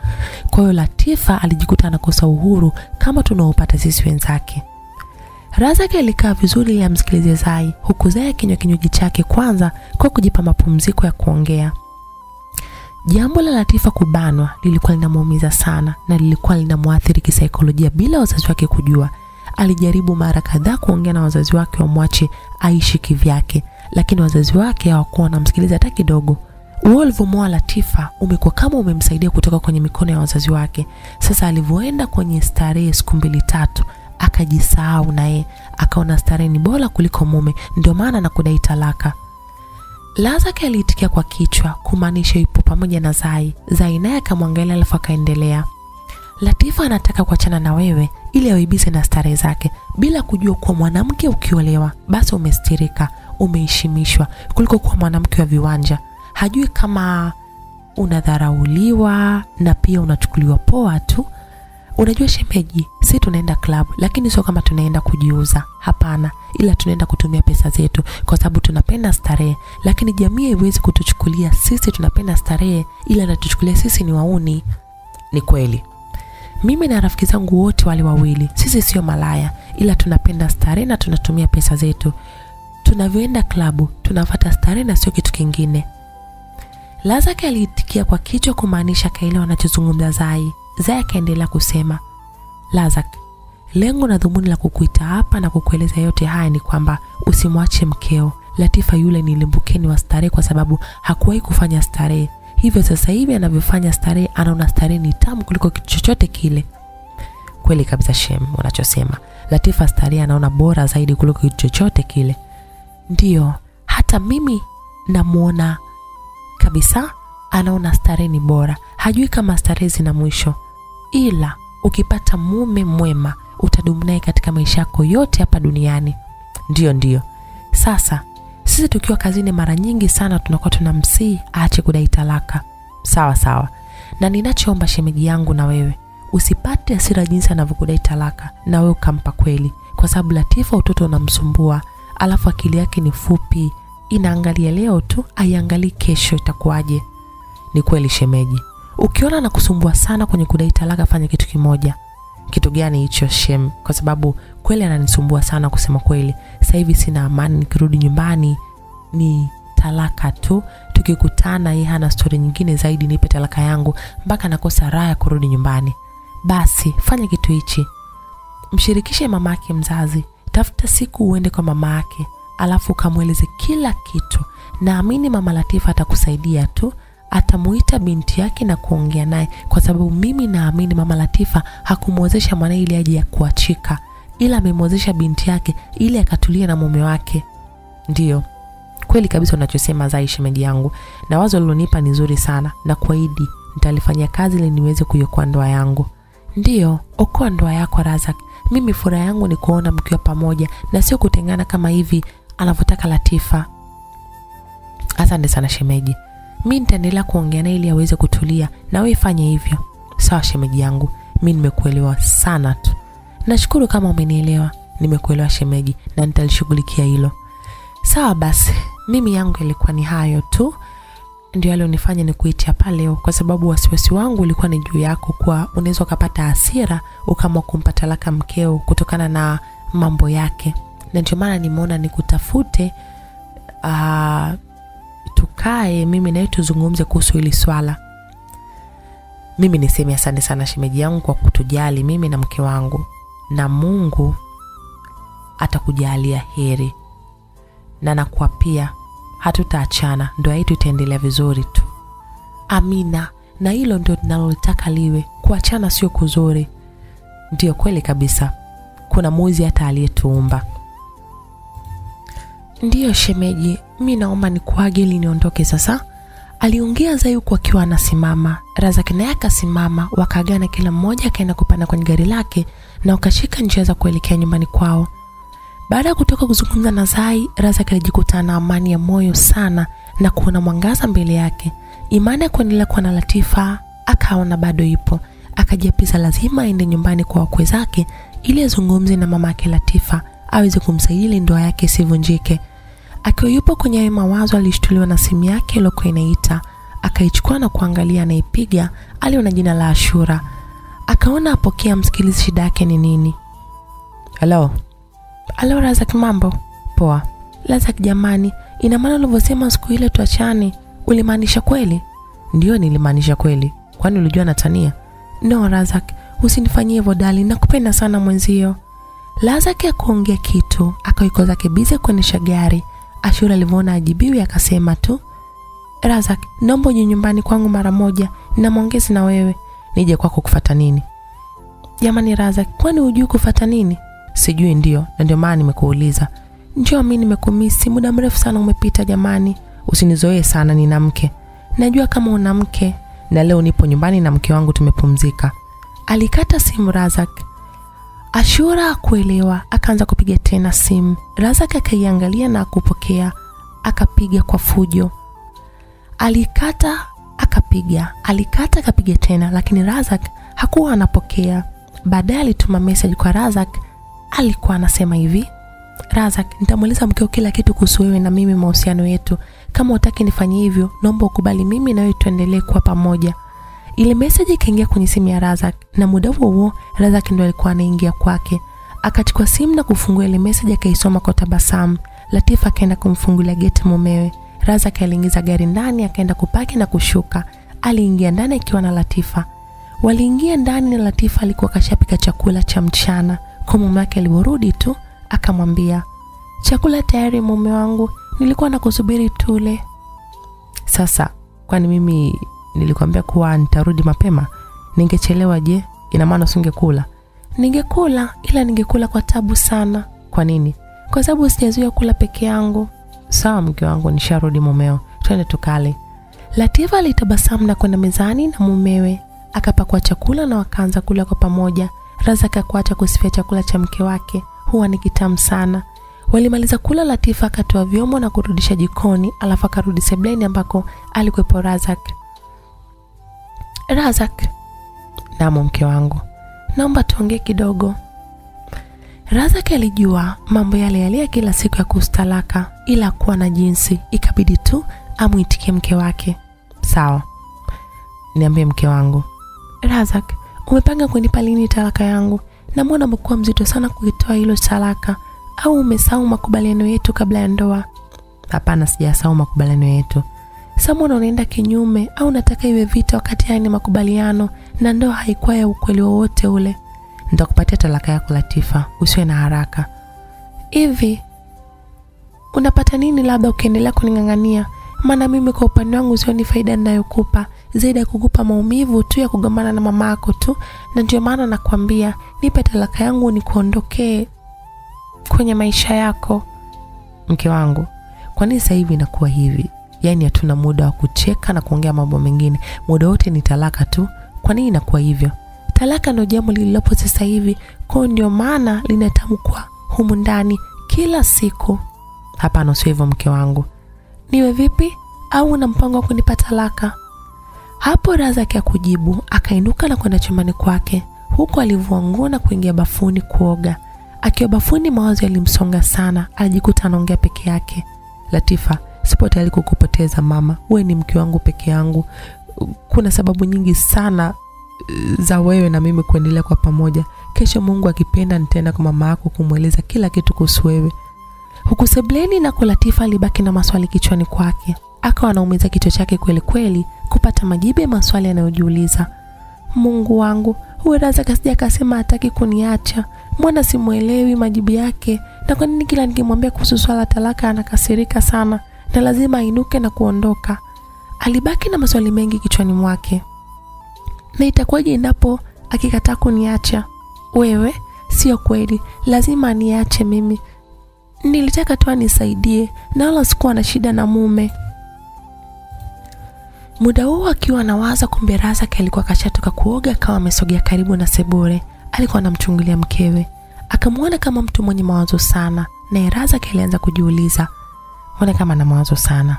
Kwa hiyo Latifa alijikuta anakosa uhuru kama tunaopata sisi wenzake. Razaki alikaa vizuri ili amsikilize Zai, huku Zai akinywa kinywaji chake kwanza kwa kujipa mapumziko ya kuongea. Jambo la Latifa kubanwa lilikuwa linamuumiza sana na lilikuwa linamwathiri kisaikolojia bila wazazi wake kujua. Alijaribu mara kadhaa kuongea na wazazi wake wamwache aishi kivyake, lakini wazazi wake hawakuwa wanamsikiliza hata kidogo. Uo ulivyomoa Latifa umekuwa kama umemsaidia kutoka kwenye mikono ya wazazi wake. Sasa alivyoenda kwenye starehe siku mbili tatu, akajisahau naye akaona starehe ni bora kuliko mume, ndio maana nakudai talaka. Lazake aliitikia kwa kichwa kumaanisha ipo pamoja na Zai. Zai naye akamwangalia alafu akaendelea. Latifa anataka kuachana na wewe ili awibise na starehe zake bila kujua kuwa mwanamke ukiolewa basi umestirika, umeheshimishwa kuliko kuwa mwanamke wa viwanja. Hajui kama unadharauliwa na pia unachukuliwa poa tu. unajua shemeji si tunaenda club lakini sio kama tunaenda kujiuza hapana ila tunaenda kutumia pesa zetu kwa sababu tunapenda starehe lakini jamii haiwezi kutuchukulia sisi tunapenda starehe ila natuchukulia sisi ni wauni ni kweli mimi na rafiki zangu wote wale wawili sisi sio malaya ila tunapenda starehe na tunatumia pesa zetu. Tunavyoenda klabu tunafata starehe na sio kitu kingine. Lazake aliitikia kwa kichwa kumaanisha kaelewa wanachozungumza zai. Zai akaendelea kusema lazak lengo na dhumuni la kukuita hapa na kukueleza yote haya ni kwamba usimwache mkeo. Latifa yule ni limbukeni wa starehe kwa sababu hakuwahi kufanya starehe hivyo sasa hivi anavyofanya starehe anaona starehe ni tamu kuliko kitu chochote kile. Kweli kabisa shem unachosema. Latifa starehe anaona bora zaidi kuliko kitu chochote kile. Ndiyo hata mimi namuona kabisa anaona starehe ni bora. Hajui kama starehe zina mwisho. Ila ukipata mume mwema utadumu naye katika maisha yako yote hapa duniani. Ndiyo ndiyo. Sasa sisi tukiwa kazini mara nyingi sana tunakuwa tunamsii aache kudai talaka. Sawa sawa. Na ninachoomba shemeji yangu na wewe usipate asira jinsi anavyokudai talaka na wewe ukampa kweli. Kwa sababu latifa utoto unamsumbua alafu akili yake ni fupi. Inaangalia leo tu aiangalii kesho itakuwaje. Ni kweli shemeji. Ukiona na kusumbua sana kwenye kudai talaka fanya kitu kimoja kitu gani hicho shem? Kwa sababu kweli ananisumbua sana kusema kweli. Sasa hivi sina amani nikirudi nyumbani ni talaka tu. Tukikutana yeye hana stori nyingine zaidi nipe talaka yangu mpaka nakosa raha ya kurudi nyumbani. Basi fanya kitu hichi. Mshirikishe mama yake mzazi. Tafuta siku uende kwa mama yake alafu ukamweleze kila kitu. Naamini mama latifa atakusaidia tu atamuita binti yake na kuongea naye. Kwa sababu mimi naamini mama latifa hakumwozesha mwanae ili aje kuachika ila amemwozesha binti yake ili akatulia na mume wake. Ndiyo kweli kabisa unachosema zai shemeji yangu. Na wazo lilonipa ni zuri sana na kuahidi nitalifanyia kazi ili niweze kuiokoa ndoa yangu. Ndiyo okoa ndoa yako razak. Mimi furaha yangu ni kuona mkiwa pamoja na sio kutengana kama hivi anavyotaka latifa. Asante sana shemeji mi nitaendelea kuongea naye ili aweze kutulia na wewe fanye hivyo. Sawa shemeji yangu. Mi nimekuelewa sana tu. Nashukuru kama umenielewa. Nimekuelewa shemeji na nitalishughulikia hilo. Sawa basi mimi yangu ilikuwa ni hayo tu. Ndio alionifanya ni kuitia hapa leo kwa sababu wasiwasi wangu ulikuwa ni juu yako kuwa unaweza ukapata hasira ukaamua kumpa talaka mkeo kutokana na mambo yake. Na ndio maana nimeona nikutafute uh, tukae mimi nawe tuzungumze kuhusu hili swala. Mimi niseme asante sana shemeji yangu kwa kutujali mimi na mke wangu. Na mungu atakujalia heri. Na nakuapia hatutaachana ndoa yetu itaendelea vizuri tu. Amina. Na hilo ndio linalolitaka liwe kuachana sio kuzuri. Ndiyo kweli kabisa. Kuna muzi hata aliyetuumba ndiyo shemeji. Mi naomba nikuage ili niondoke sasa. Aliongea zai huku akiwa anasimama. Razaki naye akasimama wakaagana kila mmoja akaenda kupanda kwenye gari lake na wakashika njia za kuelekea nyumbani kwao. Baada ya kutoka kuzungumza na zai razak alijikutana na amani ya moyo sana na kuona mwangaza mbele yake. Imani ya kuendelea kuwa na latifa akaona bado ipo. Akajiapiza lazima aende nyumbani kwa wakwe zake ili azungumze na mama yake latifa aweze kumsaidia ndoa yake isivunjike akiwa yupo kwenye hayo mawazo alishtuliwa na simu yake iliyokuwa inaita. Akaichukua na kuangalia anaipiga. Aliona jina la ashura. Akaona apokea msikilizi shida yake ni nini? Halo halo razak mambo? Poa. Razak jamani ina maana ulivyosema siku ile tuachane ulimaanisha kweli? Ndiyo nilimaanisha kweli. Kwani ulijua natania? No razak usinifanyie hivyo dali nakupenda sana mwenzio. Lazak akuongea kitu. Akaikoza zake bize kuendesha gari ashura alivyoona ajibiwi akasema tu razak naomba uje nyumbani kwangu mara moja na maongezi na wewe. Nije kwako kufata nini? Jamani razak kwani hujui kufata nini? Sijui ndio na ndio maana nimekuuliza. Njoo mi nimekumisi muda mrefu sana umepita jamani. Usinizoee sana nina mke. Najua kama una mke na leo nipo nyumbani na mke wangu tumepumzika. Alikata simu razak ashura kuelewa, akaanza kupiga tena simu. Razak akaiangalia na kupokea, akapiga kwa fujo. Alikata akapiga. Alikata akapiga tena lakini razak hakuwa anapokea. Baadaye alituma message kwa razak alikuwa anasema hivi. Razak nitamweleza mkeo kila kitu kuhusu wewe na mimi mahusiano yetu. Kama utaki nifanye hivyo naomba ukubali mimi na wewe tuendelee kuwa pamoja ile message ikaingia kwenye simu ya razak na muda huo huo razak ndo alikuwa anaingia kwake. Akachukua simu na kufungua ile message akaisoma kwa tabasamu. Latifa akaenda kumfungulia geti mumewe. Razak aliingiza gari ndani akaenda kupaki na kushuka. Aliingia ndani akiwa na latifa. Waliingia ndani na latifa alikuwa kashapika chakula cha mchana. Kwa mume wake aliporudi tu akamwambia chakula tayari mume wangu. Nilikuwa nakusubiri tule. Sasa kwani mimi nilikwambia kuwa nitarudi mapema. Ningechelewa je? Ina maana usingekula? Ningekula ila ningekula kwa tabu sana. Kwa nini? Kwa sababu sijazuia kula peke yangu. Sawa mke wangu nisharudi mumeo. Twende tukale. Latifa alitabasamu na kwenda mezani na mumewe. Akapakua chakula na wakaanza kula kwa pamoja. Razak akuacha kusifia chakula cha mke wake. Huwa ni kitamu sana. Walimaliza kula latifa akatoa vyombo na kurudisha jikoni alafu akarudi sebleni ambako alikuwepo razak razak. Namo mke wangu. Naomba tuongee kidogo. Razak alijua mambo yale yale ya kila siku ya kustalaka ila kuwa na jinsi. Ikabidi tu amwitikie mke wake. Sawa. Niambie mke wangu. Razak umepanga kunipa lini talaka yangu? Namwona umekuwa mzito sana kuitoa hilo talaka. Au umesahau makubaliano yetu kabla ya ndoa? Hapana sijasahau makubaliano yetu samona unaenda kinyume au nataka iwe vita wakati haya ni makubaliano na ndoa haikuwa ya ukweli wowote ule. Nitakupatia talaka yako latifa. Usiwe na haraka. Hivi unapata nini labda ukiendelea kuning'ang'ania? Maana mimi kwa upande wangu sioni faida ninayokupa zaidi ya kukupa maumivu tu ya kugombana na mamako tu. Na ndio maana nakwambia nipe talaka yangu nikuondokee kwenye maisha yako. Mke wangu kwa nini sasa hivi inakuwa hivi yaani hatuna muda wa kucheka na kuongea mambo mengine. Muda wote ni talaka tu. Kwa nini inakuwa hivyo? Talaka ndio jambo lililopo sasa hivi. Kwao ndio maana linatamkwa humu ndani kila siku. Hapana usio hivyo mke wangu. Niwe vipi? Au una mpango wa kunipa talaka? Hapo razaki ya kujibu akainuka na kwenda chumbani kwake. Huku alivua nguo na kuingia bafuni kuoga. Akiwa bafuni mawazo yalimsonga sana. Alijikuta anaongea peke yake. Latifa sipo tayari kukupoteza mama. We ni mke wangu peke yangu. Kuna sababu nyingi sana za wewe na mimi kuendelea kwa pamoja. Kesho mungu akipenda nitaenda kwa mama yako kumweleza kila kitu kuhusu wewe. Huku sebleni nako latifa alibaki na maswali kichwani kwake. Akawa anaumiza kichwa chake kweli kweli kupata majibu ya maswali anayojiuliza. Mungu wangu huwe raza kasija akasema hataki kuniacha. Mwana simwelewi majibu yake? Na kwa nini kila nikimwambia kuhusu swala talaka anakasirika sana na lazima ainuke na kuondoka. Alibaki na maswali mengi kichwani mwake. Na itakuwaje endapo akikataa kuniacha? Wewe sio kweli. Lazima aniache mimi. Nilitaka tu anisaidie na wala sikuwa na shida na mume. Muda huo akiwa anawaza kumbe razaki alikuwa kashatoka kuoga akawa amesogea karibu na sebure alikuwa anamchungulia mkewe. Akamwona kama mtu mwenye mawazo sana naye razaki alianza kujiuliza mbona kama na mawazo sana.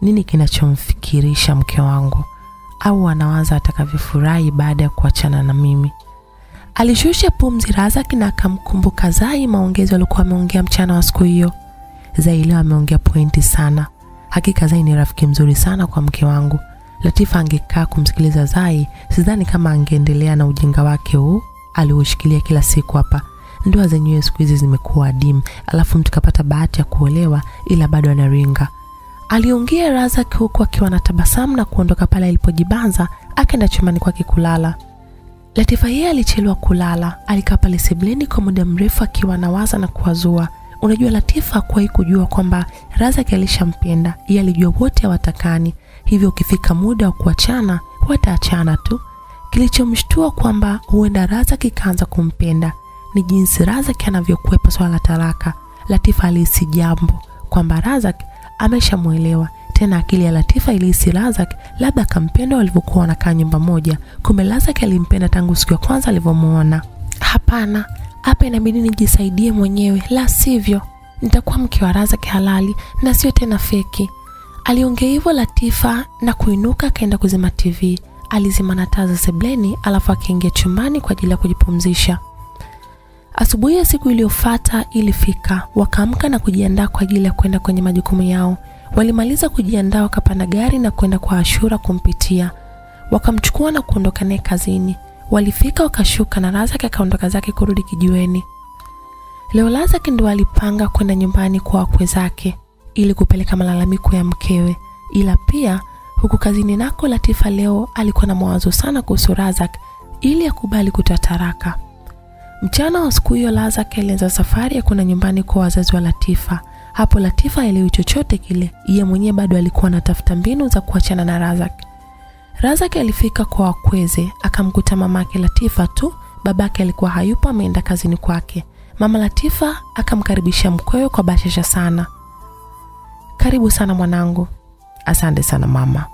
Nini kinachomfikirisha mke wangu? Au anawaza atakavyofurahi baada ya kuachana na mimi? Alishusha pumzi razaki na akamkumbuka zai maongezi alikuwa ameongea mchana wa siku hiyo. Zai leo ameongea pointi sana. Hakika zai ni rafiki mzuri sana kwa mke wangu. Latifa angekaa kumsikiliza zai sidhani kama angeendelea na ujinga wake huu aliushikilia kila siku hapa ndoa zenyewe siku hizi zimekuwa adimu alafu mtu kapata bahati ya kuolewa ila bado anaringa. Aliongea razak huku akiwa na tabasamu na kuondoka pale alipojibanza akaenda chumbani kwake kulala. Latifa yeye alichelewa kulala alikaa pale sebleni kwa muda mrefu akiwa anawaza na kuwazua. Unajua latifa hakuwahi kujua kwamba razak alishampenda iye alijua wote hawatakani. Hivyo ukifika muda wa kuachana huataachana tu. Kilichomshtua kwamba huenda razak ikaanza kumpenda ni jinsi razak anavyokwepa swala la talaka. Latifa alihisi jambo kwamba razak ameshamwelewa. Tena akili ya latifa ilihisi razak labda akampenda walivyokuwa wanakaa nyumba moja. Kumbe razak alimpenda tangu siku ya kwanza alivyomuona. hapana hapa inabidi nijisaidie mwenyewe la sivyo nitakuwa mke wa razak halali na sio tena feki. Aliongea hivyo latifa na kuinuka akaenda kuzima tv alizima na taa za sebleni alafu akaingia chumbani kwa ajili ya kujipumzisha. Asubuhi ya siku iliyofuata ilifika, wakaamka na kujiandaa kwa ajili ya kwenda kwenye majukumu yao. Walimaliza kujiandaa, wakapanda gari na kwenda kwa Ashura kumpitia. Wakamchukua na kuondoka naye kazini. Walifika wakashuka, na Razak akaondoka zake kurudi kijiweni. Leo Razak ndo alipanga kwenda nyumbani kwa wakwe zake ili kupeleka malalamiko ya mkewe, ila pia huku kazini nako Latifa leo alikuwa na mawazo sana kuhusu Razak ili akubali kutoa taraka. Mchana wa siku hiyo Razak alianza safari ya kwenda nyumbani kwa wazazi wa Latifa. Hapo Latifa elewi chochote kile, yeye mwenyewe bado alikuwa anatafuta mbinu za kuachana na Razak. Razak alifika kwa wakweze, akamkuta mamake Latifa tu, babake alikuwa hayupo, ameenda kazini kwake. Mama Latifa akamkaribisha mkwewe kwa bashasha sana. Karibu sana mwanangu. Asante sana mama.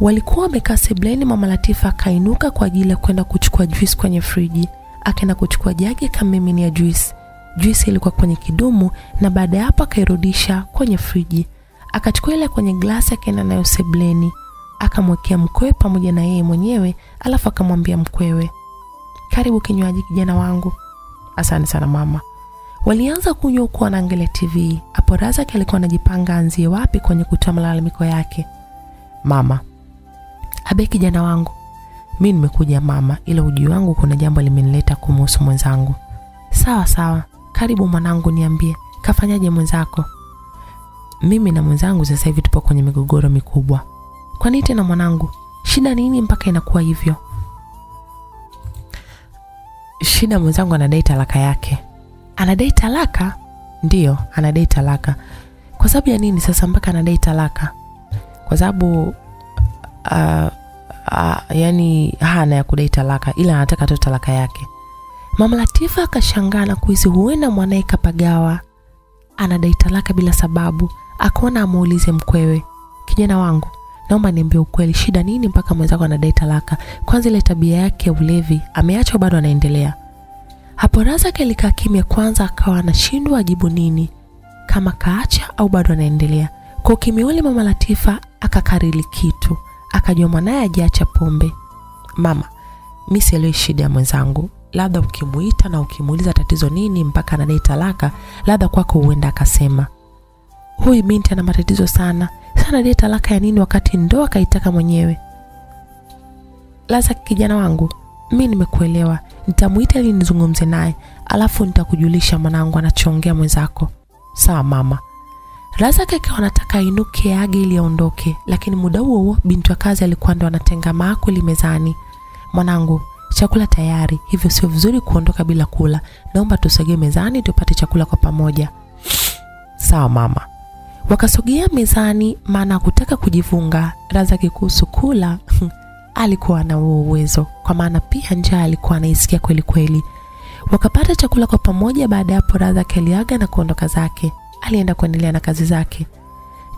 Walikuwa wamekaa sebleni, mama Latifa akainuka kwa ajili ya kwenda kuchukua juisi kwenye friji. Akaenda kuchukua jagi akammiminia juisi. Juisi ilikuwa kwenye kidumu na baada ya hapo akairudisha kwenye friji. Akachukua ile kwenye glasi akaenda nayo sebleni. Akamwekea mkwewe pamoja na yeye mwenyewe, alafu akamwambia mkwewe, karibu kinywaji kijana wangu. Asante sana mama. Walianza kunywa huku wanaangalia TV. Hapo Razak alikuwa anajipanga anzie wapi kwenye kutoa malalamiko yake. Mama, abe kijana wangu, mi nimekuja mama, ila ujui wangu kuna jambo limenileta kumuhusu mwenzangu. Sawa sawa, karibu mwanangu, niambie kafanyaje mwenzako? Mimi na mwenzangu sasa hivi tupo kwenye migogoro mikubwa. Kwa nini tena mwanangu? Shida nini mpaka inakuwa hivyo? Shida mwenzangu anadai talaka yake. Anadai talaka? Ndiyo, anadai talaka. Kwa sababu ya nini sasa mpaka anadai talaka? Kwa sababu uh, yani hana ya kudai talaka, ila anataka tu talaka yake. Mama Latifa akashangaa na kuhisi huenda mwanaye kapagawa, anadai talaka bila sababu. Akaona amuulize mkwewe, kijana wangu, naomba niambie ukweli, shida nini mpaka mwenzako anadai talaka? Kwanza ile tabia yake ya ulevi ameacha, bado anaendelea? Hapo Razak alikaa kimya kwanza, akawa anashindwa ajibu nini, kama kaacha au bado anaendelea. Kwa ukimya ule, mama Latifa akakarili kitu, akajua mwanaye ajiacha pombe. Mama, mi sielewi shida ya mwenzangu, labda ukimuita na ukimuuliza tatizo nini mpaka anadai talaka, labda kwako huenda akasema huyu binti ana matatizo sana sana, dai talaka ya nini wakati ndoa akaitaka mwenyewe. laza kijana wangu, mi nimekuelewa, nitamuita ili nizungumze naye, alafu nitakujulisha mwanangu anachongea mwenzako. Sawa mama. Razak akawa anataka ainuke age ili aondoke, lakini muda huo huo binti wa kazi alikuwa ndo anatenga maakuli mezani. Mwanangu, chakula tayari, hivyo sio vizuri kuondoka bila kula. Naomba tusogee mezani tupate chakula kwa pamoja. Sawa mama. Wakasogea mezani, maana kutaka kujivunga. Razaki kuhusu kula [LAUGHS] alikuwa na uwezo, kwa maana pia njaa alikuwa anaisikia kweli kweli. Wakapata chakula kwa pamoja. Baada ya hapo, Razaki aliaga na kuondoka zake, alienda kuendelea na kazi zake.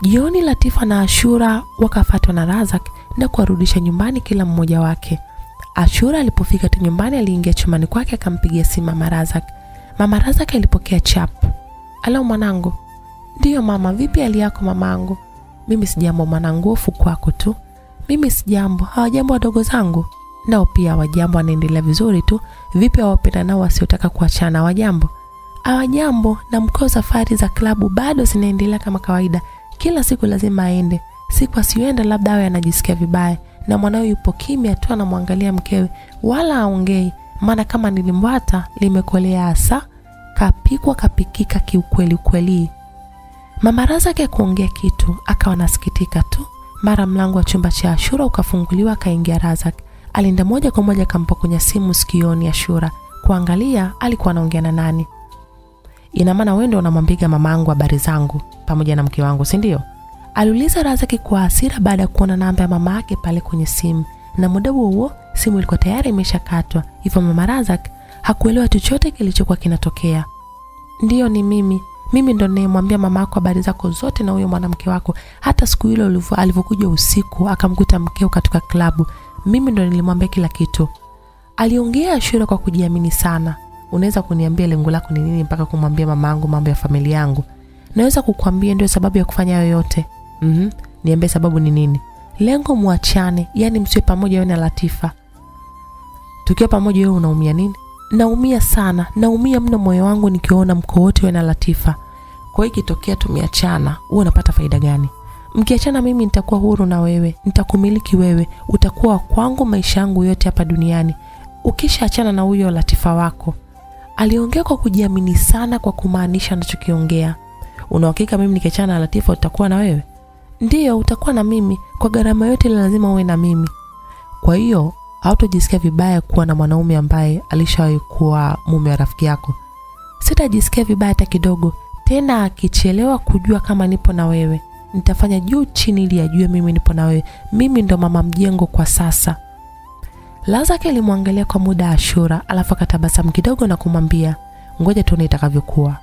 Jioni, Latifa na Ashura wakafatwa na Razak na kuwarudisha nyumbani kila mmoja wake. Ashura alipofika tu nyumbani, aliingia chumani kwake akampigia simu mama Razak. Mama Razak alipokea chapu. Alo mwanangu. Ndiyo mama, vipi hali yako mamangu? Mimi sijambo mwanangu, hofu kwako tu. Mimi sijambo, hawajambo wadogo zangu? Nao pia hawajambo, wanaendelea vizuri tu. Vipi hawapenda nao wasiotaka kuachana, hawajambo? Hawajambo, na mkao safari za klabu bado zinaendelea kama kawaida. Kila siku lazima aende, siku asiyoenda labda awe anajisikia vibaya, na mwanawe yupo kimya tu anamwangalia mkewe, wala aongei, maana kama nilimwata limekolea hasa, kapikwa kapikika kiukweli kweli. Mama Razaki kuongea kitu, akawa nasikitika tu. Mara mlango wa chumba cha Ashura ukafunguliwa, akaingia Razak. Alienda moja kwa moja akampokonya simu sikioni Ashura kuangalia alikuwa anaongea na nani. Ina maana wewe ndio unamwambiga mamangu habari zangu pamoja na mke wangu, si ndio? Aliuliza Razaki kwa hasira baada ya kuona namba ya mama yake pale kwenye simu, na muda huo huo simu ilikuwa tayari imeshakatwa. Hivyo mama Razak hakuelewa chochote kilichokuwa kinatokea. Ndiyo, ni mimi mimi ndo nimemwambia mama yako habari zako zote na huyo mwanamke wako. Hata siku hilo alivyokuja usiku akamkuta mkeo katika klabu, mimi ndo nilimwambia kila kitu. Aliongea Ashura kwa kujiamini sana. Unaweza kuniambia lengo lako ni nini mpaka kumwambia mama yangu mambo ya familia yangu? Naweza kukwambia ndio sababu ya kufanya yoyote mm-hmm. niambie sababu ni nini? lengo mwachane yani msiwe pamoja wewe na latifa tukiwa pamoja wewe unaumia nini naumia sana naumia mno moyo wangu nikiona mko wote wewe na latifa kwa hiyo ikitokea tumeachana huwa unapata faida gani mkiachana mimi nitakuwa huru na wewe nitakumiliki wewe utakuwa kwangu maisha yangu yote hapa duniani ukishaachana na huyo latifa wako aliongea kwa kujiamini sana kwa kumaanisha anachokiongea. Unaohakika mimi nikiachana na latifa utakuwa na wewe? Ndiyo utakuwa na mimi. Kwa gharama yote ile lazima uwe na mimi. Kwa hiyo hautojisikia vibaya kuwa na mwanaume ambaye alishawahi kuwa mume wa rafiki yako. Sitajisikia vibaya hata kidogo. Tena akichelewa kujua kama nipo na wewe nitafanya juu chini ili ajue mimi nipo na wewe. Mimi ndo mama mjengo kwa sasa lazaki alimwangalia kwa muda ashura alafu akatabasamu kidogo na kumwambia ngoja tuone itakavyokuwa.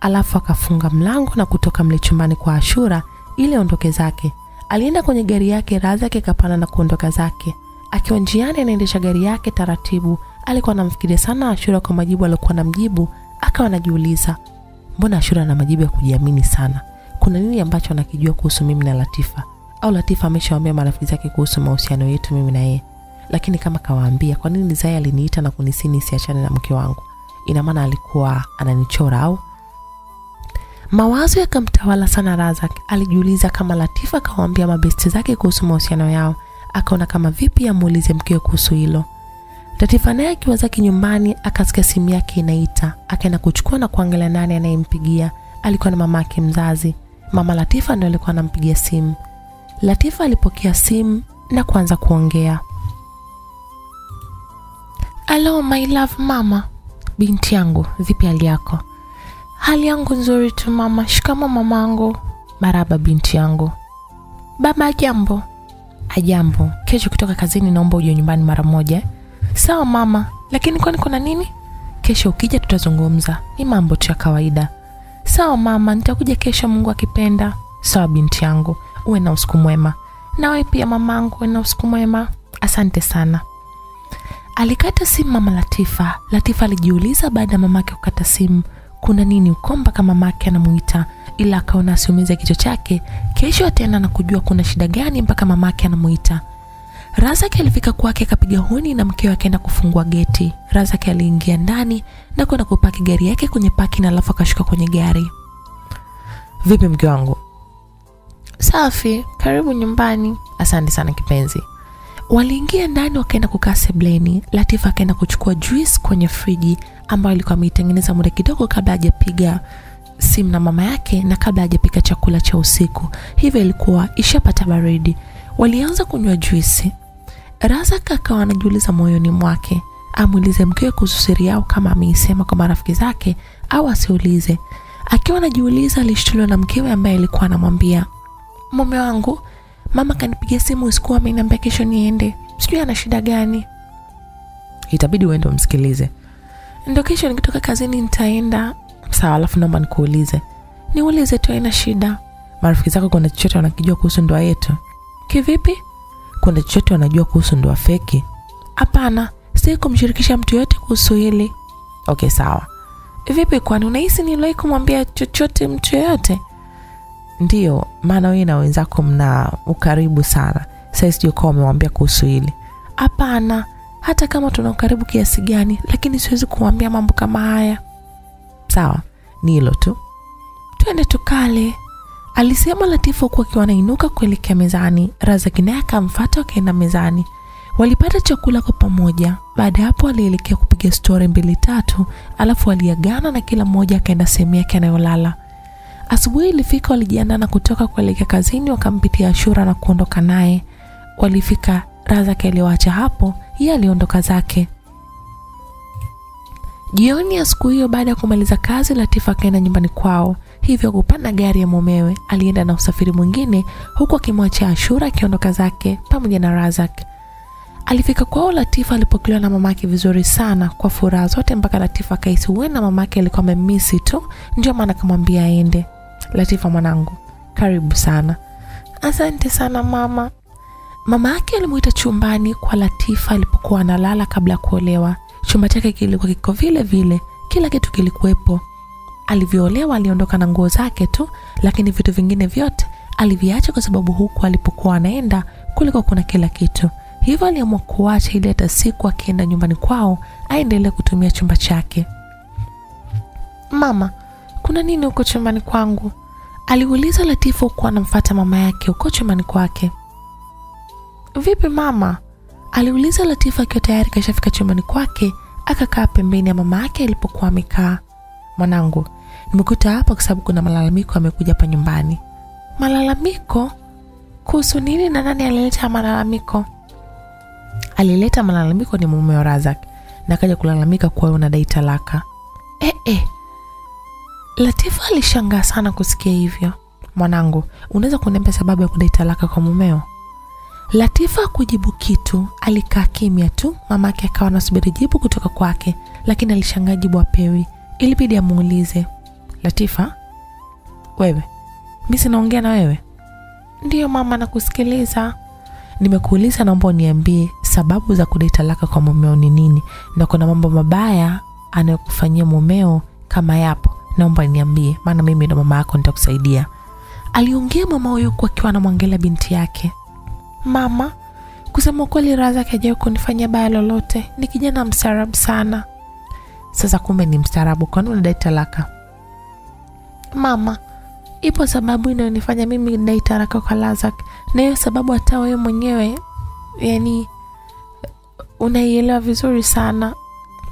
Alafu akafunga mlango na kutoka mle chumbani kwa ashura ili aondoke zake. Alienda kwenye gari yake razaki akapanda na kuondoka zake. Akiwa njiani anaendesha gari yake taratibu. Alikuwa anamfikiria sana ashura kwa majibu aliokuwa namjibu akawa anajiuliza mbona ashura ana majibu ya kujiamini sana? Kuna nini ambacho anakijua kuhusu mimi na latifa? Au latifa ameshawambia marafiki zake kuhusu mahusiano yetu mimi na yeye lakini kama kawaambia kwa nini zai aliniita na kunisini siachane na mke wangu? Ina maana alikuwa ananichora au? Mawazo yakamtawala sana razak. Alijiuliza kama latifa akawaambia mabesti zake kuhusu mahusiano yao. Akaona kama vipi amuulize mkewe kuhusu hilo. Latifa naye akiwa zake nyumbani akasikia simu yake inaita. Akaenda kuchukua na kuangalia nani anayempigia. Alikuwa na mama yake mzazi. Mama latifa ndio alikuwa anampigia simu. Latifa alipokea simu na kuanza kuongea alo my love mama. Binti yangu vipi hali yako? Hali yangu nzuri tu mama. Shikamo mamangu maraba binti yangu. Baba jambo ajambo. Kesho kutoka kazini naomba uje nyumbani mara moja. Sawa mama. Lakini kwani kuna nini? Kesho ukija tutazungumza. Ni mambo tu ya kawaida. Sawa mama nitakuja kesho mungu akipenda. Sawa binti yangu. Uwe na usiku mwema. Nawe pia mamangu uwe na usiku mwema. Asante sana alikata simu mama latifa. Latifa alijiuliza baada ya mamake kukata simu kuna nini uko mpaka mamake anamuita? Ila akaona asiumize kichwa chake. Kesho ataenda na kujua kuna shida gani mpaka mamake anamuita. Razaki alifika kwake akapiga honi na mkewe akaenda kufungua geti. Razaki aliingia ndani na kwenda kupaki gari yake kwenye paki na alafu akashuka kwenye gari. Vipi mke wangu? Safi. Karibu nyumbani. Asante sana kipenzi waliingia ndani wakaenda kukaa sebleni latifa akaenda kuchukua juice kwenye friji ambayo alikuwa ameitengeneza muda kidogo kabla hajapiga simu na mama yake na kabla hajapika chakula cha usiku. Hivyo ilikuwa ishapata baridi. Walianza kunywa juisi razak akawa anajiuliza moyoni mwake amwulize mkewe kuhusu siri yao kama ameisema kwa marafiki zake au asiulize. Akiwa anajiuliza alishtuliwa na mkewe ambaye alikuwa anamwambia mume wangu mama kanipiga simu usiku ameniambia kesho niende. Sijui ana shida gani. Itabidi uende umsikilize. Ndo kesho nikitoka kazini nitaenda. Sawa alafu naomba nikuulize. Niulize tu aina shida. Marafiki zako kuna chochote wanakijua kuhusu ndoa yetu? Kivipi? Kuna chochote wanajua kuhusu ndoa feki? Hapana. Si kumshirikisha mtu yoyote kuhusu hili. Okay sawa. Vipi kwani? Unahisi niliwahi kumwambia chochote mtu yoyote ndiyo maana wewe na wenzako mna ukaribu sana. Sasa sijui kuwa umemwambia kuhusu hili. Hapana hata kama tuna ukaribu kiasi gani lakini siwezi kumwambia mambo kama haya. Sawa ni hilo tu. Twende tukale. Alisema latifu huku akiwa anainuka kuelekea mezani. Razaki naye akamfata wakaenda mezani. Walipata chakula kwa pamoja. Baada ya hapo alielekea kupiga stori mbili tatu alafu aliagana na kila mmoja akaenda sehemu yake anayolala asubuhi ilifika walijiandaa na kutoka kuelekea kazini wakampitia ashura na kuondoka naye. Walifika razaki aliyoacha hapo yeye aliondoka zake. Jioni ya siku hiyo baada ya kumaliza kazi latifa akaenda nyumbani kwao. Hivyo kupanda gari ya mumewe alienda na usafiri mwingine huku akimwachia ashura akiondoka zake pamoja na razak. Alifika kwao latifa alipokelewa na mamake vizuri sana kwa furaha zote mpaka latifa akahisi huenda mamake alikuwa amemisi tu ndio maana akamwambia aende latifa mwanangu. Karibu sana. Asante sana mama. Mama yake alimuita chumbani kwa latifa alipokuwa analala kabla ya kuolewa. Chumba chake kilikuwa kiko vile vile. Kila kitu kilikuwepo. Alivyoolewa aliondoka na nguo zake tu lakini vitu vingine vyote aliviacha kwa sababu huku alipokuwa anaenda kuliko kuna kila kitu. Hivyo aliamua kuacha ili hata siku akienda nyumbani kwao aendelee kutumia chumba chake. Mama, kuna nini huko chumbani kwangu? aliuliza Latifa huku anamfata mama yake huko chumbani kwake. Vipi mama? aliuliza Latifa akiwa tayari kashafika chumbani kwake, akakaa pembeni ya mama yake alipokuwa amekaa. Mwanangu, nimekuta hapa kwa sababu kuna malalamiko amekuja hapa nyumbani. Malalamiko kuhusu nini na nani alileta malalamiko? Alileta malalamiko ni mume wa Razak na akaja kulalamika kuwa unadai talaka. Eh, eh. Latifa alishangaa sana kusikia hivyo. Mwanangu, unaweza kuniambia sababu ya kudai talaka kwa mumeo? Latifa kujibu kitu, alikaa kimya tu. Mama ake akawa anasubiri jibu kutoka kwake, lakini alishangaa jibu apewi. Ilibidi amuulize, Latifa, wewe mi sinaongea na wewe? Ndiyo mama, nakusikiliza. Nimekuuliza, naomba uniambie sababu za kudai talaka kwa mumeo ni nini, na kuna mambo mabaya anayokufanyia mumeo kama yapo, naomba niambie, maana mimi ndo mama yako, nitakusaidia. Aliongea mama huyo huku akiwa anamwangalia binti yake. Mama, kusema kweli, Razak hajawahi kunifanyia baya lolote. Ni kijana mstaarabu sana. Sasa kumbe ni mstaarabu, kwani unadai talaka? Mama, ipo sababu inayonifanya mimi nidai talaka kwa Razak, na hiyo sababu hata wewe mwenyewe yani unaielewa vizuri sana.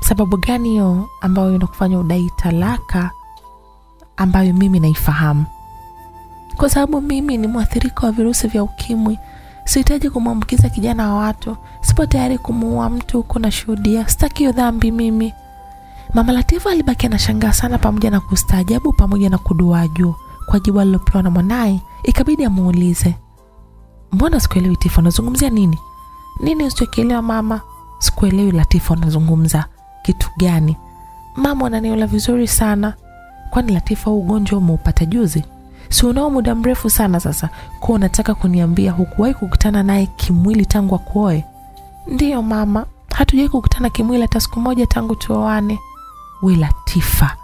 Sababu gani hiyo ambayo inakufanya udai talaka ambayo mimi naifahamu? Kwa sababu mimi ni mwathirika wa virusi vya ukimwi. Sihitaji kumwambukiza kijana wa watu. Sipo tayari kumuua mtu huku nashuhudia. Sitaki hiyo dhambi mimi. Mama Latifa alibaki anashangaa sana, pamoja na kustaajabu, pamoja na kudua juu kwa jibu alilopewa na mwanaye. Ikabidi amuulize, mbona sikuelewi Tifa, unazungumzia nini? Nini usichokielewa mama? Sikuelewi Latifa, unazungumza kitu gani? Mama, unanielewa vizuri sana. Kwani Latifa, huu ugonjwa umeupata juzi? si unao muda mrefu sana sasa, kuwa unataka kuniambia hukuwahi kukutana naye kimwili tangu akuoe? Ndiyo mama, hatujawahi kukutana kimwili hata siku moja tangu tuoane. We Latifa,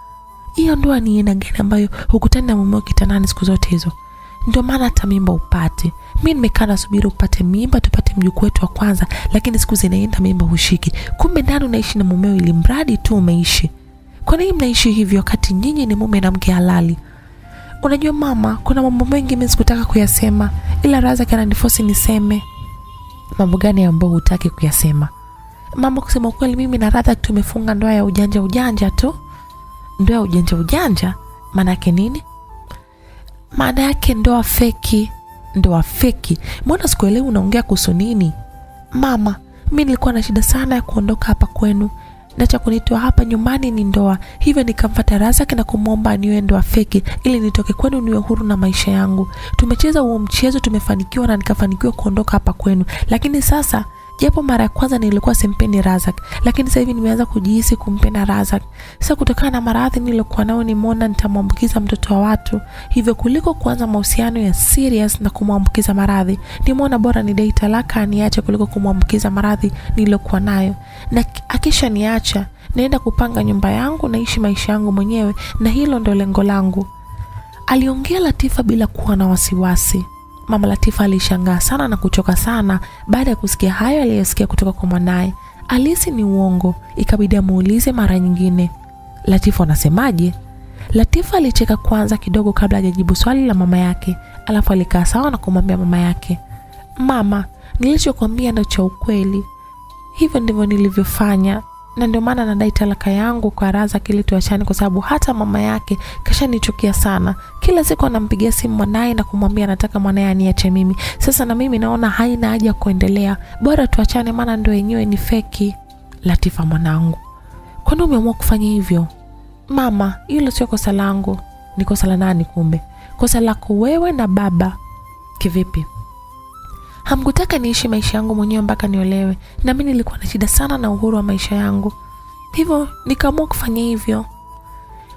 hiyo ndoa ni aina gani ambayo hukutani na mumeo kitanani siku zote hizo? Ndio maana hata mimba upate. Mi nimekaa nasubiri upate mimba tupate mjukuu wetu wa kwanza, lakini siku zinaenda mimba hushiki. Kumbe ndani unaishi na mumeo ili mradi tu umeishi. Kwa nini mnaishi hivyo wakati nyinyi ni mume na mke halali? Unajua mama, kuna mambo mengi mimi sikutaka kuyasema, ila Razak ananifosi niseme. Mambo gani ambayo hutaki kuyasema? Mama, kusema ukweli, mimi na Razak tumefunga ndoa ya ujanja ujanja tu. Ndoa ya ujanja ujanja maana yake nini? Maana yake ndoa feki. Ndoa feki? Mbona sikuelewi unaongea kuhusu nini? Mama, mi nilikuwa na shida sana ya kuondoka hapa kwenu na cha kunitoa hapa nyumbani ni ndoa. Hivyo nikamfata Razak na kumwomba aniwe ndoa feki ili nitoke kwenu niwe huru na maisha yangu. Tumecheza huo mchezo, tumefanikiwa na nikafanikiwa kuondoka hapa kwenu, lakini sasa japo mara ya kwanza nilikuwa simpendi Razak, lakini sasa hivi nimeanza kujihisi kumpenda Razak. Sasa kutokana na maradhi niliokuwa nayo, nimeona nitamwambukiza mtoto wa watu, hivyo kuliko kuanza mahusiano ya serious na kumwambukiza maradhi, nimeona bora ni dai talaka aniache kuliko kumwambukiza maradhi niliyokuwa nayo, na akisha niacha naenda kupanga nyumba yangu, naishi maisha yangu mwenyewe, na hilo ndo lengo langu, aliongea Latifa bila kuwa na wasiwasi. Mama Latifa alishangaa sana na kuchoka sana baada ya kusikia hayo aliyosikia kutoka kwa mwanaye. Alisi ni uongo, ikabidi amuulize mara nyingine, Latifa unasemaje? Latifa alicheka kwanza kidogo kabla hajajibu swali la mama yake, alafu alikaa sawa na kumwambia mama yake, mama, nilichokwambia ndo cha ukweli, hivyo ndivyo nilivyofanya na ndio maana nadai talaka yangu kwa Razak ili tuachane, kwa sababu hata mama yake kashanichukia sana. Kila siku anampigia simu mwanaye na kumwambia anataka mwanaye aniache mimi. Sasa na mimi naona haina haja kuendelea, bora tuachane, maana ndio yenyewe ni feki. Latifa mwanangu, kwani umeamua kufanya hivyo? Mama, hilo sio kosa langu. Ni kosa la nani? Kumbe kosa lako wewe na baba. Kivipi? Hamkutaka niishi maisha yangu mwenyewe mpaka niolewe, na mimi nilikuwa na shida sana na uhuru wa maisha yangu, hivyo nikaamua kufanya hivyo.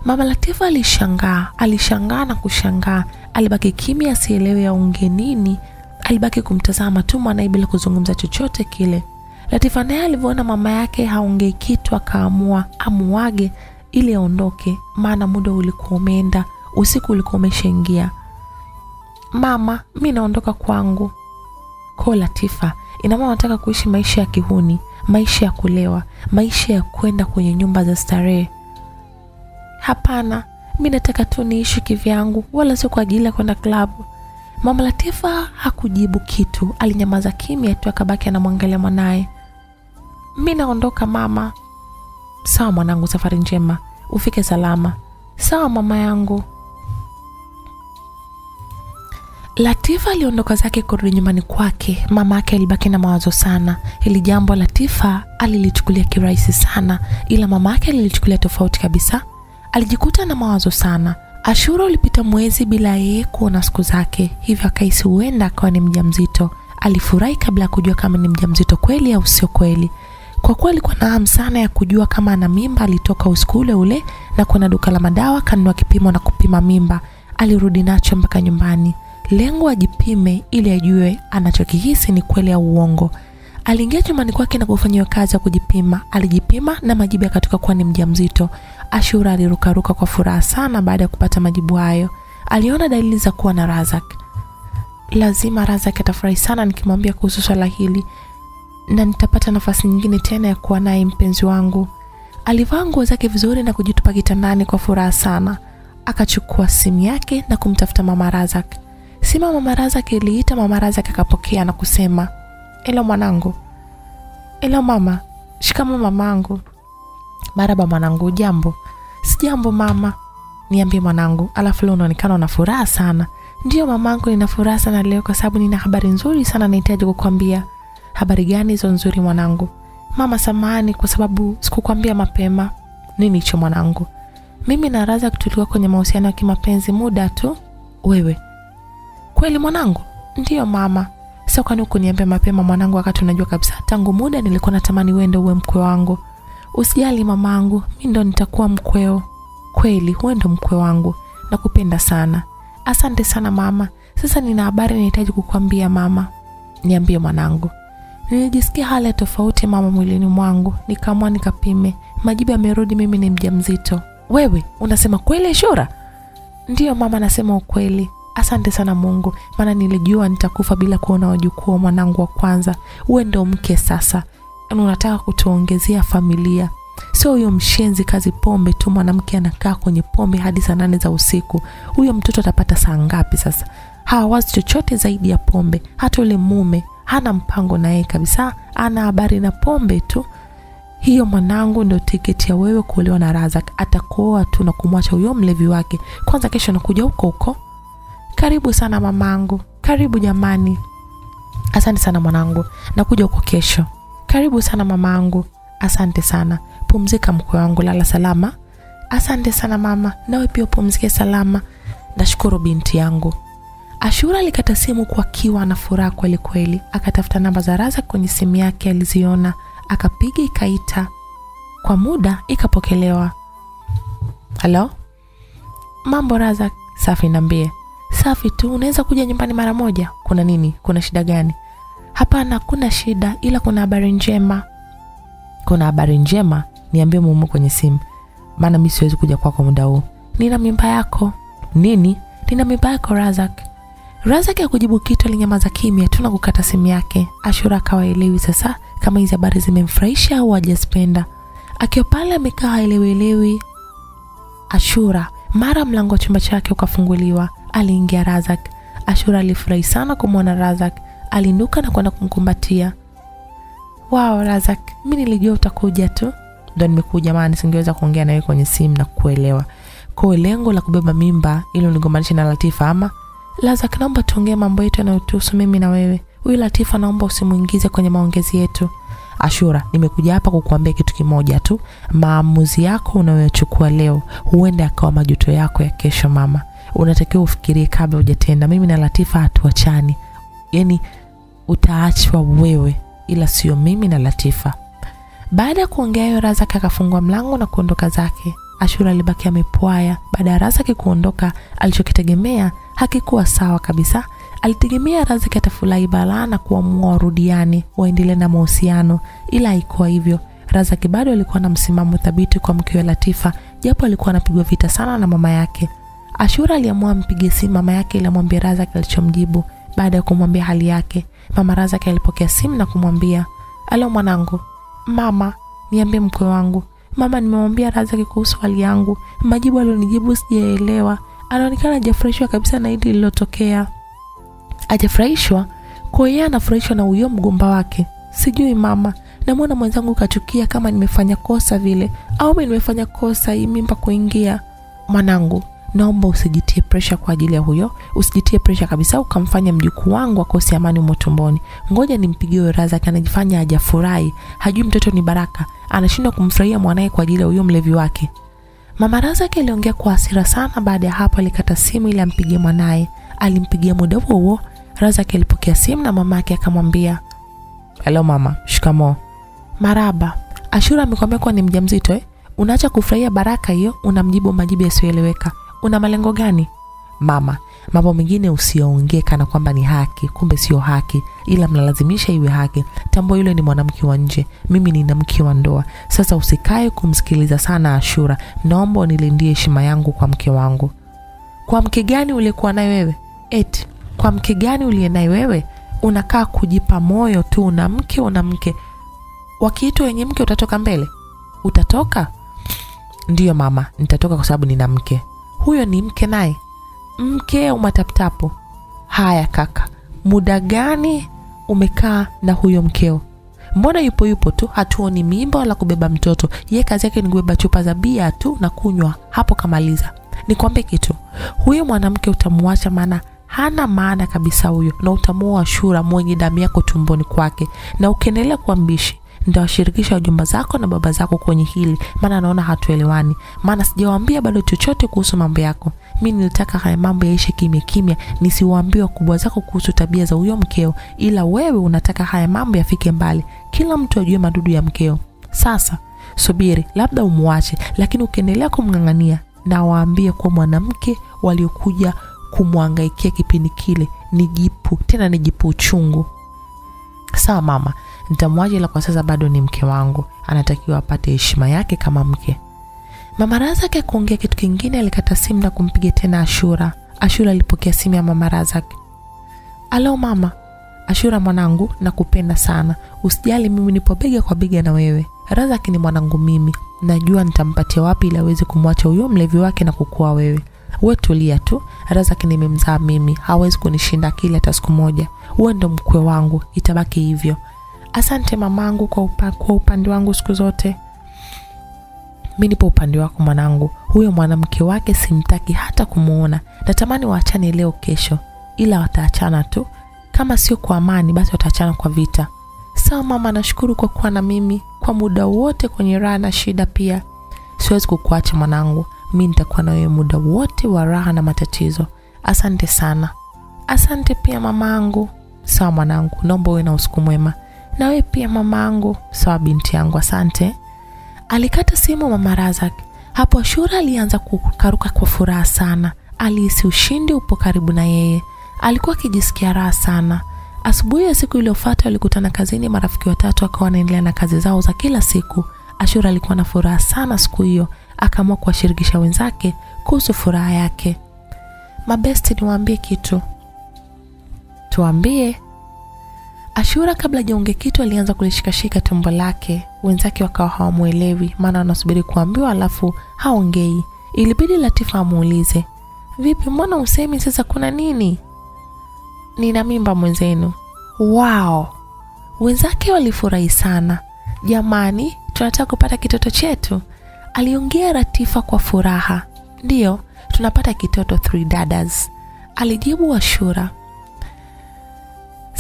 Mama Latifa alishangaa, alishangaa na kushangaa, alibaki kimya, asielewe aongee nini. Alibaki kumtazama tu mwanaye bila kuzungumza chochote kile. Latifa naye alivyoona mama yake haongei kitu, akaamua amuage ili aondoke, maana muda ulikuwa umeenda, usiku ulikuwa umeshaingia. Mama, mi naondoka kwangu ko Latifa, ina maana unataka kuishi maisha ya kihuni, maisha ya kulewa, maisha ya kwenda kwenye nyumba za starehe? Hapana, mi nataka tu niishi kivyangu, wala sio kwa ajili ya kwenda klabu. Mama Latifa hakujibu kitu, alinyamaza kimya tu, akabaki anamwangalia mwanaye. Mi naondoka mama. Sawa mwanangu, safari njema, ufike salama. Sawa mama yangu. Latifa aliondoka zake kurudi nyumbani kwake. Mama yake alibaki na mawazo sana. Hili jambo Latifa alilichukulia kirahisi sana, ila mama yake alilichukulia tofauti kabisa. Alijikuta na mawazo sana. Ashura ulipita mwezi bila yeye kuona siku zake, hivyo akahisi huenda akawa ni mjamzito. Alifurahi kabla ya kujua kama ni mjamzito kweli au sio kweli. Kwa kuwa alikuwa na hamu sana ya kujua kama ana mimba, alitoka usiku ule ule na kuna duka la madawa, kanunua kipimo na kupima mimba. Alirudi nacho mpaka nyumbani, lengo ajipime ili ajue anachokihisi ni kweli au uongo. Aliingia chumbani kwake na kufanyiwa kazi ya kujipima. Alijipima na majibu yakatoka kuwa ni mjamzito. Ashura alirukaruka kwa furaha sana baada ya kupata majibu hayo. Aliona dalili za kuwa na Razak. Lazima Razak atafurahi sana nikimwambia kuhusu swala hili na nitapata nafasi nyingine tena ya kuwa naye mpenzi wangu. Alivaa nguo zake vizuri na kujitupa kitandani kwa furaha sana. Akachukua simu yake na kumtafuta mama Razak. Simu ya mama Razak iliita. Mama Razak akapokea na kusema, elo mwanangu. Elo mama. Shikamo mamangu. Maraba mwanangu, jambo? Sijambo mama. Niambie mwanangu, alafu leo unaonekana una furaha sana. Ndiyo mamangu, nina furaha sana leo kwa sababu nina habari nzuri sana nahitaji kukwambia. Habari gani hizo nzuri mwanangu? Mama, samahani kwa sababu sikukwambia mapema. Nini hicho mwanangu? Mimi na Razak tulikuwa kwenye mahusiano ya kimapenzi muda tu. Wewe kweli mwanangu? Ndiyo mama. sio kwani ukuniambia mapema mwanangu, wakati unajua kabisa tangu muda nilikuwa natamani uende uwe mkwe wangu. Usijali mamangu, mi ndo nitakuwa mkweo. Kweli wewe ndo mkwe wangu, nakupenda sana. Asante sana mama. Sasa nina habari nahitaji kukwambia mama. Niambie mwanangu. Nilijisikia hali ya tofauti mama mwilini mwangu, nikaamua nikapime. Majibu yamerudi, mimi ni mjamzito. Wewe unasema kweli shura Ndiyo mama, nasema ukweli. Asante sana Mungu, maana nilijua nitakufa bila kuona wajukuu wa mwanangu wa kwanza. Uwe ndo mke sasa, unataka kutuongezea familia, sio huyo mshenzi kazi pombe tu. Mwanamke anakaa kwenye pombe hadi saa nane za usiku, huyo mtoto atapata saa ngapi? Sasa hawawazi chochote zaidi ya pombe. Hata yule mume hana mpango na yeye kabisa, ana habari na pombe tu. Hiyo mwanangu, ndo tiketi ya wewe kuolewa na Razak. Atakuoa tu na kumwacha huyo mlevi wake. Kwanza kesho nakuja huko huko. Karibu sana mamangu, karibu jamani. Asante sana mwanangu, nakuja huko kesho. Karibu sana mamangu. Asante sana. Pumzika mkwe wangu, lala salama. Asante sana mama, nawe pia upumzike salama. Nashukuru binti yangu. Ashura alikata simu kwa kiwa na furaha kweli kweli. Akatafuta namba za raza kwenye simu yake, aliziona, akapiga, ikaita. Kwa muda ikapokelewa. Halo, mambo raza Safi, niambie. Safi tu, unaweza kuja nyumbani mara moja? Kuna nini? Kuna shida gani? Hapana, kuna shida, ila kuna habari njema. Kuna habari njema? Niambie mumu kwenye simu, maana mi siwezi kuja kwako kwa muda huu. Nina mimba yako. Nini? Nina mimba yako Razak. Razak akujibu kitu, alinyamaza kimya tu na kukata simu yake. Ashura akawaelewi sasa kama hizi habari zimemfurahisha au hajazipenda. Akiwa pale amekaa haelewielewi Ashura, mara mlango wa chumba chake ukafunguliwa. Aliingia Razak. Ashura alifurahi sana kumwona Razak, aliinuka na kwenda kumkumbatia. Wow, Razak, mi nilijua utakuja tu, ndo nimekuja, maana nisingeweza kuongea nawe kwenye simu na kukuelewa. Kwa lengo la kubeba mimba ili unigombanishe na Latifa ama? Razak, naomba tuongee mambo yetu yanayotuhusu mimi na wewe. Huyu Latifa naomba usimuingize kwenye maongezi yetu. Ashura, nimekuja hapa kukuambia kitu kimoja tu. Maamuzi yako unayochukua leo huenda akawa majuto yako ya kesho. Mama, unatakiwa ufikirie kabla hujatenda. Mimi na Latifa hatuachani, yani utaachwa wewe, ila sio mimi na Latifa. Baada ya kuongea hiyo Razak akafungua mlango na kuondoka zake. Ashura alibaki amepwaya. Baada ya Razak kuondoka, alichokitegemea hakikuwa sawa kabisa. Alitegemea Razak atafurahi balaa na kuamua warudiane waendelee na mahusiano, ila haikuwa hivyo. Razak bado alikuwa na msimamo thabiti kwa mkewe Latifa, japo alikuwa anapigwa vita sana na mama yake. Ashura aliamua mpige simu mama yake ili amwambie Razak alichomjibu. Baada ya kumwambia hali yake, Mama Razak alipokea simu na kumwambia, alo mwanangu. Mama, niambie mkwe wangu. Mama, nimemwambia Razak kuhusu hali yangu. Majibu alionijibu sijaelewa. Anaonekana hajafurahishwa kabisa na hili lililotokea. Hajafurahishwa? Kwa hiyo anafurahishwa na huyo mgomba wake? Sijui mama, namwona mwenzangu kachukia kama nimefanya kosa vile, au mimi nimefanya kosa hii mimba kuingia. Mwanangu, naomba usijitie presha kwa ajili ya huyo, usijitie presha kabisa ukamfanya mjukuu wangu akose amani umo tumboni. Ngoja nimpigie raza kanajifanya anajifanya hajafurahi, hajui mtoto ni baraka, anashindwa kumfurahia mwanaye kwa ajili ya huyo mlevi wake. Mama Razaki aliongea kwa hasira sana. Baada ya hapo, alikata simu ili ampigie mwanaye. Alimpigia muda huo huo. Razaki alipokea simu na mama yake akamwambia, helo mama. shikamo. Maraba. Ashura amekwambia kuwa ni mjamzito eh? Unaacha kufurahia baraka hiyo, unamjibu majibu yasiyoeleweka. Una malengo gani? Mama, mambo mengine usiongee kana kwamba ni haki, kumbe sio haki, ila mnalazimisha iwe haki. Tambua yule ni mwanamke wa nje, mimi ni mke wa ndoa. Sasa usikae kumsikiliza sana Ashura, naomba unilindie heshima yangu kwa mke wangu. Kwa mke gani uliyekuwa naye wewe? Eti kwa mke gani uliye naye wewe? Unakaa kujipa moyo tu, una mke, una mke. Wakiitwa wenye mke utatoka mbele? Utatoka? Ndiyo mama, nitatoka kwa sababu nina mke. Huyo ni mke naye mke au mataputapu? Haya kaka, muda gani umekaa na huyo mkeo? Mbona yupo yupo tu, hatuoni mimba wala kubeba mtoto. Ye kazi yake ni kubeba chupa za bia tu na kunywa hapo, kamaliza. Nikwambie kitu, huyo mwanamke utamuacha, maana hana maana kabisa huyo, na utamuoa shura mwenye damu yako tumboni kwake, na ukiendelea kuwa mbishi ndawashirikisha wajomba zako na baba zako kwenye hili, maana naona hatuelewani. Maana sijawaambia bado chochote kuhusu mambo yako. Mi nilitaka haya mambo yaishe kimya kimya, nisiwaambie wakubwa zako kuhusu tabia za huyo mkeo, ila wewe unataka haya mambo yafike mbali, kila mtu ajue madudu ya mkeo. Sasa subiri, labda umwache, lakini ukiendelea kumng'ang'ania, na waambie kuwa mwanamke waliokuja kumwangaikia kipindi kile ni jipu, tena ni jipu uchungu. Sawa mama, nitamwacha, ila kwa sasa bado ni mke wangu, anatakiwa apate heshima yake kama mke. Mama Razak akuongea kitu kingine, alikata simu na kumpiga tena Ashura. Ashura alipokea simu ya mama Razak. Alo mama. Ashura mwanangu, nakupenda sana, usijali, mimi nipo bega kwa bega na wewe. Razak ni mwanangu mimi, najua nitampatia wapi ili aweze kumwacha huyo mlevi wake na kukua wewe. We tulia tu, Razak nimemzaa mimi, hawezi kunishinda akili hata siku moja. Wewe ndo mkwe wangu, itabaki hivyo. Asante mamangu kwa, upa, kwa upande wangu siku zote. Mi nipo upande wako mwanangu. Huyo mwanamke wake simtaki hata kumwona, natamani waachane leo kesho, ila wataachana tu, kama sio kwa amani, basi wataachana kwa vita. Sawa mama, nashukuru kwa kuwa na mimi kwa muda wote, kwenye raha na shida pia. Siwezi kukuacha mwanangu, mi nitakuwa na wewe muda wote wa raha na matatizo. Asante sana. Asante pia mamangu. Sawa mwanangu, naomba uwe na usiku mwema. Na wewe pia mamangu. Sawa binti yangu, asante. Alikata simu mama Razak. Hapo Ashura alianza kukaruka kwa furaha sana. Alihisi ushindi upo karibu na yeye. Alikuwa akijisikia raha sana. Asubuhi ya siku iliyofuata walikutana kazini, marafiki watatu akawa wanaendelea na kazi zao za kila siku. Ashura alikuwa na furaha sana siku hiyo, akaamua kuwashirikisha wenzake kuhusu furaha yake. Mabesti, niwaambie kitu. Tuambie. Ashura kabla hajaongea kitu alianza kulishikashika tumbo lake. Wenzake wakawa hawamwelewi, maana wanasubiri kuambiwa alafu haongei. Ilibidi Latifa amuulize, vipi, mwana usemi sasa, kuna nini? Nina mimba mwenzenu. Wow, wenzake walifurahi sana. Jamani, tunataka kupata kitoto chetu, aliongea Latifa kwa furaha. Ndiyo, tunapata kitoto three dadas, alijibu Ashura.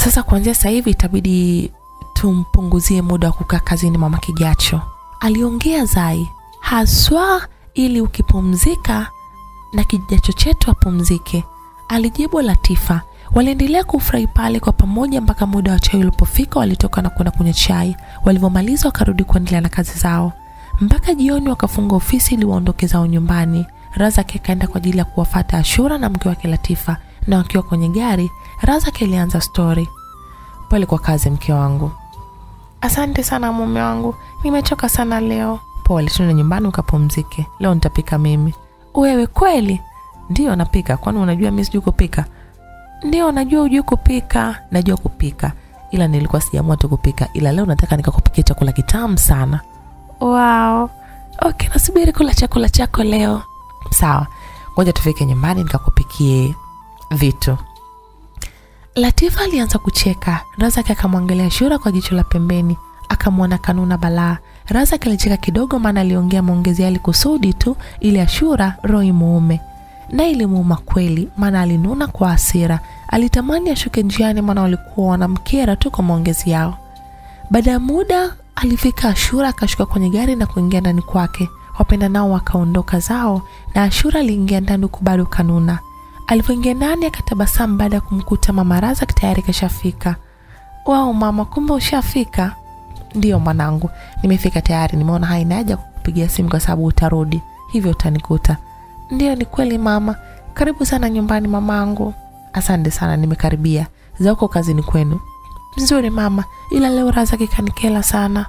Sasa kuanzia sasa hivi itabidi tumpunguzie muda wa kukaa kazini mama Kijacho, aliongea Zai, haswa ili ukipumzika na kijacho chetu apumzike, alijibu Latifa. Waliendelea kufurahi pale kwa pamoja mpaka muda wa chai ulipofika. Walitoka na kwenda kunywa chai. Walivyomaliza wakarudi kuendelea na kazi zao mpaka jioni, wakafunga ofisi ili waondoke zao nyumbani. Razaki akaenda kwa ajili ya kuwafata Ashura na mke wake Latifa, na wakiwa kwenye gari, Razak alianza stori. Pole kwa kazi mke wangu. Asante sana mume wangu, nimechoka sana leo. Pole, tuna nyumbani ukapumzike. Leo nitapika mimi. Wewe kweli? ndio napika, kwani unajua mimi sijui kupika? ndio najua hujui kupika najua kupika ila nilikuwa sijaamua tu kupika ila leo nataka nikakupikia chakula kitamu sana wow okay nasubiri kula chakula chako leo sawa ngoja tufike nyumbani nikakupikie vitu. Latifa alianza kucheka. Razak akamwangalia shura kwa jicho la pembeni. Akamwona kanuna balaa. Razak alicheka kidogo maana aliongea maongezi yali kusudi tu ili ashura roho muume na ilimuuma kweli maana alinuna kwa hasira. Alitamani ashuke njiani maana walikuwa wanamkera tu kwa maongezi yao. Baada ya muda alifika ashura akashuka kwenye gari na kuingia ndani kwake. Wapenda nao wakaondoka zao na ashura aliingia ndani huku bado kanuna alivyoingia ndani akatabasamu baada ya kumkuta mama razak tayari kashafika. Wao mama kumbe ushafika? Ndiyo mwanangu. Nimefika tayari. Nimeona haina haja kukupigia simu kwa sababu utarudi. Hivyo utanikuta. Ndiyo ni kweli mama. Karibu sana nyumbani mamangu. Asante sana nimekaribia. Zauko kazini kwenu? Mzuri mama. Ila leo razaki kanikela sana.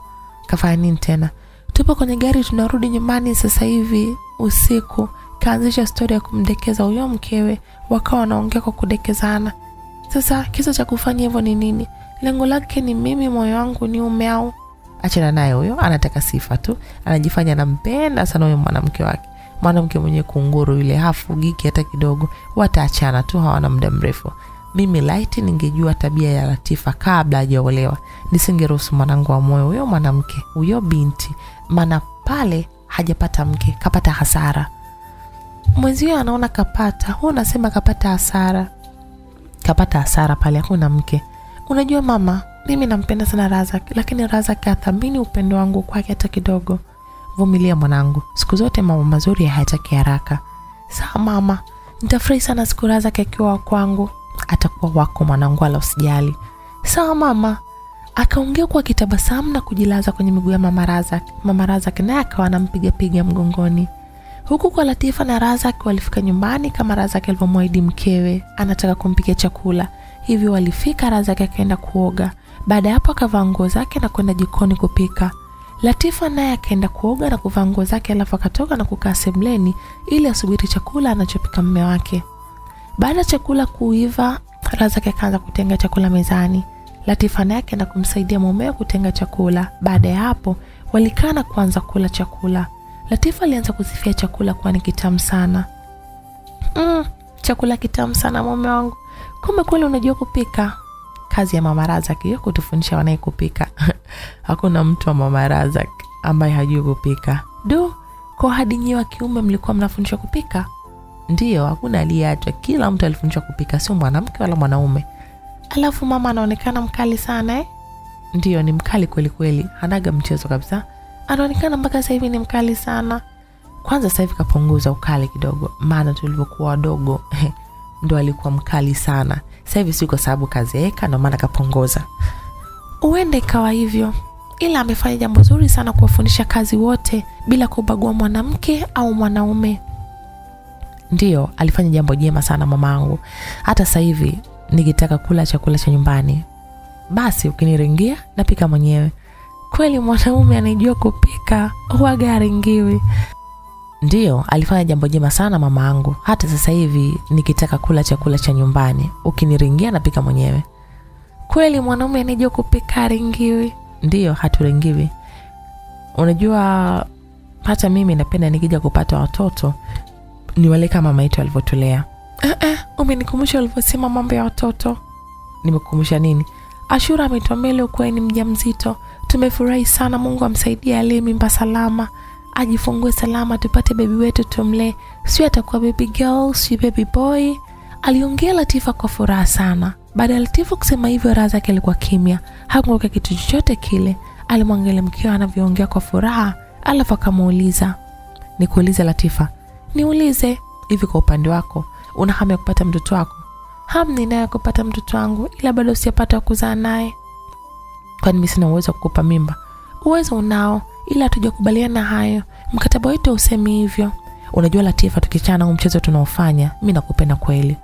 Kafanya nini tena? Tupo kwenye gari tunarudi nyumbani sasa hivi usiku kaanzisha stori ya kumdekeza huyo mkewe wakawa wanaongea kwa kudekezana. Sasa kisa cha kufanya hivyo ni nini? Lengo lake ni mimi moyo wangu ni umeau. achana naye huyo anataka sifa tu anajifanya anampenda sana huyo mwanamke wake. Mwanamke mwenye kunguru yule hafugiki hata kidogo. Wataachana tu hawana muda mrefu. Mimi laiti ningejua tabia ya latifa kabla hajaolewa. Nisingeruhusu mwanangu wa moyo huyo mwanamke huyo binti. Maana pale hajapata mke kapata hasara mwenzio anaona kapata hu unasema kapata hasara. Kapata hasara pale hakuna mke. Unajua mama mimi nampenda sana razak lakini razak hathamini upendo wangu kwake hata kidogo. Vumilia mwanangu siku zote mambo mazuri hayataki haraka. Saa mama nitafurahi sana siku razak akiwa kwangu. Atakuwa wako mwanangu ala usijali. Sawa mama akaongea kwa kitabasamu na kujilaza kwenye miguu ya mama razak. Mama razak naye akawa anampigapiga mgongoni huku kwa latifa na razak walifika nyumbani kama razak alivyomwahidi mkewe. Anataka kumpikia chakula. Hivyo walifika razak akaenda kuoga. Baada ya hapo akavaa nguo zake na kwenda jikoni kupika. Latifa naye akaenda kuoga na kuvaa nguo zake alafu akatoka na kukaa semleni ili asubiri chakula anachopika mme wake. Baada ya chakula kuiva razak akaanza kutenga chakula mezani. Latifa naye akaenda kumsaidia mumewe kutenga chakula. Baada ya hapo walikaa na kuanza kula chakula latifa alianza kusifia chakula kuwa ni kitamu sana. Mm, chakula kitamu sana mume wangu. Kumbe kweli unajua kupika. Kazi ya mama razak hiyo kutufundisha wanaye kupika. [LAUGHS] Hakuna mtu wa mama razak ambaye hajui kupika. Du kwa hadi nyiwe wa kiume mlikuwa mnafundishwa kupika? Ndiyo hakuna aliyeachwa. Kila mtu alifundishwa kupika sio mwanamke wala mwanaume. Alafu mama anaonekana mkali sana eh? ndiyo ni mkali kweli kweli. Hanaga mchezo kabisa anaonekana mpaka sasa hivi ni mkali sana. Kwanza sasa hivi kapunguza ukali kidogo maana tulivyokuwa wadogo [LAUGHS] ndo alikuwa mkali sana. Sasa hivi si kwa sababu kazeeka ndo maana kapunguza. Uende ikawa hivyo ila amefanya jambo zuri sana kuwafundisha kazi wote bila kubagua mwanamke au mwanaume. Ndiyo alifanya jambo jema sana mamaangu hata sasa hivi nikitaka kula chakula cha nyumbani basi ukiniringia napika mwenyewe kweli mwanaume anajua kupika huwaga aringiwi ndiyo alifanya jambo jema sana mama angu. Hata sasa hivi nikitaka kula chakula cha nyumbani ukiniringia napika mwenyewe. Kweli mwanaume anajua kupika aringiwi ndiyo haturingiwi. Unajua hata mimi napenda nikija kupata watoto niwale kama mama yetu alivyotulea. Uh-uh, umenikumbusha ulivyosema mambo ya watoto? Nimekukumbusha nini? Ashura ametuambia leo kuwa ni mja mzito tumefurahi sana. Mungu amsaidie alie mimba salama ajifungue salama tupate bebi wetu tumlee. Si atakuwa baby girl si baby boy. Aliongea latifa kwa furaha sana. Baada ya latifa kusema hivyo raha zake alikuwa kimya. Hakungoka kitu chochote kile. Alimwangalia mkiwa anavyoongea kwa furaha alafu akamuuliza nikuulize latifa niulize hivi kwa upande wako una hamu ya kupata mtoto wako? Hamu ninayo kupata mtoto wangu ila bado sijapata kuzaa naye kwani mi sina uwezo wa kukupa mimba? Uwezo unao ila hatujakubaliana hayo. Mkataba wetu usemi hivyo. Unajua latifa tukichana huu mchezo tunaofanya mi nakupenda kweli.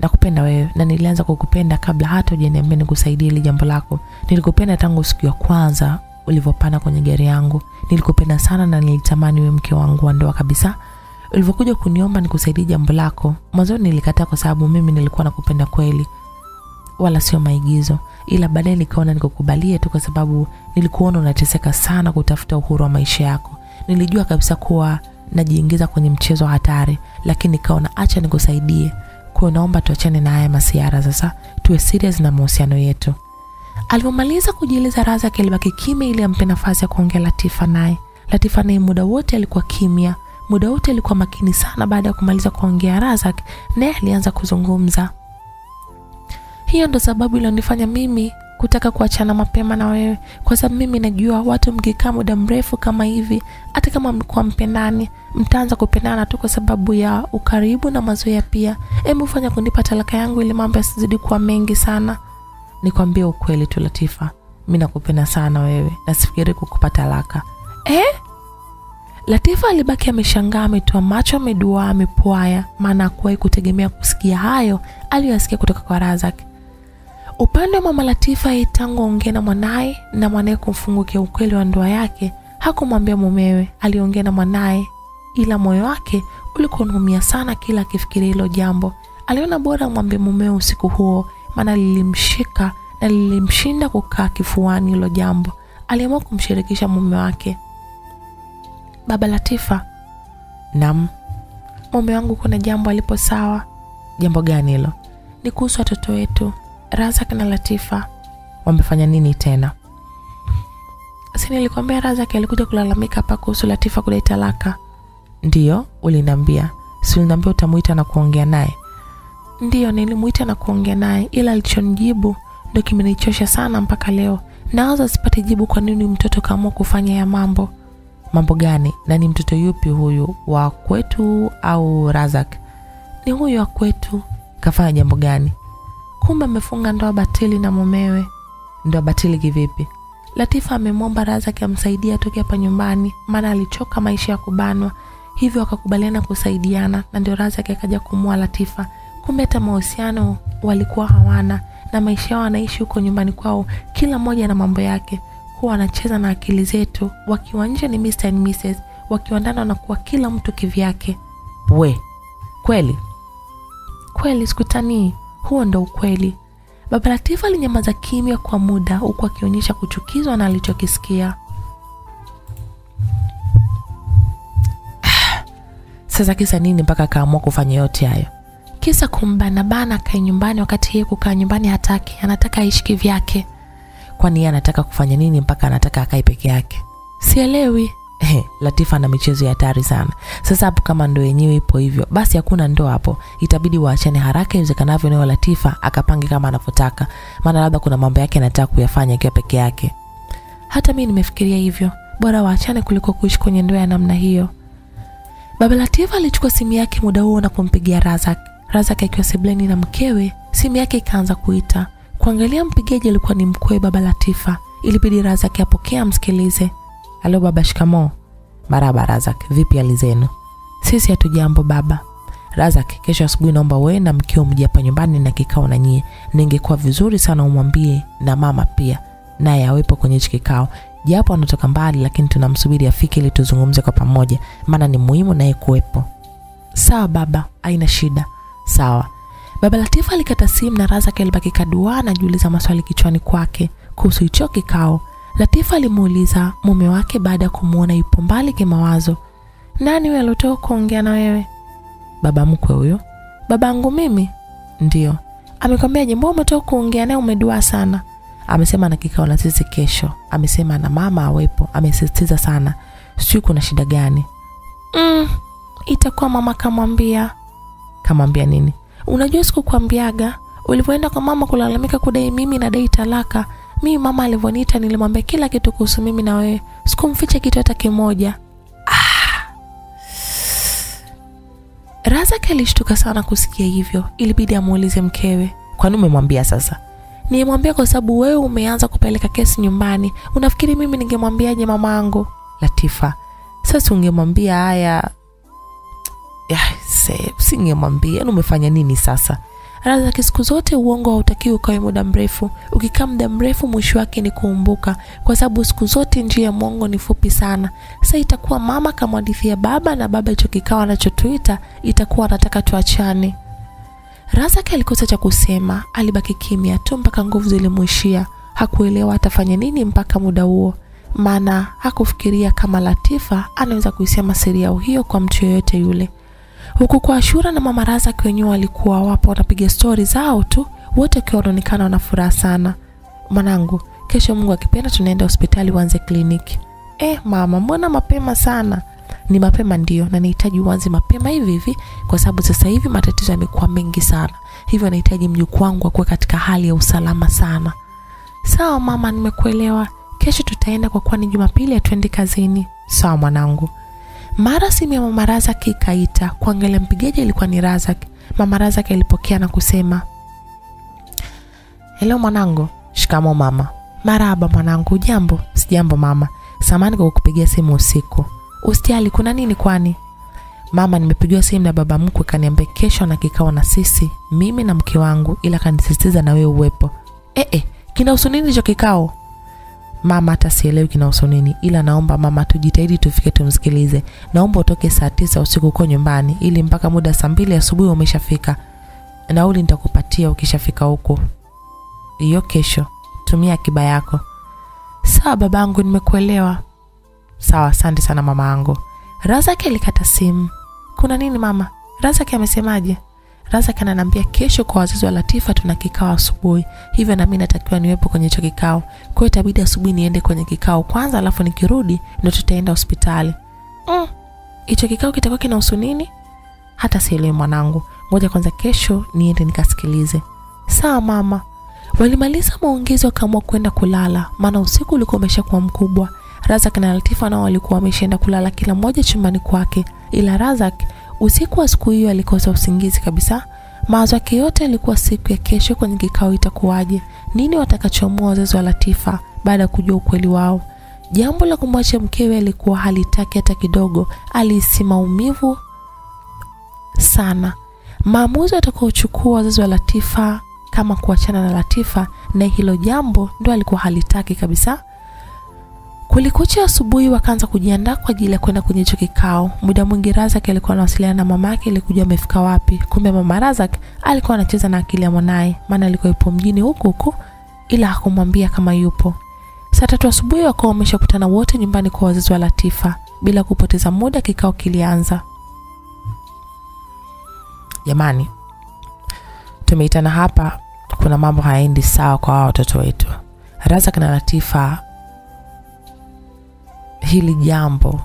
Nakupenda wewe na nilianza kukupenda kabla hata ujaniambia nikusaidie hili jambo lako. Nilikupenda tangu siku ya kwanza ulivyopanda kwenye gari yangu. Nilikupenda sana na nilitamani we mke wangu wa ndoa kabisa. Ulivyokuja kuniomba nikusaidie jambo lako mwanzoni nilikataa kwa sababu mimi nilikuwa nakupenda kweli. Wala sio maigizo ila baadaye nikaona nikukubalie tu kwa sababu nilikuona unateseka sana kutafuta uhuru wa maisha yako. Nilijua kabisa kuwa najiingiza kwenye mchezo hatari lakini nikaona acha nikusaidie. Kwa naomba tuachane na haya masiara sasa tuwe serious na mahusiano yetu. Alivyomaliza kujieleza raza alibaki kimya ili ampe nafasi ya kuongea latifa naye. Latifa naye muda wote alikuwa kimya. Muda wote alikuwa makini sana baada ya kumaliza kuongea razak naye alianza kuzungumza hiyo ndo sababu ilionifanya mimi kutaka kuachana mapema na wewe. Kwa sababu mimi najua watu mkikaa muda mrefu kama hivi hata kama mlikuwa mpendani mtaanza kupendana tu kwa sababu ya ukaribu na mazoea pia. Hebu fanya kunipa talaka yangu ili mambo yasizidi kuwa mengi sana. Nikwambie ukweli tu latifa. Mi nakupenda sana wewe. Nasifikiri kukupa talaka. Eh? latifa alibaki ameshangaa ametoa macho ameduaa amepwaya. Maana akuwahi kutegemea kusikia hayo aliyoyasikia kutoka kwa razak upande wa mama latifa tangu aongee na mwanaye na mwanaye kumfungukia ukweli wa ndoa yake hakumwambia mumewe. Aliongea na mwanaye ila moyo wake ulikuwa unaumia sana kila akifikiria hilo jambo. Aliona bora amwambie mumewe usiku huo maana lilimshika na lilimshinda kukaa kifuani hilo jambo. Aliamua kumshirikisha mume wake. Baba latifa nam mume wangu kuna jambo alipo sawa. Jambo gani hilo? Ni kuhusu watoto wetu razak na latifa wamefanya nini tena? Si nilikwambia razak alikuja kulalamika hapa kuhusu latifa kudai talaka? Ndiyo uliniambia. Si uliniambia utamuita na kuongea naye? Ndiyo nilimuita na kuongea naye ila alichonijibu ndio kimenichosha sana mpaka leo. Nawaza sipate jibu kwa nini mtoto kaamua kufanya ya mambo. Mambo gani? Na ni mtoto yupi huyu wa kwetu au razak? Ni huyu wa kwetu. Kafanya jambo gani kumbe amefunga ndoa batili na mumewe. Ndoa batili kivipi? Latifa amemwomba razak amsaidie atoke hapa nyumbani maana alichoka maisha ya kubanwa. Hivyo wakakubaliana kusaidiana na ndio razak akaja kumua latifa. Kumbe hata mahusiano walikuwa hawana na maisha yao wanaishi huko nyumbani kwao kila mmoja na mambo yake. Huwa wanacheza na akili zetu. Wakiwa nje ni Mr. and Mrs. wakiwa ndani wanakuwa kila mtu kivyake. We kweli? Kweli sikutanii huo ndo ukweli. Baba latifa alinyamaza kimya kwa muda huku akionyesha kuchukizwa na alichokisikia. [SIGHS] Sasa kisa nini mpaka akaamua kufanya yote hayo? Kisa kumbanabana akae nyumbani wakati yeye kukaa nyumbani hataki anataka aishi kivyake. Kwani yeye anataka kufanya nini mpaka anataka akae peke yake? Sielewi He, latifa na michezo ya hatari sana. Sasa hapo kama ndo yenyewe ipo hivyo basi hakuna ndoa hapo. Itabidi waachane haraka iwezekanavyo nayo latifa akapange kama anavyotaka. Maana labda kuna mambo yake anataka kuyafanya akiwa peke yake. Hata mi nimefikiria hivyo. Bora waachane kuliko kuishi kwenye ndoa ya namna hiyo. Baba latifa alichukua simu yake muda huo na kumpigia razak. Razak akiwa sebleni na mkewe simu yake ikaanza kuita. Kuangalia mpigaji alikuwa ni mkwe baba latifa. Ilibidi razak apokee amsikilize halo baba shikamoo. Maraba razak. Vipi hali zenu? Sisi hatujambo baba. Razak kesho asubuhi naomba wewe na mkeo mje hapa nyumbani na kikao na nyie. Ningekuwa vizuri sana umwambie na mama pia. Naye awepo kwenye hichi kikao. Japo anatoka mbali lakini tunamsubiri afike ili tuzungumze kwa pamoja. Maana ni muhimu naye kuwepo. Sawa baba. Haina shida. Sawa. Baba latifa alikata simu na razak alibaki kaduaa anajiuliza maswali kichwani kwake kuhusu hicho kikao latifa alimuuliza mume wake baada ya kumwona yupo mbali kimawazo. Nani huyo aliotoka kuongea na wewe? Baba mkwe huyo. Babangu mimi? Ndio. Amekwambiaje mbona umetoka kuongea naye? Umeduaa sana. Amesema na kikao na sisi kesho. Amesema na mama awepo. Amesisitiza sana. Sijui kuna shida gani. Mm, itakuwa mama kamwambia kamwambia nini? Unajua sikukwambiaga. Ulivyoenda kwa mama kulalamika kudai mimi nadai talaka mimi mama alivyoniita nilimwambia kila kitu kuhusu mimi na wewe. Sikumficha kitu hata kimoja. Ah. razak alishtuka sana kusikia hivyo. Ilibidi amuulize mkewe. Kwani umemwambia sasa? Nilimwambia kwa sababu wewe umeanza kupeleka kesi nyumbani. Unafikiri mimi ningemwambiaje mamangu? Latifa sasa ungemwambia haya. Singemwambia yani umefanya nini sasa Razaki, siku zote uongo hautakiwi ukawe muda mrefu. Ukikaa muda mrefu, mwisho wake ni kuumbuka, kwa sababu siku zote njia ya mwongo ni fupi sana. Sasa itakuwa mama kamwadithia baba, na baba hicho kikao anachotuita itakuwa anataka tuachane. Razak alikosa cha kusema, alibaki kimya tu mpaka nguvu zilimwishia. Hakuelewa atafanya nini mpaka muda huo, maana hakufikiria kama Latifa anaweza kuisema siri yao hiyo kwa mtu yoyote yule. Huku kwa Ashura na mama Raza wenyewe walikuwa wapo wanapiga stori zao tu, wote wakiwa wanaonekana wana furaha sana. Mwanangu, kesho Mungu akipenda tunaenda hospitali uanze kliniki. Eh mama, mbona mapema sana? Ni mapema ndio, na nahitaji uanze mapema hivi hivi, kwa sababu sasa hivi matatizo yamekuwa mengi sana, hivyo nahitaji mjukuu wangu akuwe katika hali ya usalama sana. Sawa mama, nimekuelewa. Kesho tutaenda kwa kuwa ni Jumapili, hatuendi kazini. Sawa mwanangu. Mara simu ya mama Razak ikaita. Kuangalia mpigaji ilikuwa ni Razak. Mama Razak alipokea na kusema, helo mwanangu. Shikamo mama. Maraba mwanangu. Jambo? Sijambo mama, samani kwa kukupigia simu usiku. Usijali, kuna nini kwani? Mama, nimepigiwa simu na baba mkwe, kaniambia kesho na kikao na sisi, mimi na mke wangu, ila kanisisitiza na wewe uwepo. Eh, eh, kinahusu nini hicho kikao? Mama, hata sielewi kinahusu nini, ila naomba mama, tujitahidi tufike tumsikilize. Naomba utoke saa tisa usiku uko nyumbani, ili mpaka muda saa mbili asubuhi umeshafika. Nauli nitakupatia ukishafika huko hiyo kesho. Tumia akiba yako. Sawa babangu, nimekuelewa. Sawa, asante sana mama yangu. Razaki alikata simu. Kuna nini mama? Razaki amesemaje? Razaki ananiambia kesho kwa wazazi wa Latifa tuna kikao asubuhi, hivyo nami natakiwa niwepo kwenye hicho kikao. Kwa hiyo itabidi asubuhi niende kwenye kikao kwanza, alafu nikirudi ndo tutaenda hospitali. Mm, kikao kitakuwa kinahusu nini? Hata sielewi mwanangu, ngoja kwanza kesho niende nikasikilize. Sawa mama. Walimaliza maongezi wakaamua kwenda kulala, maana usiku ulikuwa umeshakuwa mkubwa. Razak na Latifa nao walikuwa wameshaenda kulala kila mmoja chumbani kwake, ila Razak usiku wa siku hiyo alikosa usingizi kabisa. Mawazo yake yote yalikuwa siku ya kesho kwenye kikao itakuwaje, nini watakachoamua wazazi wa Latifa baada ya kujua ukweli wao. Jambo la kumwacha mkewe alikuwa halitaki hata kidogo, alihisi maumivu sana. Maamuzi watakaochukua wazazi wa Latifa kama kuachana na Latifa, na hilo jambo ndo alikuwa halitaki kabisa. Kulikucha asubuhi, wakaanza kujiandaa kwa ajili ya kwenda kwenye hicho kikao. Muda mwingi Razak alikuwa anawasiliana na mama yake ili kujua amefika wapi. Kumbe mama Razak alikuwa anacheza na akili ya mwanaye, maana alikuwa yupo mjini huku huku, ila hakumwambia kama yupo. Saa tatu asubuhi wakawa wameshakutana wote nyumbani kwa wazazi wa Latifa. Bila kupoteza muda, kikao kilianza. Jamani, tumeitana hapa, kuna mambo hayaendi sawa kwa watoto wetu. Razak na Latifa hili jambo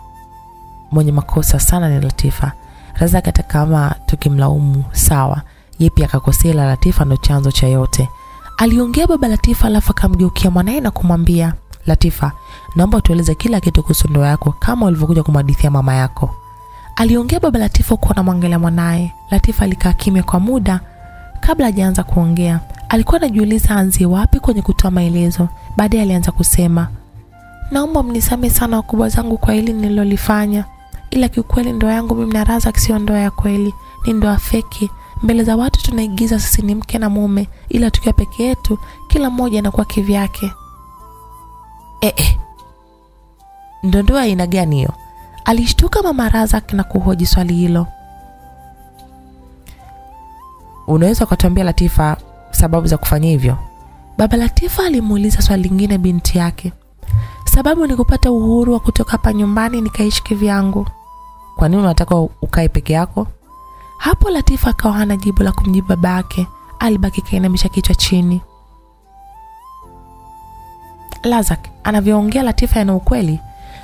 mwenye makosa sana ni Latifa. Razak hata kama tukimlaumu sawa, yeye pia akakosea, la Latifa ndo chanzo cha yote. Aliongea baba Latifa, alafu akamgeukia mwanaye na kumwambia Latifa, naomba tueleze kila kitu kuhusu ndoa yako kama ulivyokuja kumhadithia mama yako. Aliongea baba Latifa kuwa anamwangalia mwanaye. Latifa alikaa kimya kwa muda kabla hajaanza kuongea. Alikuwa anajiuliza aanzie wapi kwenye kutoa maelezo. Baadaye alianza kusema Naomba mnisame sana wakubwa zangu kwa hili nililolifanya, ila kiukweli ndoa yangu mimi na Razak sio ndoa ya kweli, ni ndoa feki. Mbele za watu tunaigiza sisi ni mke na mume, ila tukiwa peke yetu kila mmoja anakuwa kivyake. Eh, eh. Ndo ndoa aina gani hiyo? Alishtuka mama Razak na kuhoji swali hilo. Unaweza ukatuambia Latifa sababu za kufanya hivyo? Baba Latifa alimuuliza swali lingine binti yake. Sababu ni kupata uhuru wa kutoka hapa nyumbani nikaishi kivyangu. Kwa nini unataka ukae peke yako? Hapo Latifa akawa hana jibu la kumjibu babake alibaki kainamisha kichwa chini. Lazak anavyoongea Latifa yana ukweli?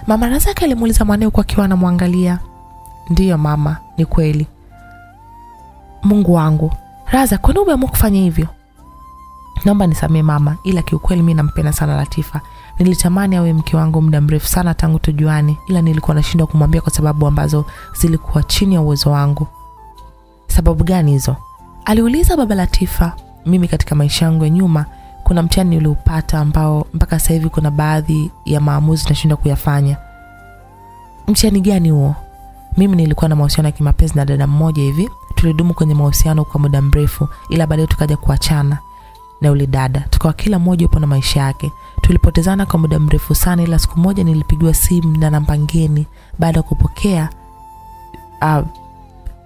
Mama Razak alimuuliza mwanae huku akiwa anamwangalia. Ndiyo mama, ni kweli. Mungu wangu, Razak, kwa nini umeamua kufanya hivyo? Naomba nisamee mama, ila kiukweli mi nampenda sana Latifa. Nilitamani awe mke wangu muda mrefu sana tangu tujuane, ila nilikuwa nashindwa kumwambia kwa sababu ambazo zilikuwa chini ya uwezo wangu. Sababu gani hizo? Aliuliza baba Latifa. Mimi katika maisha yangu ya nyuma kuna mtihani niliupata ambao mpaka sasa hivi kuna baadhi ya maamuzi nashindwa kuyafanya. Mtihani gani huo? Mimi nilikuwa na mahusiano ya kimapenzi na dada mmoja hivi, tulidumu kwenye mahusiano kwa muda mrefu, ila baadaye tukaja kuachana na yule dada, tukawa kila mmoja upo na maisha yake. Tulipotezana kwa muda mrefu sana, ila siku moja nilipigiwa simu na namba ngeni. Baada ya kupokea uh,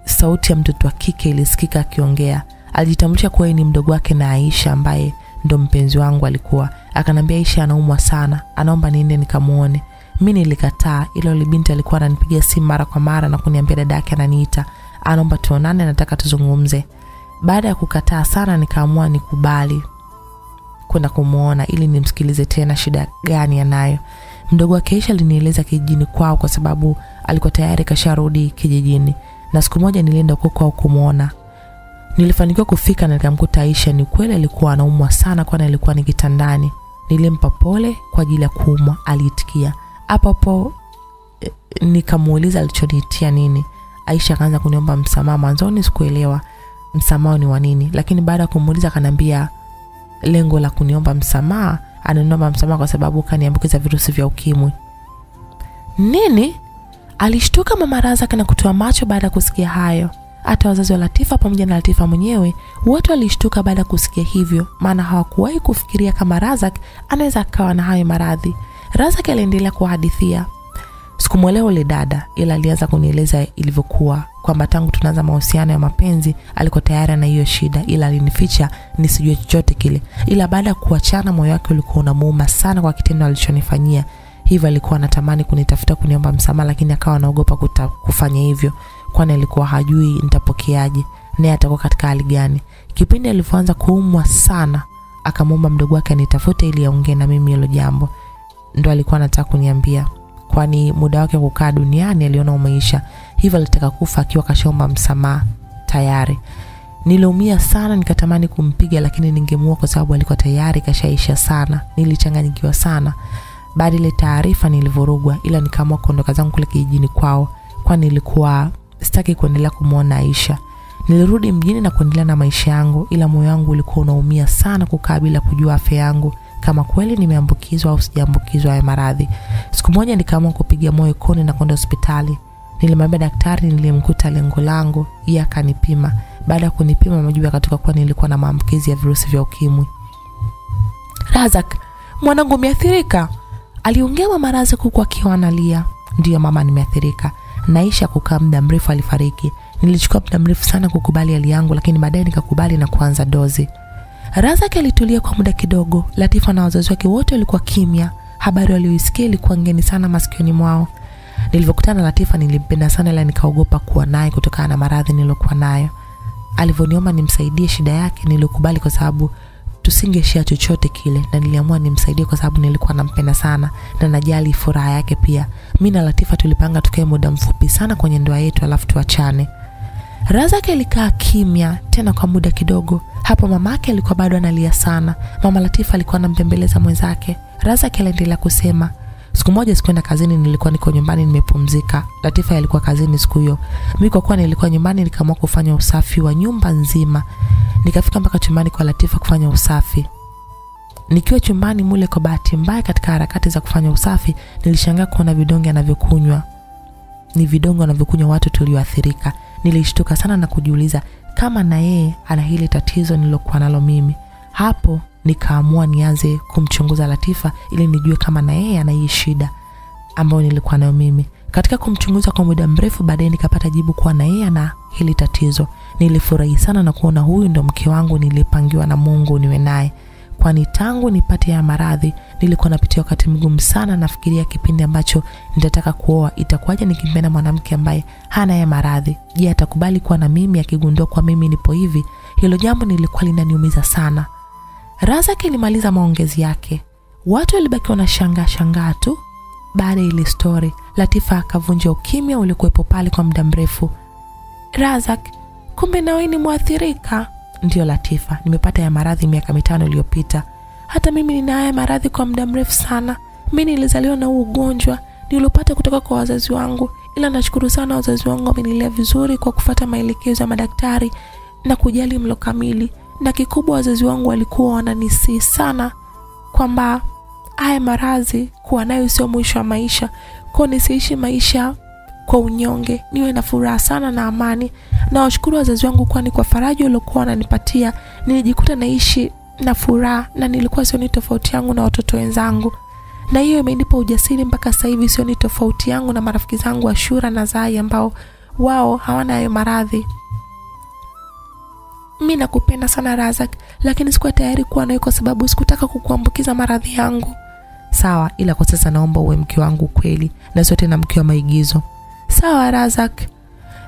sauti ya mtoto wa kike ilisikika akiongea. Alijitambulisha kuwa ni mdogo wake na Aisha ambaye ndo mpenzi wangu alikuwa. Akanambia Aisha anaumwa sana, anaomba niende nikamuone. Mi nilikataa, ila yule binti alikuwa ananipigia simu mara kwa mara na kuniambia dada yake ananiita, anaomba tuonane, nataka tuzungumze. Baada ya kukataa sana, nikaamua nikubali kwenda kumwona ili nimsikilize tena shida gani anayo. Mdogo wa Keisha alinieleza kijijini kwao kwa sababu alikuwa tayari kasharudi kijijini, na siku moja nilienda huko kwao kumwona. Nilifanikiwa kufika na nikamkuta Aisha. Ni kweli alikuwa anaumwa sana, kwani alikuwa ni kitandani. Nilimpa pole kwa ajili ya kuumwa, aliitikia hapo hapo. E, nikamuuliza alichoniitia nini. Aisha akaanza kuniomba msamaha. Mwanzoni sikuelewa msamaha ni wa nini, lakini baada ya kumuuliza akaniambia lengo la kuniomba msamaha, ananiomba msamaha kwa sababu kaniambukiza virusi vya ukimwi. Nini? Alishtuka mama Razak na kutoa macho baada ya kusikia hayo. Hata wazazi wa Latifa pamoja na Latifa mwenyewe wote walishtuka baada ya kusikia hivyo, maana hawakuwahi kufikiria kama Razak anaweza akawa na hayo maradhi. Razak aliendelea kuwahadithia. Sikumwelewa ule dada, ila alianza kunieleza ilivyokuwa kwamba tangu tunaanza mahusiano ya mapenzi alikuwa tayari na hiyo shida, ila alinificha nisijue chochote kile. Ila baada ya kuachana, moyo wake ulikuwa unamuuma sana kwa kitendo alichonifanyia. Hivyo alikuwa anatamani kunitafuta kuniomba msamaha, lakini akawa anaogopa kufanya hivyo, kwani alikuwa hajui nitapokeaje, naye atakuwa katika hali gani. Kipindi alivyoanza kuumwa sana, akamwomba mdogo wake anitafute ili aongee na mimi hilo jambo, ndo alikuwa anataka kuniambia kwani muda wake kukaa duniani aliona umeisha, hivyo alitaka kufa akiwa kashaomba msamaha tayari. Niliumia sana, nikatamani kumpiga, lakini ningemua kwa sababu alikuwa tayari kashaisha sana. Nilichanganyikiwa sana baada ile taarifa, nilivurugwa, ila nikaamua kuondoka zangu kule kijijini kwao, kwani nilikuwa sitaki kuendelea kumwona Aisha. Nilirudi mjini na kuendelea na maisha yangu, ila moyo wangu ulikuwa unaumia sana kukaa bila kujua afya yangu kama kweli nimeambukizwa au sijaambukizwa haya maradhi. Siku moja nikaamua kupiga moyo koni na kwenda hospitali. Nilimwambia daktari nilimkuta lengo langu, yeye akanipima. Baada ya kunipima, majibu yakatoka kuwa nilikuwa na maambukizi ya virusi vya ukimwi. Razak, mwanangu umeathirika, aliongea mama Razak huku akiwa analia. Ndiyo mama, nimeathirika. Naisha kukaa muda mrefu, alifariki. Nilichukua muda mrefu sana kukubali hali yangu, lakini baadaye nikakubali na kuanza dozi. Razak alitulia kwa muda kidogo. Latifa na wazazi wake wote walikuwa kimya. Habari walioisikia ilikuwa ngeni sana masikioni mwao. Nilivyokutana na Latifa nilimpenda sana, ila nikaogopa kuwa naye kutokana na maradhi nilokuwa nayo. Alivyoniomba nimsaidie shida yake, nilikubali kwa sababu tusingeshia chochote kile, na niliamua nimsaidie kwa sababu nilikuwa nampenda sana na najali furaha yake pia. Mi na Latifa tulipanga tukae muda mfupi sana kwenye ndoa yetu, alafu tuachane. Razak alikaa kimya tena kwa muda kidogo. Hapo mamake alikuwa bado analia sana. Mama Latifa alikuwa anambembeleza mwenzake. Razak aliendelea kusema, siku moja sikuenda kazini, nilikuwa niko nyumbani nimepumzika. Latifa alikuwa kazini siku hiyo. Mimi kwa kuwa nilikuwa nyumbani, nikaamua kufanya usafi wa nyumba nzima. Nikafika mpaka chumbani kwa Latifa kufanya usafi. Nikiwa chumbani mule, kwa bahati mbaya, katika harakati za kufanya usafi, nilishangaa kuona vidonge anavyokunywa. Ni vidonge anavyokunywa watu tulioathirika. Nilishtuka sana na kujiuliza kama na yeye ana hili tatizo nilokuwa nalo mimi. Hapo nikaamua nianze kumchunguza Latifa ili nijue kama na yeye ana hii shida ambayo nilikuwa nayo mimi. Katika kumchunguza kwa muda mrefu, baadaye nikapata jibu kuwa na yeye ana hili tatizo. Nilifurahi sana na kuona huyu ndo mke wangu nilipangiwa na Mungu niwe naye, kwani tangu nipate ya maradhi nilikuwa napitia wakati mgumu sana. Nafikiria kipindi ambacho nitataka kuoa itakuwaje nikimpenda mwanamke ambaye hana ya maradhi. Je, atakubali kuwa na mimi akigundua kwa mimi nipo hivi? Hilo jambo nilikuwa linaniumiza sana. Razak ilimaliza maongezi yake, watu walibaki wanashangaa shangaa tu. Baada ya ile stori, Latifa akavunja ukimya uliokuwepo pale kwa muda mrefu. Razak, kumbe nawe ni mwathirika? Ndiyo Latifa, nimepata ya maradhi miaka mitano iliyopita. Hata mimi nina haya maradhi kwa muda mrefu sana. Mi nilizaliwa na huu ugonjwa niliopata kutoka kwa wazazi wangu, ila nashukuru sana wazazi wangu wamenilea vizuri kwa kufata maelekezo ya madaktari na kujali mlo kamili, na kikubwa wazazi wangu walikuwa wananisi sana kwamba haya maradhi kuwa nayo sio mwisho wa maisha, kwao nisiishi maisha kwa unyonge, niwe na furaha sana na amani. Na washukuru wazazi wangu, kwani kwa faraja waliokuwa wananipatia nilijikuta naishi na furaha na nilikuwa sioni tofauti yangu na watoto wenzangu, na hiyo imenipa ujasiri mpaka sasa hivi sioni tofauti yangu na marafiki zangu wa shura na Zai ambao wao hawana hayo maradhi. Mi nakupenda sana Razak, lakini sikuwa tayari kuwa nawe kwa sababu sikutaka kukuambukiza maradhi yangu. Sawa, ila kwa sasa naomba uwe mke wangu kweli na sio tena mke wa maigizo. Sawa Razak.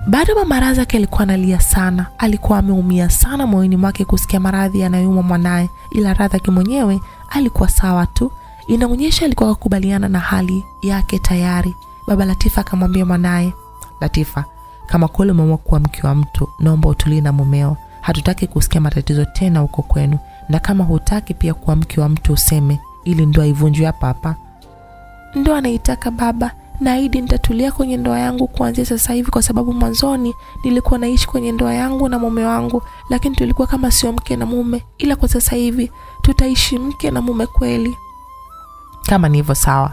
Bado mama Razak alikuwa analia sana, alikuwa ameumia sana moyoni mwake kusikia maradhi yanayouma mwanaye, ila Razak mwenyewe alikuwa sawa tu. Inaonyesha alikuwa akakubaliana na hali yake tayari. Baba Latifa akamwambia mwanaye, Latifa, kama kweli umeamua kuwa mke wa mtu, naomba utulie na mumeo. Hatutaki kusikia matatizo tena huko kwenu, na kama hutaki pia kuwa mke wa mtu useme, ili ndoa ivunjwe hapa hapa. Ndoa anaitaka baba, naahidi nitatulia kwenye ndoa yangu kuanzia sasa hivi, kwa sababu mwanzoni nilikuwa naishi kwenye ndoa yangu na mume wangu, lakini tulikuwa kama sio mke na mume, ila kwa sasa hivi tutaishi mke na mume kweli. Kama ni hivyo sawa.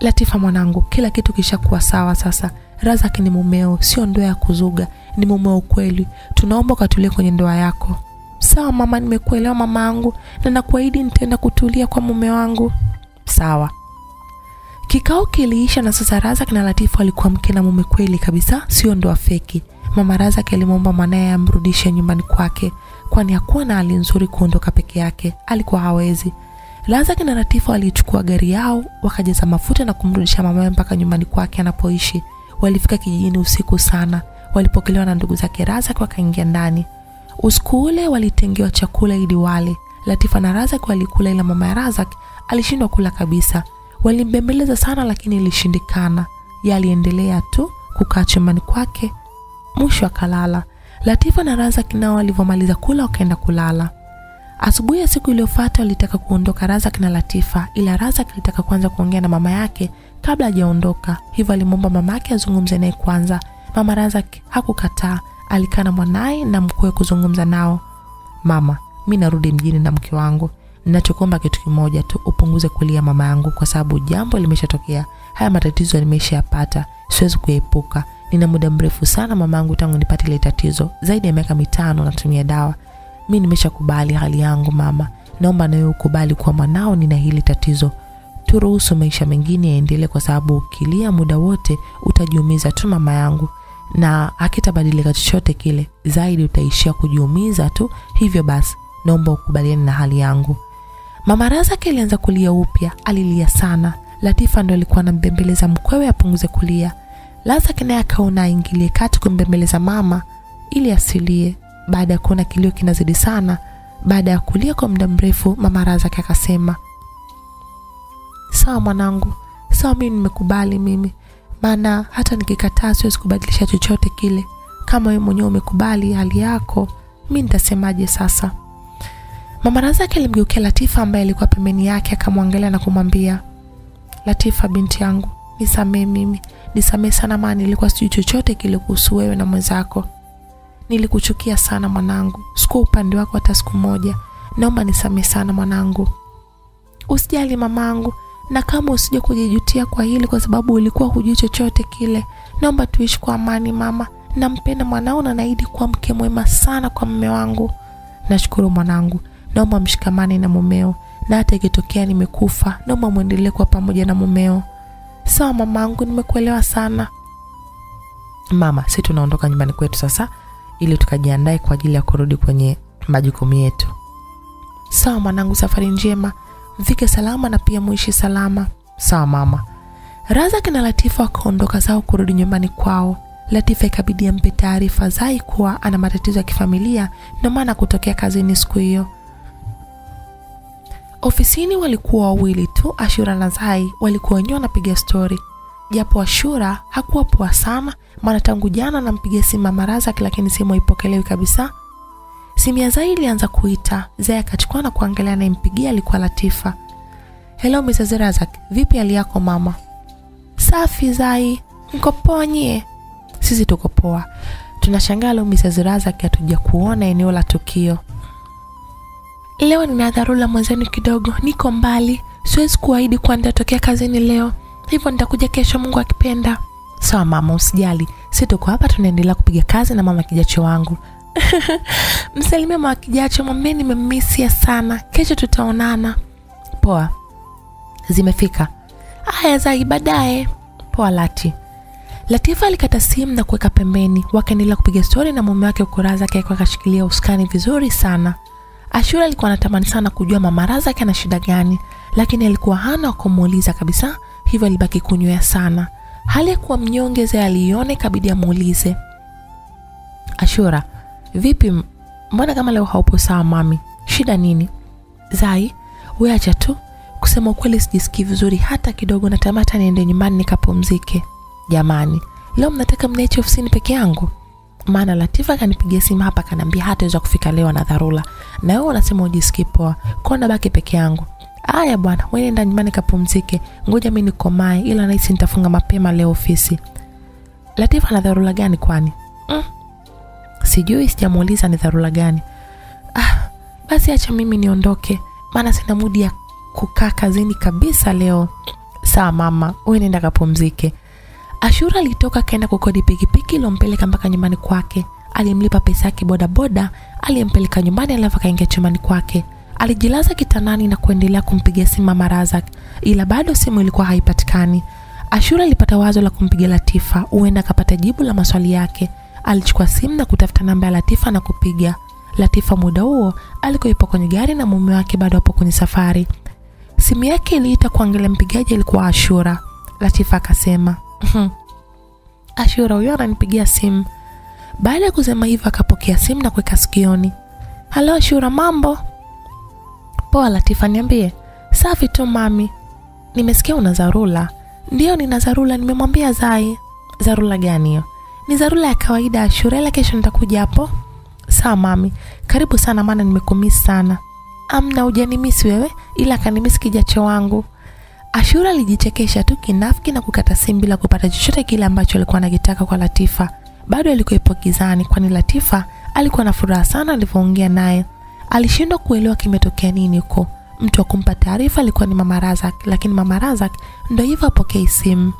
Latifa mwanangu, kila kitu kishakuwa sawa sasa. Razak ni mumeo, sio ndoa ya kuzuga, ni mumeo kweli. Tunaomba ukatulie kwenye ndoa yako. Sawa mama, nimekuelewa mama angu, na nakuahidi nitaenda kutulia kwa mume wangu. Sawa. Kikao kiliisha na sasa Razak na Latifa walikuwa mke na mume kweli kabisa, sio ndoa feki. Mama Razak alimwomba mwanaye amrudishe nyumbani kwake, kwani hakuwa na hali nzuri kuondoka peke yake, alikuwa hawezi. Razak na Latifa walichukua gari yao wakajaza mafuta na kumrudisha mamaye mpaka nyumbani kwake anapoishi. Walifika kijijini usiku sana, walipokelewa na ndugu zake Razak wakaingia ndani. Usiku ule walitengewa chakula ili wale. Latifa na Razak walikula, ila mama ya Razak alishindwa kula kabisa. Walimbembeleza sana, lakini ilishindikana. Yaliendelea aliendelea tu kukaa chumbani kwake, mwisho akalala. Latifa na Razak nao walivyomaliza kula wakaenda kulala. Asubuhi ya siku iliyofata walitaka kuondoka Razak na Latifa, ila Razak alitaka kwanza kuongea na mama yake kabla hajaondoka, hivyo alimwomba mama yake azungumze naye kwanza. Mama Razak hakukataa, alikaa na mwanaye na mkwe kuzungumza nao. Mama, mi narudi mjini na mke wangu, ninachokuomba kitu kimoja tu, upunguze kulia mama yangu, kwa sababu jambo limeshatokea. Haya matatizo nimeshayapata, siwezi kuepuka. Nina muda mrefu sana mama yangu tangu nipate ile tatizo, zaidi ya miaka mitano natumia dawa mi nimeshakubali hali yangu mama, naomba nawe ukubali kuwa mwanao nina hili tatizo. Turuhusu maisha mengine yaendelee, kwa sababu ukilia muda wote utajiumiza tu mama yangu, na hakitabadilika chochote kile, zaidi utaishia kujiumiza tu. Hivyo basi, naomba ukubaliane na hali yangu. Mama Razak alianza kulia upya, alilia sana. Latifa ndo alikuwa anambembeleza mkwewe apunguze kulia. Razak naye akaona aingilie kati kumbembeleza mama ili asilie baada ya kuona kilio kinazidi sana. Baada ya kulia kwa muda mrefu, mama Razak akasema, sawa mwanangu, sawa, mimi nimekubali mimi, maana hata nikikataa siwezi kubadilisha chochote kile. Kama wewe mwenyewe umekubali hali yako, mi nitasemaje sasa? Mama Razak alimgeukia Latifa ambaye alikuwa pembeni yake, akamwangalia na kumwambia, Latifa binti yangu, nisamee mimi, nisamee sana, maana nilikuwa sijui chochote kile kuhusu wewe na mwenzako nilikuchukia sana mwanangu, sikuwa upande wako hata siku moja. Naomba nisamee sana mwanangu. Usijali mamangu, na kama usije kujijutia kwa hili, kwa sababu ulikuwa hujui chochote kile. Naomba tuishi kwa amani mama. Nampenda mwanao na naahidi kuwa mke mwema sana kwa mme wangu. Nashukuru mwanangu, naomba mshikamane na mumeo, na hata ikitokea nimekufa, naomba mwendelee kuwa pamoja na mumeo. Sawa mamangu, nimekuelewa sana mama. Si tunaondoka nyumbani kwetu sasa ili tukajiandae kwa ajili ya kurudi kwenye majukumu yetu. Sawa mwanangu, safari njema, mfike salama na pia muishi salama. Sawa mama. Razak na Latifa wakaondoka zao kurudi nyumbani kwao. Latifa ikabidi ampe taarifa Zai kuwa ana matatizo ya kifamilia, ndio maana kutokea kazini siku hiyo. Ofisini walikuwa wawili tu, Ashura na Zai walikuwa wenyewe wanapiga stori japo Ashura hakuwa poa sana, maana tangu jana nampigia simu mama Razak, lakini simu haipokelewi kabisa. Simu ya Zai ilianza kuita. Zai akachukua na kuangalia, anayempigia alikuwa Latifa. Hello Mrs Razak, vipi hali yako mama? Safi Zai, mko poa nyie? Sisi tuko poa. Tunashangaa leo Mrs Razak hatuja kuona eneo la tukio. Leo nina dharura mwenzenu kidogo, niko mbali, siwezi kuahidi kuwa nitatokea kazini leo. Hivyo nitakuja kesho mungu akipenda. Sawa mama usijali. Si tuko hapa tunaendelea kupiga kazi na mama kijacho wangu. [LAUGHS] Msalimie mama kijacho mwambie nimemisia sana. Kesho tutaonana. Poa. Zimefika. Haya zai baadaye. Poa lati. Latifa alikata simu na kuweka pembeni. Wakaendelea kupiga stori na mume wake ukuraza razaki akiwa akashikilia usukani vizuri sana ashura alikuwa anatamani sana kujua mama razaki ana shida gani lakini alikuwa hana wakumuuliza kabisa hivyo alibaki kunywea sana. Hali ya kuwa mnyonge zai aliiona ikabidi amuulize. Ashura vipi mbona kama leo haupo sawa mami? Shida nini? Zai weacha tu. Kusema ukweli sijisikii vizuri hata kidogo natamata niende nyumbani nikapumzike. Jamani leo mnataka mniache ofisini peke yangu maana latifa akanipigia simu hapa akaniambia hataweza kufika leo na dharura. Na wewe unasema ujisikii poa. Kwao nabaki peke yangu. Aya bwana wewe nenda nyumbani kapumzike. Ngoja mi nikomae ila nahisi nitafunga mapema leo ofisi. Latifa ana dharura gani kwani? Mm. sijui sijamuuliza ni dharura gani. Ah, basi acha mimi niondoke. Maana sina mudi ya kukaa kazini kabisa leo. Sawa mama wewe nenda kapumzike ashura alitoka akaenda kukodi pikipiki iliyompeleka mpaka nyumbani kwake. Alimlipa pesa yake bodaboda aliyempeleka nyumbani alafu akaingia chumbani kwake. Alijilaza kitanani na kuendelea kumpigia simu mama razak ila bado simu ilikuwa haipatikani. Ashura alipata wazo la kumpigia latifa huenda akapata jibu la maswali yake. Alichukua simu na kutafuta namba ya latifa na kupiga. Latifa muda huo alikuwa ipo kwenye gari na mume wake bado hapo kwenye safari. Simu yake iliita kuangalia mpigaji alikuwa ashura. Latifa akasema "Mhm. Ashura huyo ananipigia simu. Baada ya kusema hivyo akapokea simu na kuweka sikioni. Halo ashura mambo? Poa latifa niambie. Safi tu mami. Nimesikia una zarula. ndiyo nina zarula, nimemwambia zai. Zarula gani hiyo? Ni zarula ya kawaida ashura ila kesho nitakuja hapo. Sawa mami. Karibu sana maana nimekumisi sana. Amna hujanimisi wewe ila akanimisi kijacho wangu ashura alijichekesha tu kinafiki na kukata simu bila kupata chochote kile ambacho alikuwa anakitaka kwa latifa. Bado alikuwa ipo gizani kwani latifa alikuwa na furaha sana alivyoongea naye. Alishindwa kuelewa kimetokea nini huko. Mtu wa kumpa taarifa alikuwa ni mama razak lakini mama razak ndo hivyo apokee simu.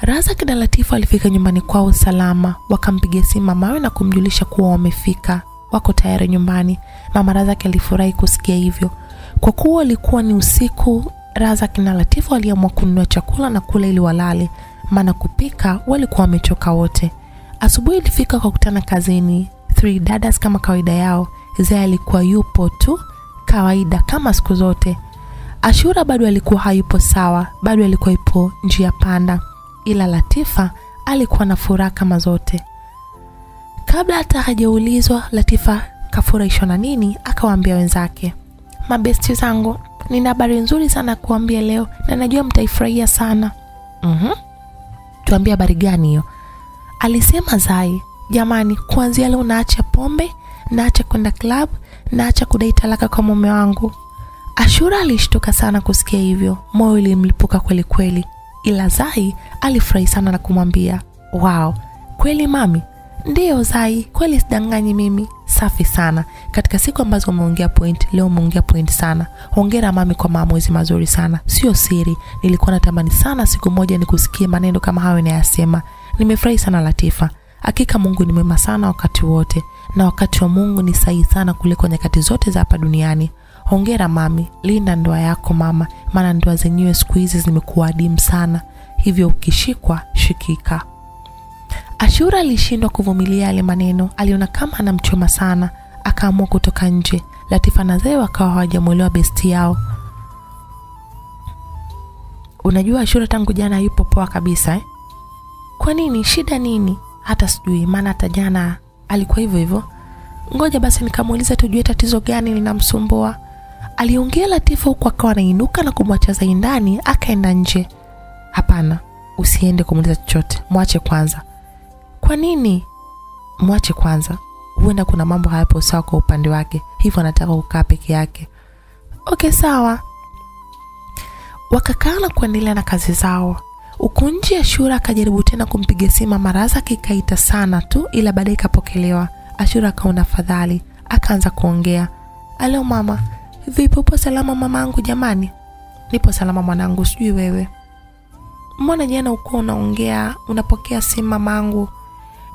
Razak na latifa walifika nyumbani kwao salama. Wakampigia simu mamawe na kumjulisha kuwa wamefika. Wako tayari nyumbani. Mama razak alifurahi kusikia hivyo. Kwa kuwa walikuwa ni usiku razak na Latifu waliamua kununua chakula na kula ili walale maana kupika walikuwa wamechoka wote. Asubuhi ilifika kwa kutana kazini. Three dadas kama kawaida yao zee alikuwa yupo tu kawaida kama siku zote. Ashura bado alikuwa hayupo sawa bado alikuwa ipo njia panda ila latifa alikuwa na furaha kama zote. Kabla hata hajaulizwa latifa kafurahishwa na nini akawaambia wenzake mabesti zangu nina habari nzuri sana kuambia leo na najua mtaifurahia sana. Mm-hmm. tuambie habari gani hiyo? Alisema zai jamani kuanzia leo naacha pombe naacha kwenda klabu naacha kudai talaka kwa mume wangu. Ashura alishtuka sana kusikia hivyo. Moyo ilimlipuka kweli kweli. Ila zai alifurahi sana na kumwambia wow kweli mami? Ndiyo zai kweli sidanganyi mimi safi sana. Katika siku ambazo umeongea point leo umeongea point sana. Hongera mami kwa maamuzi mazuri sana. Sio siri. Nilikuwa natamani sana siku moja nikusikie maneno kama hayo nayasema nimefurahi sana latifa. Hakika mungu ni mwema sana wakati wote. Na wakati wa mungu ni sahihi sana kuliko nyakati zote za hapa duniani. Hongera mami. Linda ndoa yako mama. Maana ndoa zenyewe siku hizi zimekuwa adimu sana. Hivyo ukishikwa shikika ashura alishindwa kuvumilia yale maneno. Aliona kama anamchoma sana. Akaamua kutoka nje. Latifa na zee wakawa hawajamwelewa besti yao. Unajua ashura tangu jana yupo poa kabisa eh? kwa nini? Shida nini? Hata sijui maana hata jana alikuwa hivyo hivyo. Ngoja basi nikamuuliza tujue tatizo gani linamsumbua? Aliongea latifa huku akawa anainuka na kumwacha zai ndani akaenda nje. Hapana usiende kumuuliza chochote. Mwache kwanza kwa nini? Mwache kwanza. Huenda kuna mambo hayapo sawa kwa upande wake. Hivyo anataka kukaa peke yake. Okay sawa. Wakakaa na kuendelea na kazi zao. Huku nje shura akajaribu tena kumpiga simu maraza kikaita sana tu ila baadaye ikapokelewa. Ashura akaona fadhali akaanza kuongea. Alo mama. Vipi upo salama mamaangu jamani. Nipo salama mwanangu. Sijui wewe. Mbona jana ukuwa unaongea unapokea simu mamangu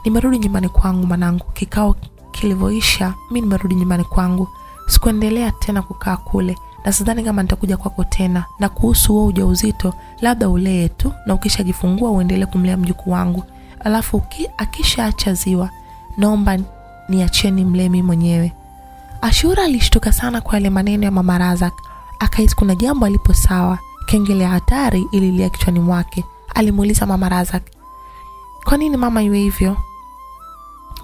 nimerudi nyumbani kwangu mwanangu. Kikao kilivyoisha mi nimerudi nyumbani kwangu. Sikuendelea tena kukaa kule. Na sidhani kama nitakuja kwako tena. Na kuhusu huo ujauzito labda ulee tu na ukishajifungua uendelee kumlea mjukuu wangu. Alafu akishaacha ziwa naomba niacheni mlee mwenyewe. Ashura alishtuka sana kwa yale maneno ya mama razak. Akahisi kuna jambo alipo sawa. Kengele ya hatari ililia kichwani mwake. Alimuuliza mama razak kwa nini mama iwe hivyo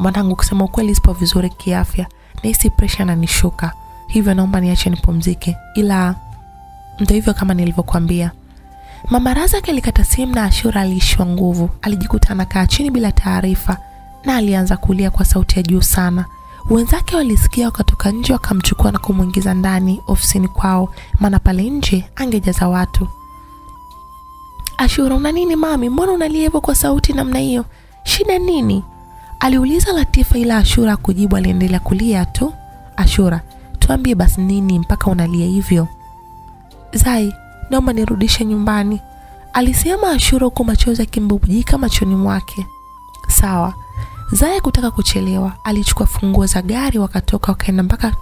mwanangu kusema ukweli sipo vizuri kiafya. Nahisi presha nanishuka hivyo naomba niache nipumzike. Ila ndo hivyo kama nilivyokuambia. Mama razak alikata simu na ashura aliishiwa nguvu. Alijikuta anakaa chini bila taarifa na alianza kulia kwa sauti ya juu sana. Wenzake walisikia wakatoka nje wakamchukua na kumwingiza ndani ofisini kwao maana pale nje angejaza watu. Ashura una nini mami? Mbona unalia hivyo kwa sauti namna hiyo? Shida nini aliuliza latifa ila ashura kujibu aliendelea kulia tu. Ashura tuambie basi nini mpaka unalia hivyo? Zai naomba nirudishe nyumbani. Alisema ashura huku machozi akimbubujika machoni mwake. Sawa. Zai kutaka kuchelewa. Alichukua funguo za gari wakatoka wakaenda mpaka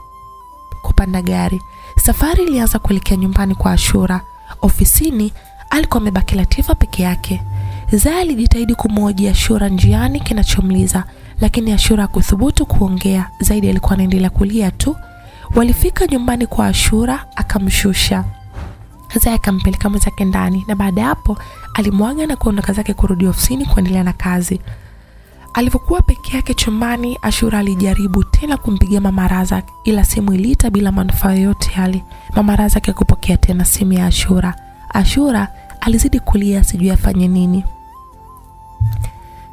kupanda gari. Safari ilianza kuelekea nyumbani kwa ashura. Ofisini alikuwa amebaki latifa peke yake zaya alijitahidi kumhoji ashura njiani kinachomliza lakini ashura hakuthubutu kuongea. Zaidi alikuwa anaendelea kulia tu. Walifika nyumbani kwa ashura akamshusha. Zaya akampeleka mwenzake ndani na baada ya hapo alimwaga na kuondoka zake kurudi ofisini kuendelea na kazi. Alivyokuwa peke yake chumbani ashura alijaribu tena kumpigia mama razak ila simu iliita bila manufaa yoyote yale. Mama razak akupokea tena simu ya ashura. Ashura alizidi kulia sijui afanye nini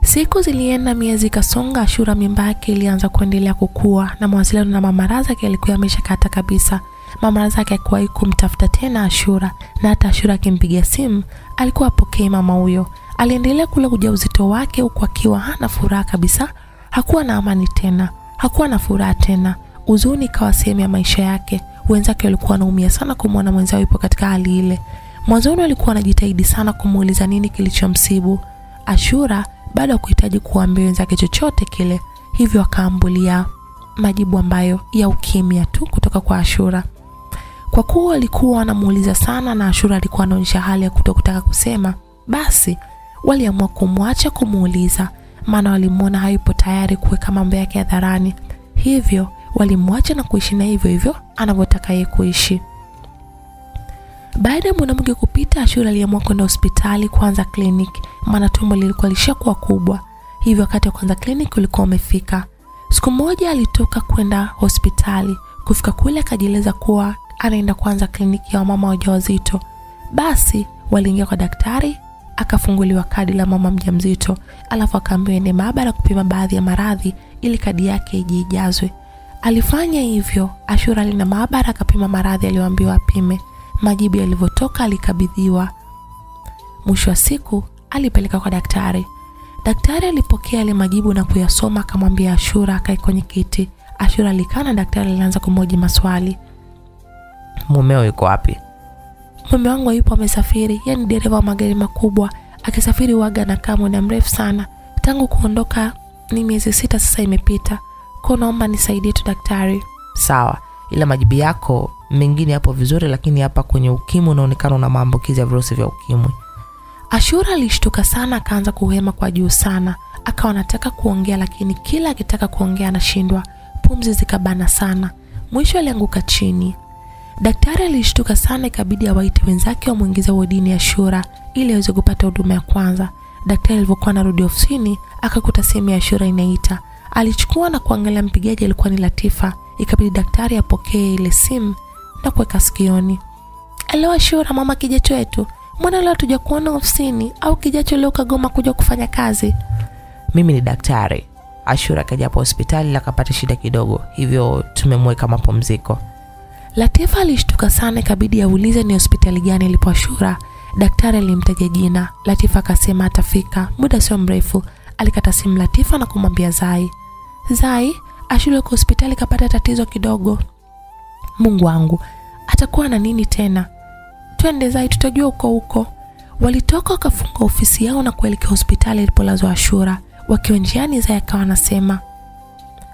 siku zilienda miezi ikasonga ashura mimba yake ilianza kuendelea kukua na mawasiliano na mama razak yalikuwa yameshakata kabisa. Mama razak akuwahi kumtafuta tena ashura na hata ashura akimpigia simu alikuwa apokee mama huyo. Aliendelea kula ujauzito wake huku akiwa hana furaha kabisa. Hakuwa na amani tena hakuwa na furaha tena. Huzuni ikawa sehemu ya maisha yake. Wenzake walikuwa wanaumia sana kumwona mwenzao yupo katika hali ile. Mwanzoni walikuwa wanajitahidi sana kumuuliza nini kilichomsibu ashura baada ya kuhitaji kuambia wenzake chochote kile hivyo akaambulia majibu ambayo ya ukimya tu kutoka kwa ashura. Kwa kuwa walikuwa wanamuuliza sana na ashura alikuwa anaonyesha hali ya kutokutaka kusema basi waliamua kumwacha kumuuliza maana walimwona hayupo tayari kuweka mambo yake hadharani. Hivyo walimwacha na kuishi na hivyo hivyo anavyotaka yeye kuishi baada ya mwanamke kupita ashura aliamua kwenda hospitali kuanza kliniki maana tumbo lilikuwa lishakuwa kubwa. Hivyo wakati wa kuanza kliniki ulikuwa umefika. Siku moja alitoka kwenda hospitali. Kufika kule akajieleza kuwa anaenda kuanza kliniki ya wamama wajawazito. Basi waliingia kwa daktari akafunguliwa kadi la mama mjamzito. Alafu akaambiwa ende maabara kupima baadhi ya maradhi ili kadi yake ijijazwe. Alifanya hivyo. Ashura alina maabara akapima maradhi aliyoambiwa apime majibu yalivyotoka alikabidhiwa. Mwisho wa siku alipeleka kwa daktari. Daktari alipokea yale majibu na kuyasoma akamwambia ashura akae kwenye kiti. Ashura alikaa na daktari alianza kumoji maswali. Mumeo yuko wapi? Mume wangu yupo amesafiri. Yeye ni dereva wa magari makubwa. Akisafiri waga na kaa muda mrefu sana. Tangu kuondoka ni miezi sita sasa imepita. Ko naomba nisaidie tu daktari. Sawa ila majibu yako mengine yapo vizuri lakini hapa kwenye ukimwi unaonekana na maambukizi ya virusi vya ukimwi. Ashura alishtuka sana akaanza kuhema kwa juu sana. Akawa anataka kuongea lakini kila akitaka kuongea anashindwa. Pumzi zikabana sana. Mwisho alianguka chini. Daktari alishtuka sana ikabidi awaite wenzake wamwingize wodini ya shura ili aweze kupata huduma ya kwanza. Daktari alivyokuwa anarudi ofisini akakuta simu ya shura inaita. Alichukua na kuangalia mpigaji alikuwa ni latifa. Ikabidi daktari apokee ile simu na kuweka sikioni Elewa Shura, mama kijacho wetu mbona leo tuja kuona ofisini au kijacho leo kagoma kuja kufanya kazi? Mimi ni daktari. Ashura kaja hapo hospitali akapata shida kidogo hivyo tumemweka mapumziko. Latifa alishtuka sana ikabidi aulize ni hospitali gani ilipo ashura. Daktari alimtaja jina. Latifa akasema atafika. Muda sio mrefu. Alikata simu latifa na kumwambia zai. Zai ashura kwa hospitali kapata tatizo kidogo mungu wangu atakuwa na nini tena? Twende zai tutajua uko huko. Walitoka wakafunga ofisi yao na kuelekea hospitali ilipolazwa ashura. Wakiwa njiani zai akawa anasema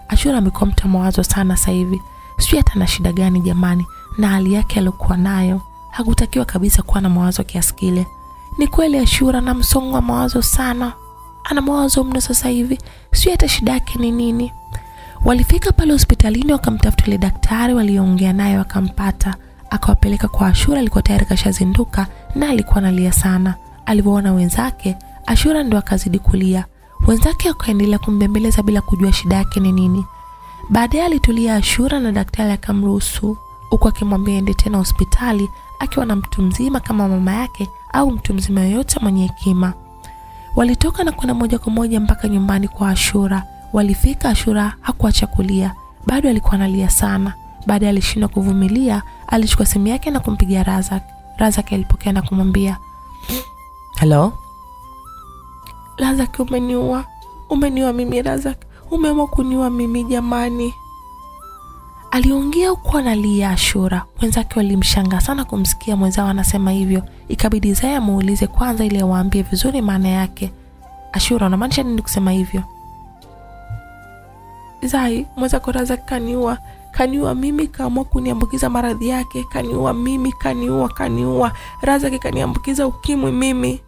ashura amekuwa mta mawazo sana sasa hivi. Sijui hata na shida gani jamani na hali yake aliyokuwa nayo. Hakutakiwa kabisa kuwa na mawazo kiasi kile. Ni kweli ashura na msongo wa mawazo sana. Ana mawazo mno sasa hivi. Sijui hata shida yake ni nini walifika pale hospitalini wakamtafuta yule daktari walioongea naye wakampata. Akawapeleka kwa ashura alikuwa tayari kashazinduka na alikuwa analia sana. Alivyoona wenzake ashura ndo akazidi kulia. Wenzake wakaendelea kumbembeleza bila kujua shida yake ni nini. Baadaye alitulia ashura na daktari akamruhusu huku akimwambia ende tena hospitali akiwa na mtu mzima kama mama yake au mtu mzima yoyote mwenye hekima. Walitoka na kwenda moja kwa moja mpaka nyumbani kwa ashura walifika ashura hakuacha kulia. Bado alikuwa analia sana. Baada alishindwa kuvumilia alichukua simu yake na kumpigia razak. Razak alipokea na kumwambia halo. razak umeniua. Umeniua mimi razak. Umeamua kuniua mimi jamani. Aliongea huku analia ashura. Wenzake walimshanga sana kumsikia mwenzao anasema hivyo. Ikabidi zaya amuulize kwanza ili awaambie vizuri maana yake. Ashura unamaanisha nini kusema hivyo zai mweza razak kaniua. Kaniua mimi kaamua kuniambukiza maradhi yake. Kaniua mimi kaniua kaniua. Razaki kaniambukiza ukimwi mimi.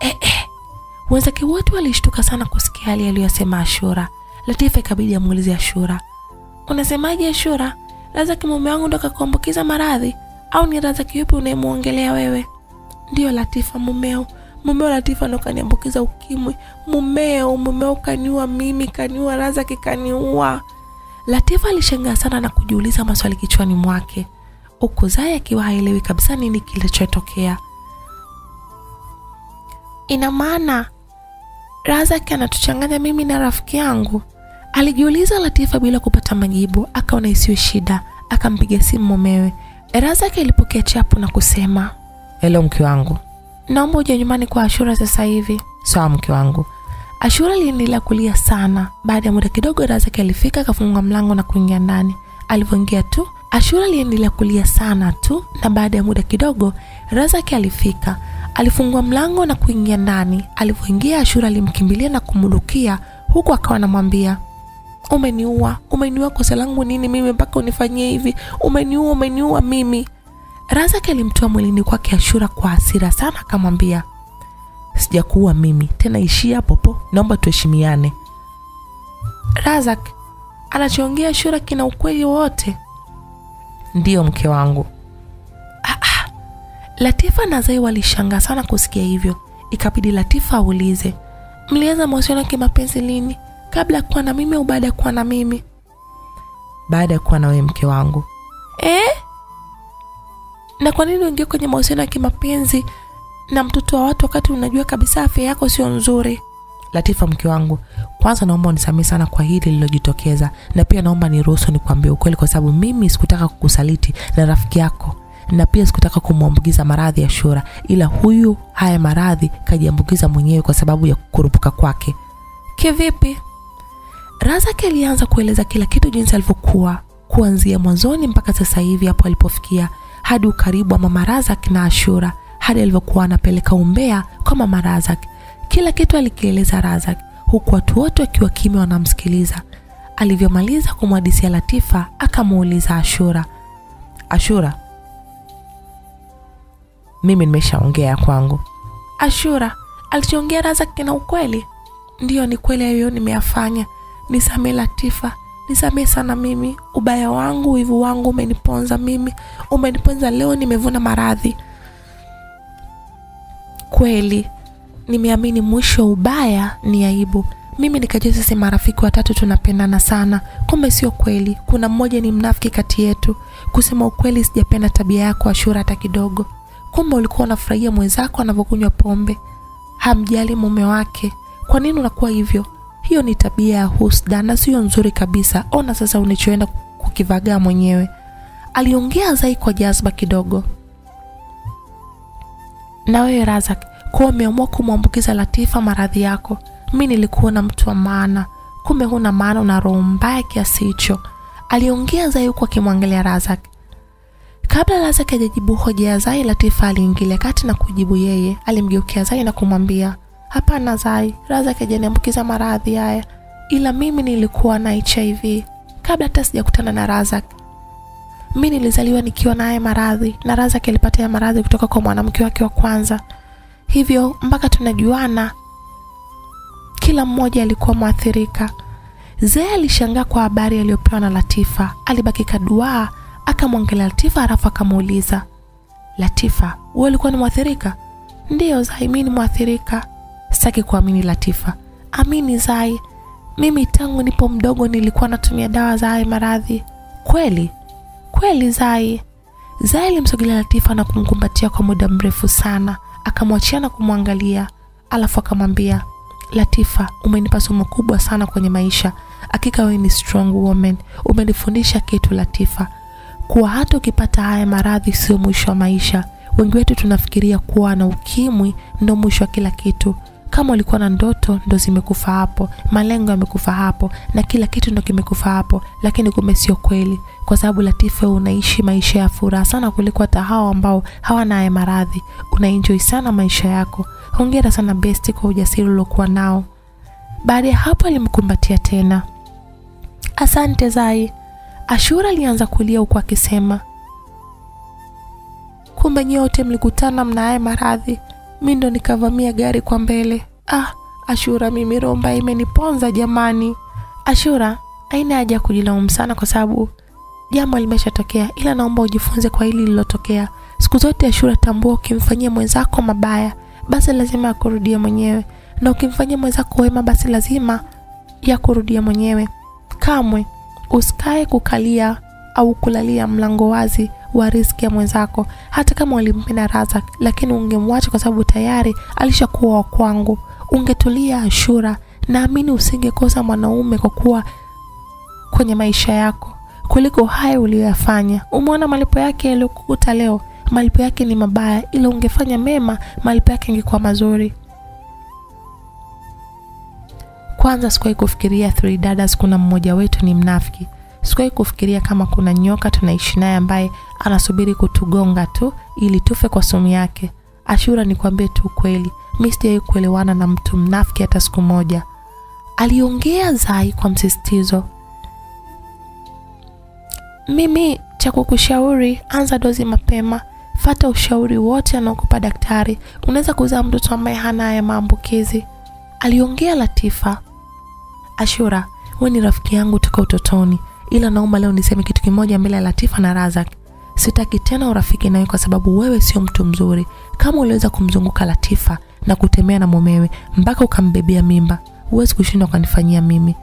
Eh, eh. wenzake wote walishtuka sana kusikia hali aliyosema ashura. Latifa ikabidi amuulize ashura. Unasemaje ashura? Razaki mume wangu ndo kakuambukiza maradhi? Au ni razaki yupi unayemwongelea wewe? Ndiyo latifa mumeo mumeo latifa ndo kaniambukiza ukimwi. Mumeo mumeo kaniua mimi kaniua razaki kaniua. Latifa alishangaa sana na kujiuliza maswali kichwani mwake. Huku zaya akiwa haelewi kabisa nini kilichotokea. Ina maana razaki anatuchanganya mimi na rafiki yangu? Alijiuliza latifa bila kupata majibu akaona isiyo shida akampiga simu mumewe. Razaki alipokea chapu na kusema helo mke wangu naomba uje nyumbani kwa ashura sasa hivi. Sawa mke wangu. Ashura aliendelea kulia sana. Baada ya muda kidogo razaki alifika akafunga mlango na kuingia ndani. Alivyoingia tu ashura aliendelea kulia sana tu na baada ya muda kidogo razaki alifika alifungua mlango na kuingia ndani. Alivyoingia ashura alimkimbilia na kumudukia huku akawa anamwambia umeniua. Umeniua kosa langu nini mimi mpaka unifanyie hivi? Umeniua umeniua mimi razaki alimtoa mwilini kwake ashura kwa hasira sana akamwambia sijakuua mimi tena ishia popo naomba tuheshimiane. Razak anachoongea ashura kina ukweli wowote ndiyo mke wangu. Latifa na zai walishangaa sana kusikia hivyo. Ikabidi latifa aulize mlianza mahusiano ya kimapenzi lini? Kabla ya kuwa na mimi au baada ya kuwa na mimi? Baada ya kuwa na wewe mke wangu. Eh? Na kwa nini uingie kwenye mahusiano ya kimapenzi na mtoto wa watu wakati unajua kabisa afya yako sio nzuri? Latifa mke wangu kwanza naomba unisamehe sana kwa hili lililojitokeza. Na pia naomba niruhusu nikwambie ukweli kwa sababu mimi sikutaka kukusaliti na rafiki yako. Na pia sikutaka kumwambukiza maradhi ya shura. Ila huyu haya maradhi kajiambukiza mwenyewe kwa sababu ya kukurupuka kwake. Kivipi? Razaki alianza kueleza kila kitu jinsi alivyokuwa kuanzia mwanzoni mpaka sasa hivi hapo alipofikia hadi ukaribu wa mama razak na ashura hadi alivyokuwa anapeleka umbea kwa mama razak. Kila kitu alikieleza razak huku watu wote wakiwa kimya wanamsikiliza. Alivyomaliza kumwadisia latifa akamuuliza ashura ashura mimi nimeshaongea kwangu. Ashura alichoongea razak na ukweli? Ndiyo ni kweli hayo nimeyafanya nisamee latifa nisamee sana mimi. Ubaya wangu wivu wangu umeniponza mimi. Umeniponza leo nimevuna maradhi. Kweli nimeamini mwisho ubaya ni aibu. Mimi nikajua sisi marafiki watatu tunapendana sana. Kumbe sio kweli. Kuna mmoja ni mnafiki kati yetu. Kusema ukweli sijapenda tabia yako ashura hata kidogo. Kumbe ulikuwa unafurahia mwenzako anavyokunywa pombe. Hamjali mume wake. Kwa nini unakuwa hivyo hiyo ni tabia ya husda na sio nzuri kabisa. Ona sasa unichoenda kukivagaa mwenyewe. Aliongea zai kwa jazba kidogo. Na wewe razak kuwa umeamua kumwambukiza latifa maradhi yako. Mi na mtu wa maana. Kumbe huna maana una roho mbaya kiasi hicho. Aliongea zai huku akimwangalia razak. Kabla razak hajajibu hoja ya zai latifa aliingilia kati na kujibu yeye. Alimgeukia zai na kumwambia hapana zai razak hajaniambukiza maradhi haya. Ila mimi nilikuwa na hiv kabla hata sijakutana na razak mi nilizaliwa nikiwa na haya maradhi na razak alipata ya maradhi kutoka kwa mwanamke wake wa kwanza. Hivyo mpaka tunajuana kila mmoja alikuwa mwathirika. Zee alishangaa kwa habari aliyopewa na latifa. Alibaki kaduaa akamwangalia latifa halafu akamuuliza latifa wewe ulikuwa ni mwathirika? Ndiyo zai mi ni mwathirika sitaki kuamini latifa. Amini zai. Mimi tangu nipo mdogo nilikuwa natumia dawa za haya maradhi. Kweli? Kweli zai. Zai alimsogelea latifa na kumkumbatia kwa muda mrefu sana. Akamwachia na kumwangalia. Alafu akamwambia latifa umenipa somo kubwa sana kwenye maisha. Hakika wewe ni strong woman. Umenifundisha kitu latifa. Kuwa hata ukipata haya maradhi sio mwisho wa maisha. Wengi wetu tunafikiria kuwa na ukimwi ndo mwisho wa kila kitu kama ulikuwa na ndoto ndo zimekufa hapo malengo yamekufa hapo na kila kitu ndo kimekufa hapo lakini kumbe sio kweli kwa sababu latifa unaishi maisha ya furaha sana kuliko hata hao ambao hawana haya maradhi. Unaenjoi sana maisha yako. Hongera sana besti kwa ujasiri uliokuwa nao. Baada ya hapo alimkumbatia tena. Asante zai. Ashura alianza kulia huku akisema kumbe nyote mlikutana mna haya maradhi mi ndo nikavamia gari kwa mbele. Ah ashura mimi romba imeniponza jamani. Ashura aina haja kujilaumu sana kwa sababu jambo limeshatokea ila naomba ujifunze kwa hili lililotokea siku zote ashura tambua ukimfanyia mwenzako mabaya basi lazima akurudia mwenyewe. Na ukimfanyia mwenzako wema basi lazima ya kurudia mwenyewe. Kamwe usikae kukalia au kulalia mlango wazi wa riski ya mwenzako hata kama ulimpenda razak lakini ungemwacha kwa sababu tayari alishakuwa wa kwangu. Ungetulia ashura naamini usingekosa mwanaume kwa kuwa kwenye maisha yako kuliko haya uliyoyafanya. Umeona malipo yake yaliyokukuta leo? Malipo yake ni mabaya ila ungefanya mema malipo yake ingekuwa mazuri. Kwanza sikuwahi kufikiria three dadas kuna mmoja wetu ni mnafiki sikuwahi kufikiria kama kuna nyoka tunaishi naye ambaye anasubiri kutugonga tu ili tufe kwa sumu yake. Ashura nikwambie tu kweli mi sijawahi kuelewana na mtu mnafiki hata siku moja. Aliongea zai kwa msisitizo. Mimi cha kukushauri anza dozi mapema. Fata ushauri wote anaokupa daktari. Unaweza kuzaa mtoto ambaye hana haya maambukizi. Aliongea latifa. Ashura wewe ni rafiki yangu toka utotoni ila naomba leo niseme kitu kimoja mbele ya latifa na razak. Sitaki tena urafiki nawe kwa sababu wewe sio mtu mzuri. Kama uliweza kumzunguka latifa na kutemea na mumewe mpaka ukambebea mimba huwezi kushindwa ukanifanyia mimi.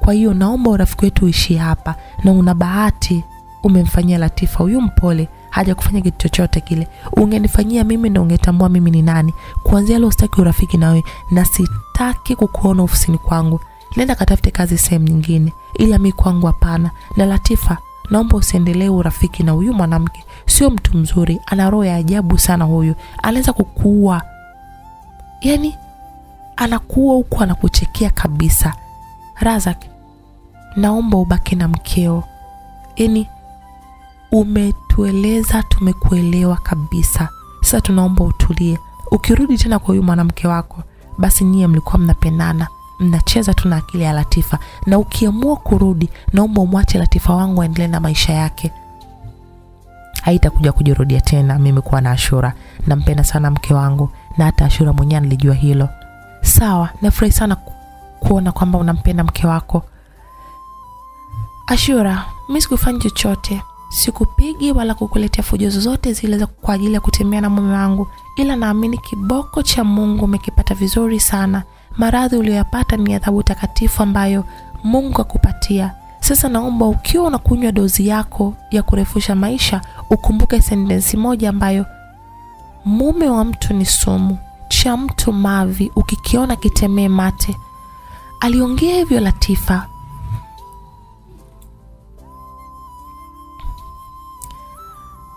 Kwa hiyo naomba urafiki wetu uishie hapa na una bahati umemfanyia latifa huyu mpole haja kufanya kitu chochote kile. Ungenifanyia mimi na ungetambua mimi ni nani. Kuanzia leo sitaki urafiki nawe na sitaki kukuona ofisini kwangu nenda katafute kazi sehemu nyingine. Ila mi kwangu hapana. Na latifa naomba usiendelee urafiki na huyu mwanamke. Sio mtu mzuri ana roho ya ajabu sana huyu. Anaweza kukuua. Yani anakuua huku anakuchekea kabisa. Razak naomba ubaki na mkeo. Yani umetueleza tumekuelewa kabisa. Sasa tunaomba utulie. Ukirudi tena kwa huyu mwanamke wako basi nyie mlikuwa mnapendana mnacheza tu na akili ya latifa na ukiamua kurudi naomba umwache latifa wangu aendelee na maisha yake. Haitakuja kujirudia tena mimi kuwa na ashura. Nampenda sana mke wangu na hata ashura mwenyewe nilijua hilo. Sawa nafurahi sana kuona kwamba unampenda mke wako. Ashura mi sikufanya chochote. Sikupigi wala kukuletea fujo zozote zile za kwa ajili ya kutembea na mume wangu ila naamini kiboko cha mungu umekipata vizuri sana maradhi uliyoyapata ni adhabu takatifu ambayo mungu akupatia. Sasa naomba ukiwa unakunywa dozi yako ya kurefusha maisha ukumbuke sentensi moja ambayo mume wa mtu ni sumu cha mtu mavi ukikiona kitemee mate. Aliongea hivyo latifa.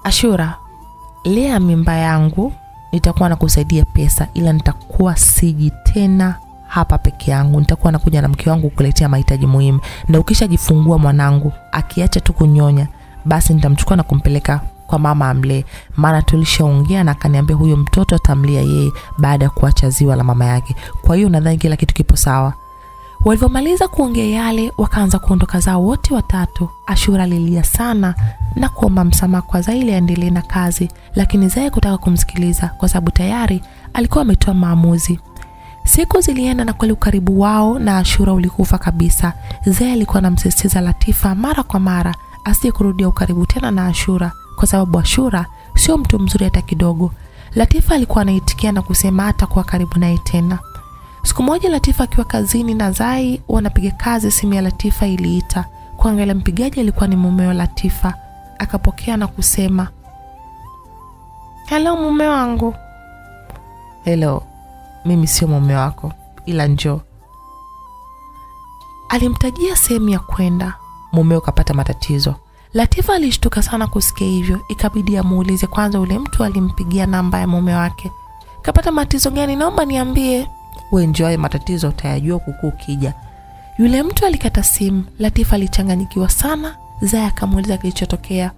Ashura lea mimba yangu nitakuwa na kusaidia pesa ila nitakuwa siji tena hapa peke yangu nitakuwa nakuja na mke wangu kukuletea mahitaji muhimu na ukishajifungua mwanangu akiacha tu kunyonya basi nitamchukua na kumpeleka kwa mama amlee, maana tulishaongea na akaniambia huyo mtoto atamlia yeye baada ya kuacha ziwa la mama yake. Kwa hiyo nadhani kila kitu kipo sawa. Walivyomaliza kuongea yale, wakaanza kuondoka zao wote watatu. Ashura alilia sana na kuomba msamaha kwa Zaile aendelee na kazi, lakini Zai kutaka kumsikiliza kwa sababu tayari alikuwa ametoa maamuzi. Siku zilienda na kweli ukaribu wao na Ashura ulikufa kabisa. Zai alikuwa anamsisitiza Latifa mara kwa mara asije kurudia ukaribu tena na Ashura kwa sababu Ashura sio mtu mzuri hata kidogo. Latifa alikuwa anaitikia na kusema hata kuwa karibu naye tena. Siku moja Latifa akiwa kazini na Zai wanapiga kazi, simu ya Latifa iliita. Kuangalia mpigaji alikuwa ni mume wa Latifa. Akapokea na kusema, helo mume wangu. Helo, mimi sio mume wako, ila njo Alimtajia sehemu ya kwenda, mume ukapata matatizo. Latifa alishtuka sana kusikia hivyo, ikabidi amuulize kwanza ule mtu alimpigia namba ya mume wake. Kapata matatizo gani? Naomba niambie. We njoo, matatizo utayajua kuku ukija. Yule mtu alikata simu. Latifa alichanganyikiwa sana. Zaya akamuuliza kilichotokea.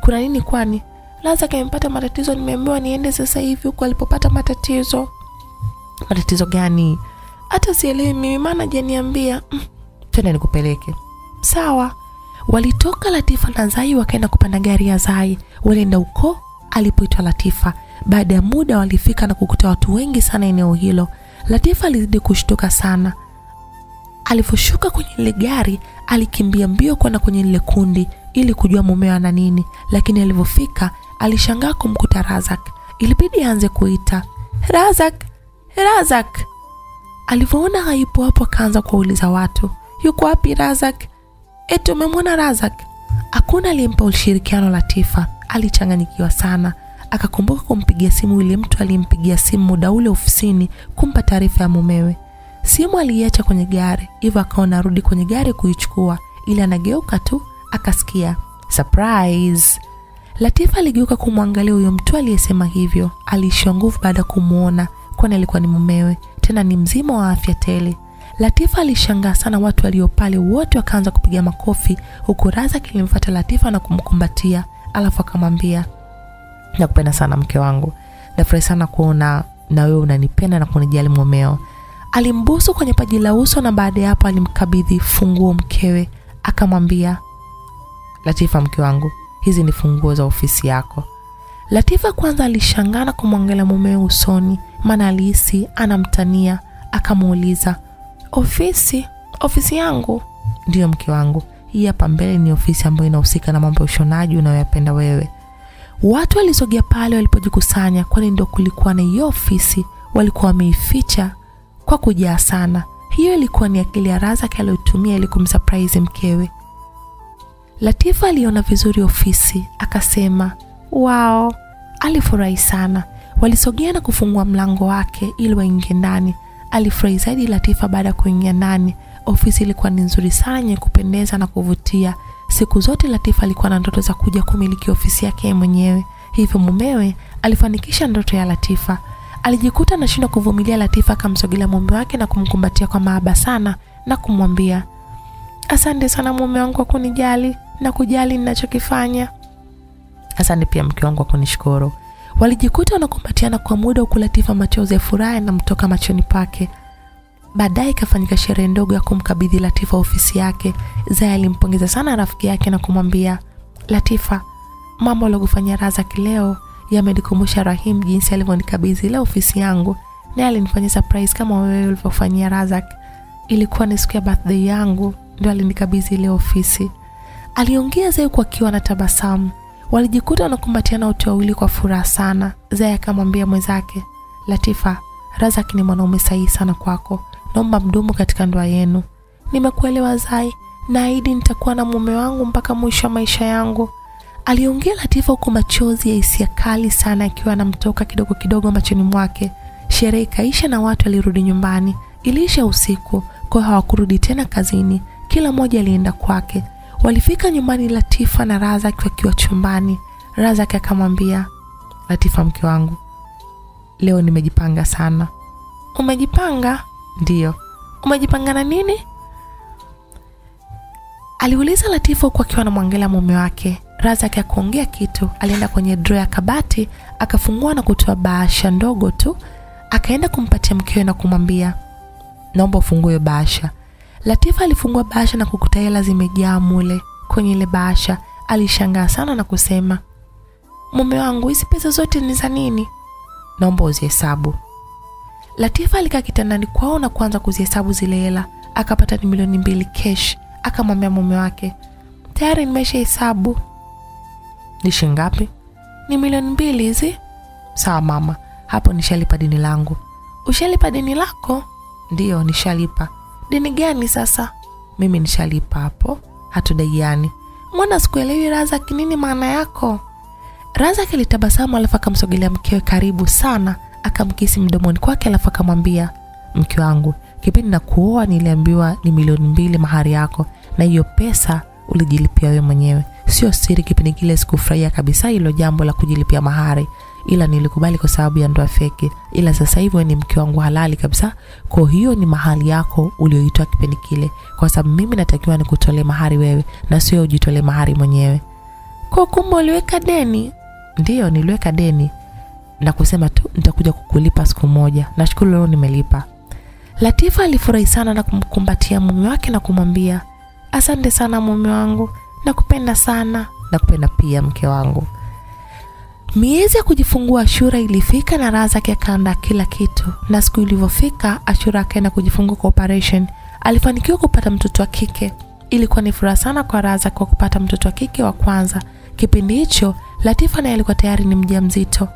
Kuna nini kwani? Laza kamepata matatizo, nimeambiwa niende sasa hivi huku alipopata matatizo. Matatizo gani? Hata sielewi mimi, maana janiambia. Mm, nikupeleke. Sawa. Walitoka Latifa na Zai wakaenda kupanda gari ya Zai. Walienda uko alipoitwa Latifa. Baada ya muda walifika na kukuta watu wengi sana eneo hilo. Latifa alizidi kushtuka sana. Alivyoshuka kwenye lile gari, alikimbia mbio kwenda kwenye lile kundi ili kujua mumeo ana nini, lakini alivyofika alishangaa kumkuta Razak. Ilibidi aanze kuita Razak, Razak. Alivyoona haipo hapo, akaanza kuwauliza watu, yuko wapi Razak? Eti umemwona Razak? Hakuna aliyempa ushirikiano Latifa. Alichanganyikiwa sana, akakumbuka kumpigia simu yule mtu aliyempigia simu muda ule ofisini kumpa taarifa ya mumewe. Simu aliiacha kwenye gari, hivyo akaona arudi kwenye gari kuichukua, ili anageuka tu akasikia surprise. Latifa aligeuka kumwangalia huyo mtu aliyesema hivyo. Aliishiwa nguvu baada ya kumwona, kwani alikuwa ni mumewe, tena ni mzima wa afya tele. Latifa alishangaa sana, watu waliopale wote wakaanza kupiga makofi, huku raza kilimfata Latifa na kumkumbatia, alafu akamwambia nakupenda sana mke wangu, nafurahi sana kuona na wewe unanipenda na kunijali mumeo. Alimbusu kwenye paji la uso na baada ya hapo alimkabidhi funguo mkewe, akamwambia Latifa, mke wangu, hizi ni funguo za ofisi yako. Latifa kwanza alishangana na kumwangalia mumewe usoni, maana alihisi anamtania. Akamuuliza, ofisi? Ofisi yangu? Ndiyo mke wangu, hii hapa mbele ni ofisi ambayo inahusika na mambo ya ushonaji unayoyapenda wewe. Watu walisogea pale walipojikusanya, kwani ndo kulikuwa na hiyo ofisi. Walikuwa wameificha kwa kujaa sana. Hiyo ilikuwa ni akili ya Razak aliyotumia ili kumsurprise mkewe. Latifa aliona vizuri ofisi, akasema wao. Alifurahi sana. Walisogea na kufungua mlango wake ili waingie ndani. Alifurahi zaidi Latifa baada ya kuingia ndani. Ofisi ilikuwa ni nzuri sana, yenye kupendeza na kuvutia. Siku zote Latifa alikuwa na ndoto za kuja kumiliki ofisi yake mwenyewe, hivyo mumewe alifanikisha ndoto ya Latifa. Alijikuta anashindwa kuvumilia. Latifa akamsogelea mume wake na kumkumbatia kwa maaba sana na kumwambia, asante sana mume wangu kwa kunijali na kujali ninachokifanya. Asante pia mke wangu kwa kunishukuru. Walijikuta wanakumbatiana kwa muda, huku Latifa machozi ya furaha yanamtoka machoni pake. Baadaye ikafanyika sherehe ndogo ya kumkabidhi Latifa ofisi yake. Zaya alimpongeza sana rafiki yake na kumwambia, Latifa, mambo aliokufanyia Razak leo yamenikumbusha Rahim jinsi alivyonikabidhi ile ofisi yangu, naye alinifanyia surprise kama wewe ulivyofanyia Razak. Ilikuwa ni siku ya birthday yangu, ndio alinikabidhi ile ofisi. Aliongea Zaya huku akiwa na tabasamu. Walijikuta wanakumbatiana wote wawili kwa furaha sana. Zaya akamwambia mwenzake, Latifa, Razak ni mwanaume sahihi sana kwako, naomba mdumu katika ndoa yenu. Nimekuelewa Zai, naahidi nitakuwa na mume wangu mpaka mwisho wa maisha yangu. Aliongea Latifa huku machozi ya hisia kali sana akiwa anamtoka kidogo kidogo machoni mwake. Sherehe ikaisha na watu alirudi nyumbani. Iliisha usiku, kwa hawakurudi tena kazini, kila mmoja alienda kwake. Walifika nyumbani Latifa na Razak wakiwa chumbani. Razak akamwambia Latifa, mke wangu, leo nimejipanga sana. Umejipanga? Ndiyo. Umejipanga na nini? aliuliza Latifa huku akiwa anamwangalia mume wake. Razak akuongea kitu, alienda kwenye draw ya kabati akafungua na kutoa bahasha ndogo tu, akaenda kumpatia mkewe na kumwambia, naomba ufungue bahasha. Latifa alifungua bahasha na kukuta hela zimejaa mule kwenye ile bahasha. Alishangaa sana na kusema, mume wangu, hizi pesa zote ni za nini? Naomba uzihesabu. Latifa alikaa kitandani kwao na kuanza kuzihesabu zile hela, akapata ni milioni mbili cash. Akamwambia mume wake, tayari nimesha hesabu. Ni shilingi ngapi? Ni milioni mbili hizi. Sawa mama, hapo nishalipa deni langu. Ushalipa deni lako? Ndiyo, nishalipa. Deni gani sasa? Mimi nishalipa hapo, hatudaiani. mwana sikuelewi razaki nini maana yako? razaki alitabasamu alafu akamsogelea mkewe karibu sana, akamkisi mdomoni kwake alafu akamwambia, mke wangu, kipindi na kuoa niliambiwa ni milioni mbili mahari yako, na hiyo pesa ulijilipia wewe mwenyewe. Sio siri, kipindi kile sikufurahia kabisa hilo jambo la kujilipia mahari, ila nilikubali kwa sababu ya ndoa feki. Ila sasa hivi ni mke wangu halali kabisa, kwa hiyo ni mahali yako ulioitoa kipindi kile, kwa sababu mimi natakiwa nikutolee mahari wewe na sio ujitolee mahari mwenyewe. Kwa kumbe uliweka deni? Ndiyo, niliweka deni na kusema tu nitakuja kukulipa siku moja. Nashukuru leo nimelipa. Latifa alifurahi sana na kumkumbatia mume wake na kumwambia asante sana mume wangu, nakupenda sana. Nakupenda pia mke wangu. Miezi ya kujifungua Ashura ilifika na Razak akaandaa kila kitu, na siku ilivyofika Ashura akaenda kujifungua kwa operation. Alifanikiwa kupata mtoto wa kike. Ilikuwa ni furaha sana kwa Raza kwa kupata mtoto wa kike wa kwanza. Kipindi hicho Latifa naye alikuwa tayari ni mjamzito.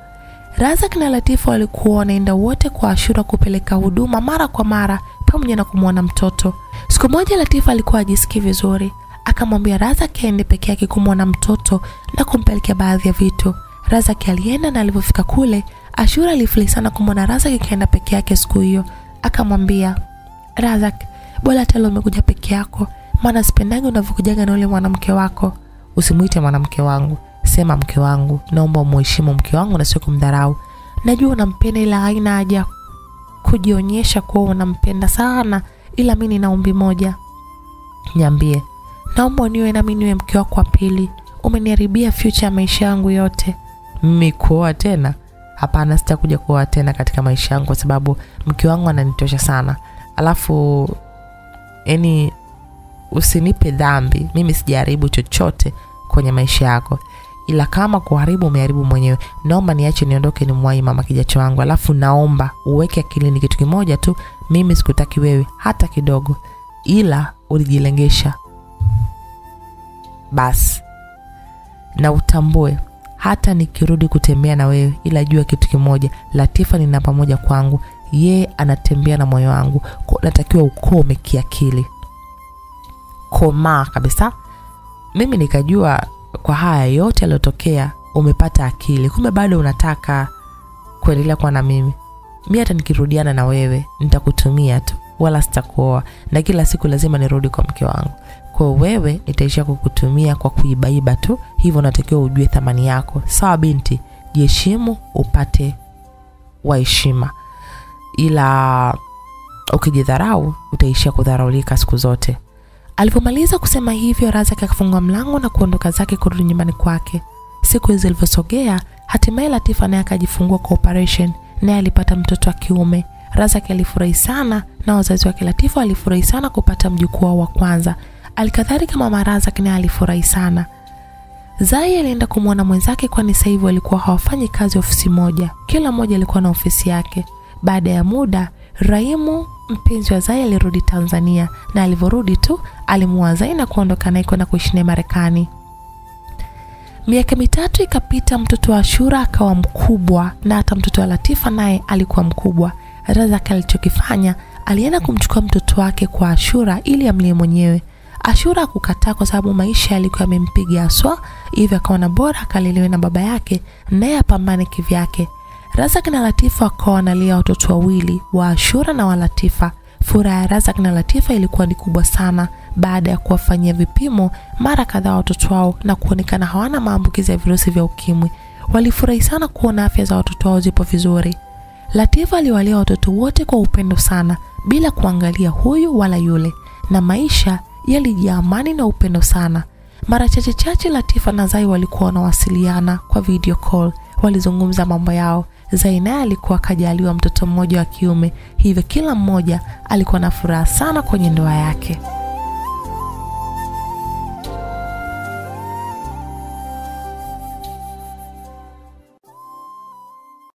Razak na Latifa walikuwa wanaenda wote kwa Ashura kupeleka huduma mara kwa mara pamoja na kumwona mtoto. Siku moja Latifa alikuwa ajisikii vizuri, akamwambia Razak aende peke yake kumwona mtoto na kumpelekea baadhi ya vitu. Razak alienda na alipofika kule, Ashura alifurahi sana kumwona Razak akaenda peke yake siku hiyo. Akamwambia Razak, bora leo umekuja peke yako, maana sipendangi unavyokujaga na ule mwanamke wako. Usimuite mwanamke wangu, sema mke wangu. Naomba umuheshimu mke wangu na sio kumdharau. Najua unampenda, ila haina haja kujionyesha kuwa unampenda sana, ila mi nina ombi moja. Niambie, naomba uniwe nami niwe mke wako wa pili. Umeniharibia future ya maisha yangu yote. Mimi kuoa tena? Hapana, sitakuja kuoa tena katika maisha yangu kwa sababu mke wangu ananitosha sana. Alafu yani, usinipe dhambi, mimi sijaharibu chochote kwenye maisha yako, ila kama kuharibu umeharibu mwenyewe. Naomba niache niondoke, nimwahi mama kijacho wangu. Alafu naomba uweke akilini kitu kimoja tu, mimi sikutaki wewe hata kidogo, ila ulijilengesha basi, na utambue hata nikirudi kutembea na wewe, ila jua kitu kimoja, Latifa nina pamoja moja kwangu, ye anatembea na moyo wangu, natakiwa ukome kiakili, komaa kabisa. Mimi nikajua kwa haya yote yaliyotokea umepata akili, kumbe bado unataka kuendelea kuwa na mimi. Mi hata nikirudiana na wewe nitakutumia tu, wala sitakuoa, na kila siku lazima nirudi kwa mke wangu. Kwa wewe nitaishia kukutumia kwa kuibaiba tu, hivyo unatakiwa ujue thamani yako. Sawa binti, jiheshimu, upate waheshima, ila ukijidharau utaishia kudharaulika siku zote. Alipomaliza kusema hivyo, Razak akafungua mlango na kuondoka zake kurudi nyumbani kwake. Siku zilivyosogea, hatimaye Latifa naye akajifungua kwa operation, naye alipata mtoto wa kiume. Razak alifurahi sana na wazazi wake Latifa walifurahi sana kupata mjukuu wao wa kwanza. Alikadhalika mama Razak naye alifurahi sana. Zai alienda kumwona mwenzake, kwani sasa hivi walikuwa hawafanyi kazi ofisi moja, kila mmoja alikuwa na ofisi yake. Baada ya muda, Raimu mpenzi wa Zai alirudi Tanzania, na alivyorudi tu alimuoa Zai na kuondoka naye kwenda kuishi Marekani. Miaka mitatu ikapita, mtoto wa Ashura akawa mkubwa na hata mtoto wa Latifa naye alikuwa mkubwa. Razak alichokifanya alienda kumchukua mtoto wake kwa Ashura ili amlie mwenyewe. Ashura akukataa kwa sababu maisha yalikuwa yamempiga haswa, hivyo akaona bora akaliliwe na baba yake naye apambane kivyake. Razak na Latifa wakawa wanalia watoto wawili wa Ashura na wa Latifa. Furaha ya Razak na Latifa ilikuwa ni kubwa sana baada ya kuwafanyia vipimo mara kadhaa watoto wao na kuonekana hawana maambukizi ya virusi vya ukimwi. Walifurahi sana kuona afya za watoto wao zipo vizuri. Latifa aliwalia watoto wote kwa upendo sana bila kuangalia huyu wala yule, na maisha yalijaa amani na upendo sana. Mara chache chache Latifa na Zai walikuwa wanawasiliana kwa video call, walizungumza mambo yao. Zai naye alikuwa akajaliwa mtoto mmoja wa kiume, hivyo kila mmoja alikuwa na furaha sana kwenye ndoa yake.